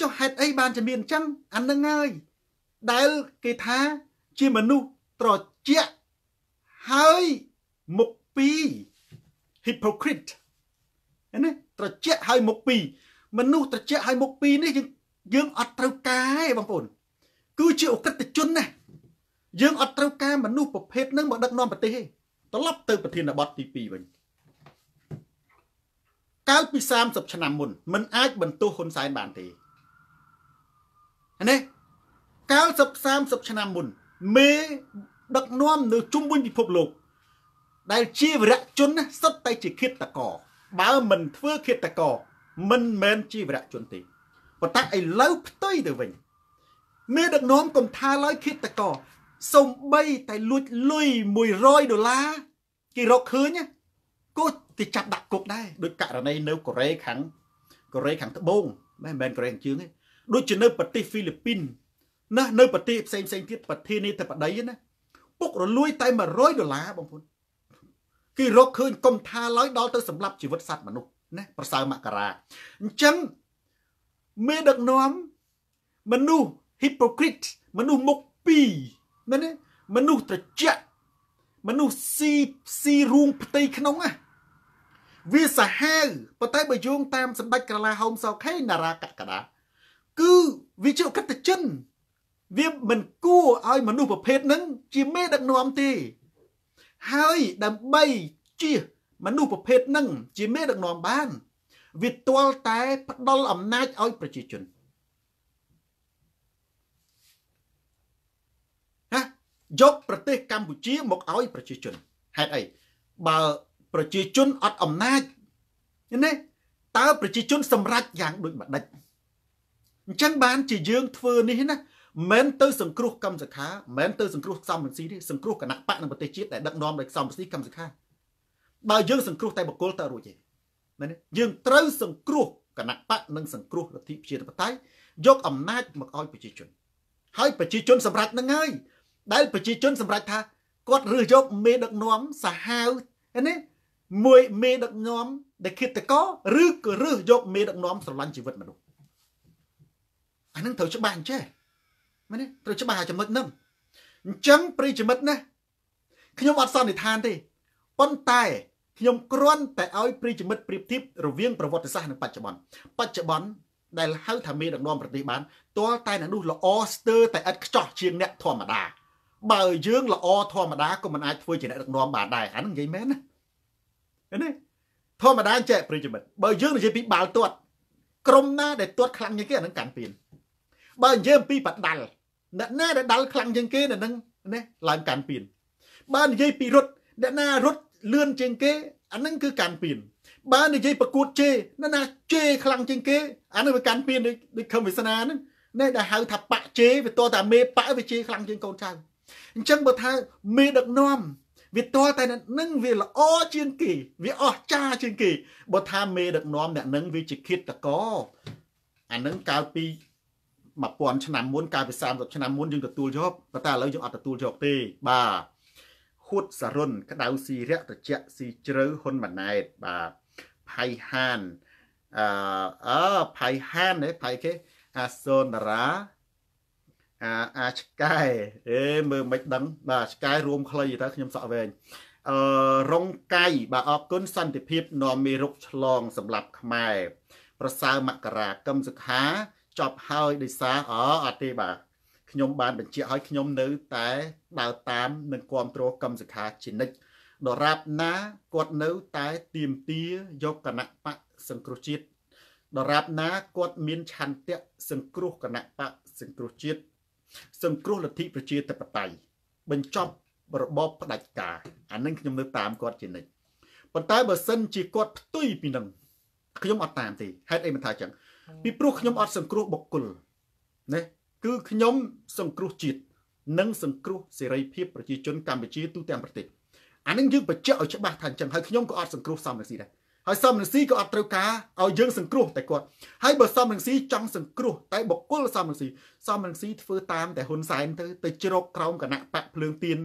ចុះហេតុអីបានជាមានអញ្ចឹងអានឹងហើយដែលគេថាជាមនុស្សត្រជាក់ហើយមុខពីរ hypocrite ណាត្រជាក់ហើយមុខពីរមនុស្សត្រជាក់ហើយមុខពីរនេះយើងយើងអត់ត្រូវការទេបងប្អូនគឺជាអក្រិតជនណាយើងអត់ត្រូវការមនុស្សប្រភេទហ្នឹងមកដឹកនាំប្រទេសទេត្រឡប់ទៅប្រធានបទទី2វិញ កាលពី30ឆ្នាំមុនมันអាចបន្ទោសហ៊ុនសែនបានទេណាកាល10 30ឆ្នាំមុន មេដឹកនាំនៅជុំវិញពិភពលោក ដែលជាវរៈជនណាសុទ្ធតែជាឃាតករបើមិនធ្វើឃាតករមិនមែនជាវរៈជនទេប៉ុន្តែឥឡូវផ្ទុយទៅវិញមេដឹកនាំកុំថាឡើយឃាតករសំបីតែលួចលុយ100ដុល្លារគេរកឃើញក៏ គេចាប់ដាក់គុកដែរដោយករណីនៅកូរ៉េខាងកូរ៉េខាងត្បូងមិនមែនកូរ៉េខាងជើងទេដូចជានៅប្រទេសហ្វីលីពីនណានៅប្រទេសផ្សេងផ្សេងទៀតប្រធានាធិបតីណាពុករលួយតែ100ដុល្លារបងប្អូនគេរកឃើញកុំថាឡើយដល់ទៅសម្លាប់ជីវិតសត្វមនុស្សណាប្រសើរមករាអញ្ចឹងមេដឹកនាំមនុស្ស hypocrite មនុស្សមុខពីរមែនទេមនុស្សត្រជាក់មនុស្សស៊ីស៊ីរូងផ្ទៃក្នុងណា វាសាហាវប៉ុន្តែបើយោងតាមសម្ដេចក្រឡាហោមសោខេនារាកកដាគឺវាជាកតជនវាមិនគួរឲ្យមនុស្សប្រភេទហ្នឹងជាមេដឹកនាំទេ ហើយដើម្បីជៀសមនុស្សប្រភេទហ្នឹងជាមេដឹកនាំបាន វាទាល់តែផ្ដល់អំណាចឲ្យប្រជាជនណាយកប្រទេសកម្ពុជាមកឲ្យប្រជាជនហេតុអីបើ ប្រជាជនអត់អំណាចណាតើប្រជាជនសម្រេចយ៉ាងដូចម្ដេចអញ្ចឹងបានជាយើងធ្វើនេះណាមិនទៅសង្គ្រោះកម្មសខាមិនទៅសង្គ្រោះសំរងស៊ីទេសង្គ្រោះគណៈបកនៅប្រទេសជាតិដែលដឹកនាំដោយសំរងស៊ីកម្មសខាបើយើងសង្គ្រោះតែបុគ្គលតើរួចទេមែនទេយើងត្រូវសង្គ្រោះគណៈបកនិងសង្គ្រោះលទ្ធិប្រជាធិបតេយ្យយកអំណាចមកឲ្យប្រជាជន ហើយប្រជាជនសម្រេចនឹងហើយដែលប្រជាជនសម្រេចថាគាត់រើសយកមេដឹកនាំសាហាវណា មួយមេដឹកនាំដែលគិតតកឬក៏រើសយកមេដឹកនាំស្រឡាញ់ជីវិតមនុស្សអានឹងត្រូវច្បាស់អញ្ចេះមែនទេត្រូវច្បាស់ចំណុចហ្នឹងអញ្ចឹងប្រិយមិត្តណាខ្ញុំអត់សន្និដ្ឋានទេប៉ុន្តែខ្ញុំគ្រាន់តែឲ្យប្រិយមិត្តប្រៀបធៀបរវាងប្រវត្តិសាស្ត្រនិងបច្ចុប្បន្នបច្ចុប្បន្នដែលហៅថាមេដឹកនាំប្រទេសបានទាល់តែអ្នកនោះល្អស្ទើរតែឥតខ្ចោះជាងអ្នកធម្មតាបើយើងល្អធម្មតាក៏មិនអាចធ្វើជាអ្នកដឹកនាំបានដែរអានឹងនិយាយមែនណា ណាធម្មតាចេះប្រិយមិត្តបើយើងនិយាយពីបាល់ទាត់ក្រុមណាដែលទាត់ខ្លាំងជាងគេអានឹងកាន់ពៀនបើនិយាយអំពីបដាល់អ្នកណាដែលដាល់ខ្លាំងជាងគេនៅនឹងណាឡើងកាន់ពៀនបើនិយាយពីរត់អ្នកណារត់លឿនជាងគេអានឹងគឺកាន់ពៀនបើនិយាយប្រកួតជេអ្នកណាជេខ្លាំងជាងគេអានឹងវាកាន់ពៀនដូចខំវាសនាហ្នឹងនេះដែលហៅថាបាក់ជេវាតតែមេបាក់វាជេខ្លាំងជាងកូនចៅអញ្ចឹងបើថាមេដឹកនាំ វាតតែនឹងវាល្អជាងគេវាអស្ចារ្យជាងគេបើថាមេដឹកនាំអ្នកនឹងវាជាគិតតកអានឹងកាលពី1000ឆ្នាំមុនកាលពី30ឆ្នាំមុនយើងទទួលយកប៉ុន្តែឥឡូវយើងអត់ទទួលយកទេបាទហួតសរុនក្តៅស៊ីរៈត្រជាក់ស៊ីជ្រៅហ៊ុនម៉ាណែតបាទផៃហានអឺអើផៃហានហ៎ផៃគេអាសូនរា អាអាឆ្កែអេមើលមិនដឹងបាទឆ្កែរួមខ្លីតើខ្ញុំសក់វែងអឺរងកៃបាទអរគុណសន្តិភាពនាំមេរុកឆ្លងសម្រាប់ខ្មែរប្រសើរមករាកឹមសុខាចប់ហើយដោយសារអអត់ទេបាទខ្ញុំបានបញ្ជាក់ឲ្យខ្ញុំនៅ តែដើរតាមនឹងគ្រប់គ្រងកម្មសិក្ខាជានិច្ចដរាបណាគាត់នៅតែទៀមទាយកគណៈបកសង្គ្រោះជាតិដរាបណាគាត់មានឆន្ទៈសង្គ្រោះគណៈបកសង្គ្រោះជាតិ សង្គ្រោះលទ្ធិប្រជាធិបតេយ្យបញ្ចប់របបផ្ដាច់ការអានឹងខ្ញុំនៅតាមគាត់ជានិច្ចប៉ុន្តែបើសិនជាគាត់ផ្ទុយពីនឹងខ្ញុំអត់តាមទេហេតុអីមិនថាចឹងពីព្រោះខ្ញុំអត់សង្គ្រោះបុគ្គលណាគឺខ្ញុំសង្គ្រោះជាតិនិងសង្គ្រោះសេរីភាពប្រជាជនកម្ពុជាទូទាំងប្រទេសអានឹងយើងបញ្ជាក់ឲ្យច្បាស់ថាអញ្ចឹងហើយខ្ញុំក៏អត់សង្គ្រោះសំរងស៊ីដែរ ហើយសំរងស៊ីក៏អត់ត្រូវការឲ្យយើងសង្គ្រោះតែគាត់ហើយបើសំរងស៊ីចង់សង្គ្រោះតែបុគ្គលសំរងស៊ីសំរងស៊ីធ្វើតាមតែហ៊ុនសែនទៅទៅជ្រកក្រោមគណៈបកភ្លើងទៀន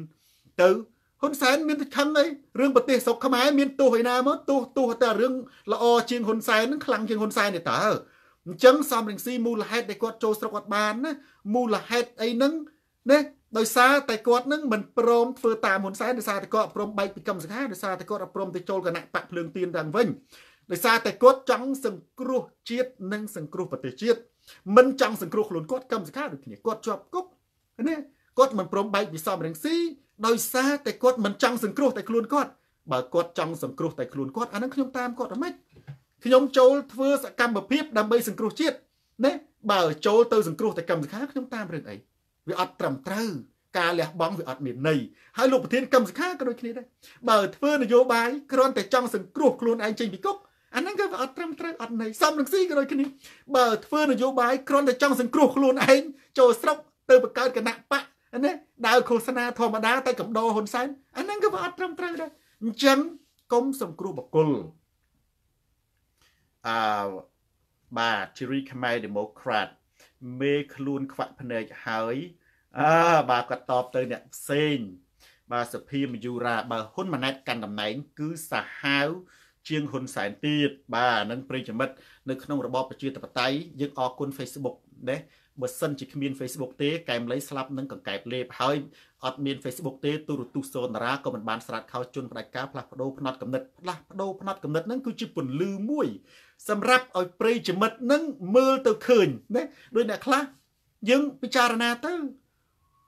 ទៅហ៊ុនសែនមានតែខឹងអីរឿងប្រទេសស្រុកខ្មែរមានទោសឯណាមកទោសទោសតែរឿងល្អជាងហ៊ុនសែនហ្នឹងខ្លាំងជាងហ៊ុនសែនទេតើអញ្ចឹងសំរងស៊ីមូលហេតុដែលគាត់ចូលស្រុកអត់បានណាមូលហេតុអីហ្នឹងណា ដោយសារតែគាត់នឹងមិនព្រមធ្វើតាមហ៊ុនសែនដោយសារតែគាត់ព្រមបែកពីកម្មសខាដោយសារតែគាត់អត់ព្រមទៅចូលគណៈបកភ្លើងទៀនទាំងវិញដោយសារតែគាត់ចង់សង្គ្រោះជាតិនិងសង្គ្រោះប្រទេសជាតិមិនចង់សង្គ្រោះខ្លួនគាត់កម្មសខាដូចគ្នាគាត់ជាប់គុកណាគាត់មិនព្រមបែកពីសំរងស៊ីដោយសារតែគាត់មិនចង់សង្គ្រោះតែខ្លួនគាត់បើគាត់ចង់សង្គ្រោះតែខ្លួនគាត់អានឹងខ្ញុំតាមគាត់អត់ម៉េចខ្ញុំចូលធ្វើសកម្មភាពដើម្បីសង្គ្រោះជាតិណាបើចូលទៅសង្គ្រោះតែកម្មសខាខ្ញុំតាមរឿងអី វាអត់ត្រឹមត្រូវការលះបង់វាអត់មានន័យហើយលោកប្រធានកម្មសខាក៏ដូចគ្នាដែរបើធ្វើនយោបាយគ្រាន់តែចង់សង្គ្រោះខ្លួនឯងចេញពីគុកអាហ្នឹងក៏វាអត់ត្រឹមត្រូវអត់ន័យសំនឹងស៊ីក៏ដូចគ្នាបើធ្វើនយោបាយគ្រាន់តែចង់សង្គ្រោះខ្លួនឯងចូលស្រុកទៅបង្កើតគណៈបកណាដើរឃោសនាធម្មតាតែកំដរហ៊ុនសែនអាហ្នឹងក៏វាអត់ត្រឹមត្រូវដែរអញ្ចឹងកុំសង្គ្រោះបកុលអឺបាទ Cherry Khmer Democrat មេខ្លួនខ្វាក់ភ្នែកហើយ អើបាទគាត់តបទៅអ្នកផ្សេងបាទសភាមយូរ៉ាបើហ៊ុនម៉ាណែតកាន់តំណែង គឺសាហាវជាងហ៊ុនសែនទៀតបាទនឹងប្រិយមិត្តនៅក្នុងរបបប្រជាធិបតេយ្យយើងអរគុណ Facebook ណាបើសិនជាគ្មាន Facebook ទេកែមលីស្លាប់នឹងកង្កែបលេបហើយអត់មាន Facebook ទេទូរទស្សន៍សូនារាក៏មិនបានស្រាតខោជន់ផ្ដាច់ការផ្លាស់ប្ដូរផ្នត់កំណត់ផ្លាស់ប្ដូរផ្នត់កំណត់ហ្នឹងគឺជាពន្លឺមួយ សម្រាប់ឲ្យប្រិយមិត្តនឹងមើលទៅឃើញណាដោយអ្នកខ្លះយើងពិចារណាទៅ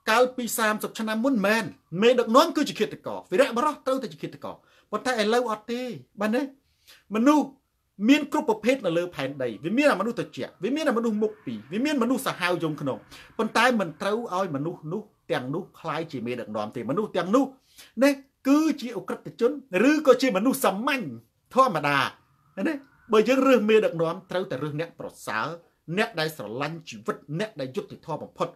កាលពី30ឆ្នាំមុនមែនមេដឹកនាំគឺជាឃាតករវីរៈបរោះត្រូវតែជាឃាតករប៉ុន្តែឥឡូវអត់ទេបាទណាមនុស្សមានគ្រប់ប្រភេទនៅលើផែនដីវាមានមនុស្សត្រជាក់វាមានមនុស្សមុខពីរវាមានមនុស្សសាហាវយងក្នុងប៉ុន្តែមិនត្រូវឲ្យមនុស្សនោះទាំងនោះคล้ายជាមេដឹកនាំទេមនុស្សទាំងនោះនេះគឺជាអក្រិតជនឬក៏ជាមនុស្សសាមញ្ញធម្មតាណាបើយើងរើសមេដឹកនាំត្រូវតែរើសអ្នកប្រសើរអ្នកដែលស្រឡាញ់ជីវិតអ្នកដែលយុត្តិធម៌បំផុត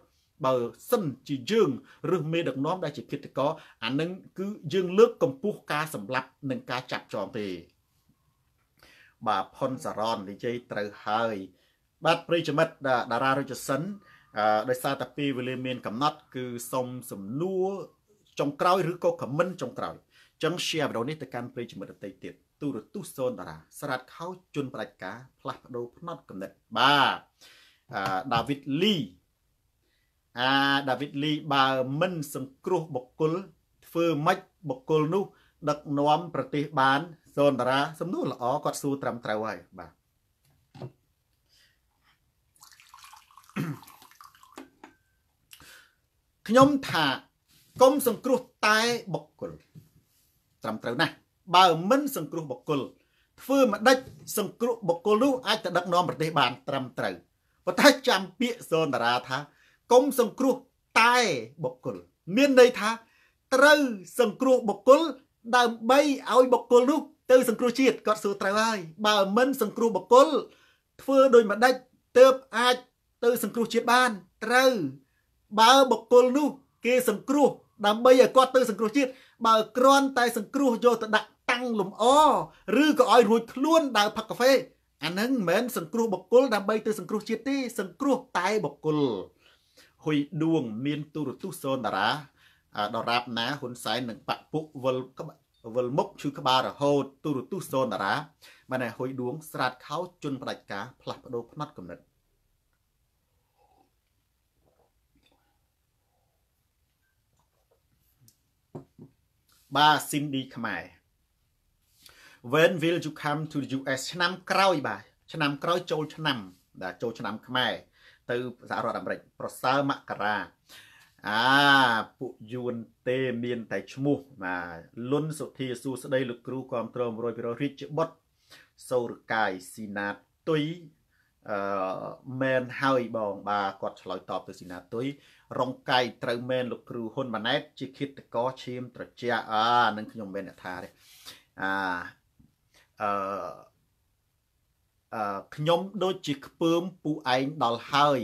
បើសិនជាយើងឬមេដឹកនាំដែលជាគិតកោអានឹងគឺយើងលើកកម្ពស់ការសម្លាប់និងការចាប់ចងទេបាទផុនសារ៉ននិយាយត្រូវហើយ បាទប្រិយមិត្តតារារុចសិនដោយសារតែពេលវេលាមានកំណត់ គឺសុំសំណួរចុងក្រោយឬក៏ខមមិនចុងក្រោយចឹង share វីដេអូនេះទៅកាន់ប្រិយមិត្តដទៃទៀតទូរទស្សន៍សូនតារាស្រាតខោជន់ផ្ដាច់ការផ្លាស់ប្ដូរផ្នត់កំណត់បាទដាវីតលី អាដាវីតលីបើមិនសង្គ្រោះបុគ្គលធ្វើម៉េចបុគ្គលនោះ ដឹកនាំប្រទេសបានសូនតារាសំណួរល្អគាត់សួរត្រឹមត្រូវហើយបាទខ្ញុំថាកុំសង្គ្រោះតែបុគ្គលត្រឹមត្រូវណាស់បើមិនសង្គ្រោះបុគ្គលធ្វើមិនដេចសង្គ្រោះបុគ្គលនោះអាចទៅដឹកនាំប្រទេសបានត្រឹមត្រូវប៉ុន្តែចាំពាក្យសូនតារាថា កុំសង្គ្រោះតែបុគ្គល មានន័យថា ត្រូវសង្គ្រោះបុគ្គល ដើម្បីឲ្យបុគ្គលនោះទៅសង្គ្រោះជាតិគាត់សួរត្រូវហើយបើមិនសង្គ្រោះបុគ្គលធ្វើដោយម្ដេចទើបអាចទៅសង្គ្រោះជាតិបាន ត្រូវបើបុគ្គលនោះគេសង្គ្រោះដើម្បីឲ្យគាត់ទៅសង្គ្រោះជាតិបើគ្រាន់តែសង្គ្រោះយកទៅដាក់តាំងលំអឬក៏ឲ្យរួចខ្លួនដើរផឹកកាហ្វេអាហ្នឹងមិនមែនសង្គ្រោះបុគ្គលដើម្បីទៅសង្គ្រោះជាតិទេសង្គ្រោះតែបុគ្គល ហ៊ុយដួង មានទូរទស្សន៍សូនតារាដរាបណាហ៊ុនសែននឹងបពពុវិលវិលមុខឈឺក្បាលរហូតទូរទស្សន៍សូនតារាបានតែហ៊ុយដួង ស្រាតខោជន់ផ្ដាច់ការផ្លាស់ប្ដូរផ្នត់កំណត់បាទ Cindy ខ្មែរ When will you come to the US ឆ្នាំក្រោយបាទឆ្នាំក្រោយចូលឆ្នាំ បាទចូលឆ្នាំខ្មែរ ទៅសហរដ្ឋអាមេរិកប្រសើរមករាអាពួកយួនទេមានតែឈ្មោះបាទលុនសុធាសួស្ដីលោកគ្រូគ្រប់គ្រង100%រាជបុត្រសូរកាយស៊ីណាទុយអឺមែនហើយបងបាទគាត់ឆ្លើយតបទៅស៊ីណាទុយរងកាយត្រូវមែនលោកគ្រូហ៊ុនម៉ាណែតជាគិតកោឈាមត្រជាក់អានឹងខ្ញុំមិនថាទេអាអឺអឺ ខ្ញុំដូចជាខ្ពើមពូឯងដល់ហើយ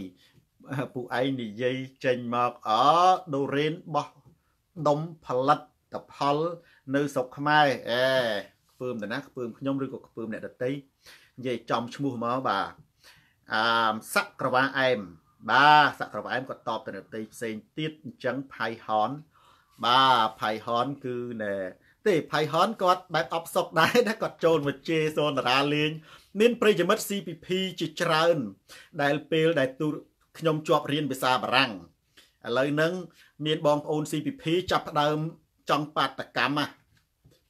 ពូឯងនិយាយចេញមកអដូរ៉េនបោះដុំផលិតផល នៅស្រុកខ្មែរអេខ្ពើមតាណាខ្ពើមខ្ញុំឬក៏ខ្ពើមអ្នកដតីនិយាយចំឈ្មោះមកបាទអឺស័កក្រវ៉ាអែមបាទស័កក្រវ៉ាអែមក៏តបទៅអ្នកដតីផ្សេងទៀតអញ្ចឹងផៃហនបាទផៃហនគឺណែទេផៃហនគាត់បែបអបសុកដែរណាគាត់ចូលមកជេរសូនតារាលេង មានប្រិយមិត្ត CPP ជាច្រើន ដែលពេលដែលទូខ្ញុំជាប់រៀនភាសាបារាំងឥឡូវហ្នឹងមានបងប្អូន CPP ចាប់ផ្ដើមចង់បាតកម្មណា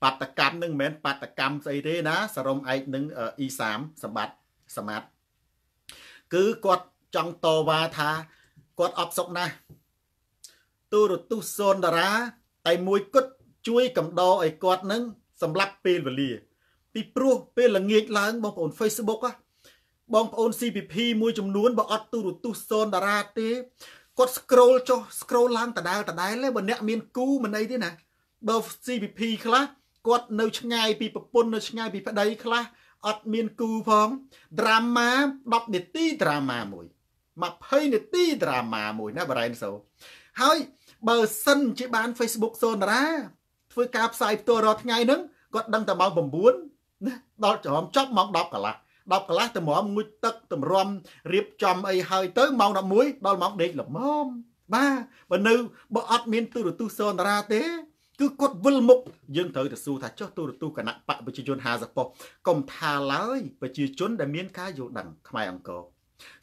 បាតកម្មនឹងមិនមែនបាតកម្មស្អីទេណាសរុបឯកនឹង E3 សម្បត្តិសម្បត្តិគឺគាត់ចង់តវ៉ាថាគាត់អបសុកណាស់ទូរទស្សន៍សូនតារាតែមួយគត់ជួយកំដរឲ្យគាត់នឹងសម្រាប់ពេលវេលា ពីព្រោះពេលល្ងាចឡើងបងប្អូន Facebook បងប្អូន CPP មួយចំនួនបើអត់ទូរទស្សន៍សូនតារាទេគាត់ scroll ចុះ scroll ឡើងដដែលដដែលទេបើអ្នកមានគូមិនអីទេណាបើ CPP ខ្លះគាត់នៅឆ្ងាយពីប្រពន្ធនៅឆ្ងាយពីប្តីខ្លះអត់មានគូផង drama 10នាទី drama មួយ20នាទី drama មួយណាបារ៉ែនសូហើយបើសិនជាបាន Facebook សូនតារាធ្វើការផ្សាយផ្ទាល់រាល់ថ្ងៃហ្នឹងគាត់ដឹងតែម៉ោង9 ដល់ច្រំចប់ម៉ោង10កន្លះ10កន្លះតម្រាំងូចទឹកតម្រាំរៀបចំអីហើយទៅម៉ោង11ដល់ម៉ោងដេកល្មមបាទបើនៅបើអត់មានទូរទស្សន៍សូនារាទេគឺគាត់វិលមុខយើងត្រូវទៅសួរថាចុះទូរទស្សន៍គណៈបកប្រជាជន50ប៉ុស្តិ៍កុំថាឡើយប្រជាជនដែលមានការយល់ដឹងខ្មែរអង្គរ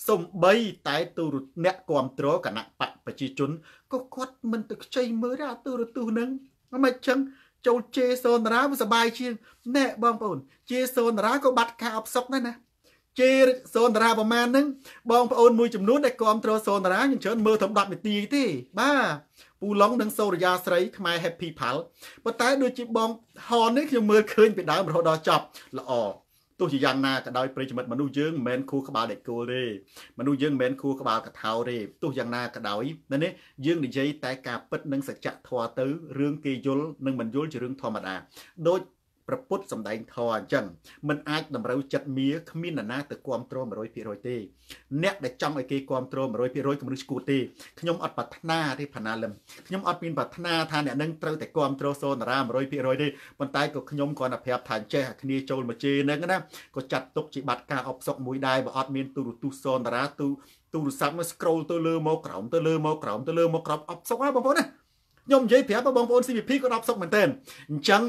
សំបីតែទូរអ្នកគ្រប់គ្រងគណៈបកប្រជាជនក៏គាត់មិនទៅខ្ចីមើលអាទូរទស្សន៍ហ្នឹងមិនចឹង ចូលជេសូនរាវាសបាយជាងណែបងប្អូនជេសូនរាក៏បាត់ការអបសុកដែរណាជេសូនរាប្រមាណហ្នឹងបងប្អូនមួយចំនួនដែលគ្រប់គ្រងសូនរាខ្ញុំច្រើនមើលត្រឹម10នាទីទេបាទពូឡុងនិងសូរិយាស្រីខ្មែរ Happy Pal ប៉ុន្តែដូចជាបងហននេះខ្ញុំមើលឃើញពីដើមរហូតដល់ចប់ល្អ ទោះជាយ៉ាងណាក៏ដោយប្រិយមិត្តមនុស្សយើងមិនមែនខួរក្បាលដេកគោលទេមនុស្សយើងមិនមែនខួរក្បាលកថោទេទោះយ៉ាងណាក៏ដោយនេះយើងនិយាយតែការពិតនិងសច្ចធម៌ទៅរឿងគេយល់និងមិនយល់ជារឿងធម្មតាដូច ព្រះពុទ្ធសំដែងធម៌អញ្ចឹងมันអាចតម្រូវចិត្តមៀគ្មាននរណាទៅគ្រប់គ្រង100%ទេអ្នកដែលចង់ឲ្យគេគ្រប់គ្រង100%គំនិតឈួតទេខ្ញុំអត់ប្រាថ្នាទេផាណាលឹមខ្ញុំអត់មានប្រាថ្នាថាអ្នកនឹងត្រូវតែគ្រប់គ្រងសូនារា100%ទេប៉ុន្តែក៏ខ្ញុំគ្រាន់តែប្រាប់ថាចេះអាគ្នាចូលមកជេរហ្នឹងណាក៏ចាត់ទុកជាបាត់ការអបសុកមួយដែរបើអត់មានទូរទស្សន៍សូនារាទូទូរស័ព្ទមក scroll ទៅលើមកក្រោមទៅលើមកក្រោមទៅលើមកក្រោមអបសុកណាបងប្អូនណាខ្ញុំនិយាយប្រាប់បងប្អូន CVP ក៏អបសុកមែនតើអញ្ចឹង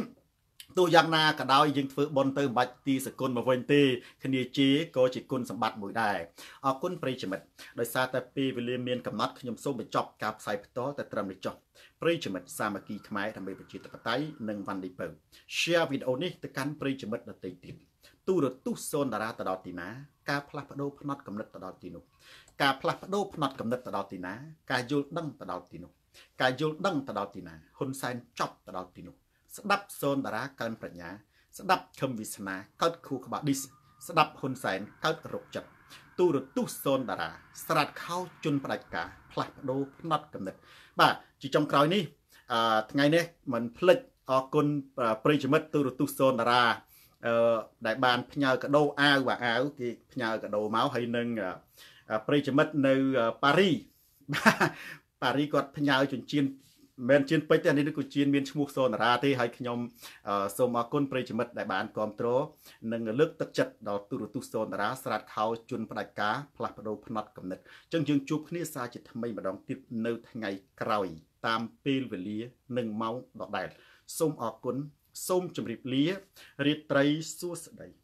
ទោះយ៉ាងណាក៏ដោយយើងធ្វើប៉ុនទៅមិនបាច់ទីសគុណមកវិញទេគ្នាជាក៏ជាគុណសម្បត្តិមួយដែរអរគុណប្រិយមិត្តដោយសារតែពេលវេលាមានកំណត់ខ្ញុំសូមបញ្ចប់ការផ្សាយផ្ទាល់តែត្រឹមនេះចុះប្រិយមិត្តសាមគ្គីខ្មែរដើម្បីប្រជាធិបតេយ្យនិងវ៉ាន់ឌីពៅ share វីដេអូនេះទៅកាន់ប្រិយមិត្តដទៃទៀតទូរទស្សន៍សូនតារាទៅដល់ទីណាការផ្លាស់ប្ដូរផ្នត់កំណត់ទៅដល់ទីនោះការផ្លាស់ប្ដូរផ្នត់កំណត់ទៅដល់ទីណាការយល់ដឹងទៅដល់ទីនោះការយល់ដឹងទៅដល់ទីណាហ៊ុនសែនចប់ទៅដល់ទីនោះ ស្ដាប់សូនតារាកើនប្រាជ្ញា ស្ដាប់ខឹមវាសនាកើតខួរក្បាលឌីសស្ដាប់ហ៊ុនសែនកើតរកចិត្តទូរទស្សន៍សូនតារាស្រាតខោជន់ផ្ដាច់ការផ្លាស់ប្ដូរផ្នត់កំណត់បាទជាចុងក្រោយនេះអឺថ្ងៃនេះមិនភ្លេចអរគុណប្រិយមិត្តទូរទស្សន៍សូនតារាអឺដែលបានផ្ញើកាដូអាវបាទអាវគេផ្ញើកាដូមកហើយនឹងប្រិយមិត្តនៅប៉ារីប៉ារីគាត់ផ្ញើចិញ្ចៀន មិនជៀនពេជ្រទេនេះគឺជៀនមានឈ្មោះសូនារាទេហើយខ្ញុំសូមអរគុណប្រិយមិត្តដែលបានគ្រប់គ្រងនិងលើកទឹកចិត្តដល់ទូរទស្សន៍សូនារាស្រាតខោជន់ផ្ដាច់ការផ្លាស់ប្ដូរផ្នត់កំណត់អញ្ចឹងយើងជួបគ្នាសាជាថ្មីម្ដងទៀតនៅថ្ងៃក្រោយ តាមពេលវេលានិងម៉ោងដដែលសូមអរគុណសូមជម្រាបលារាត្រីសួស្តី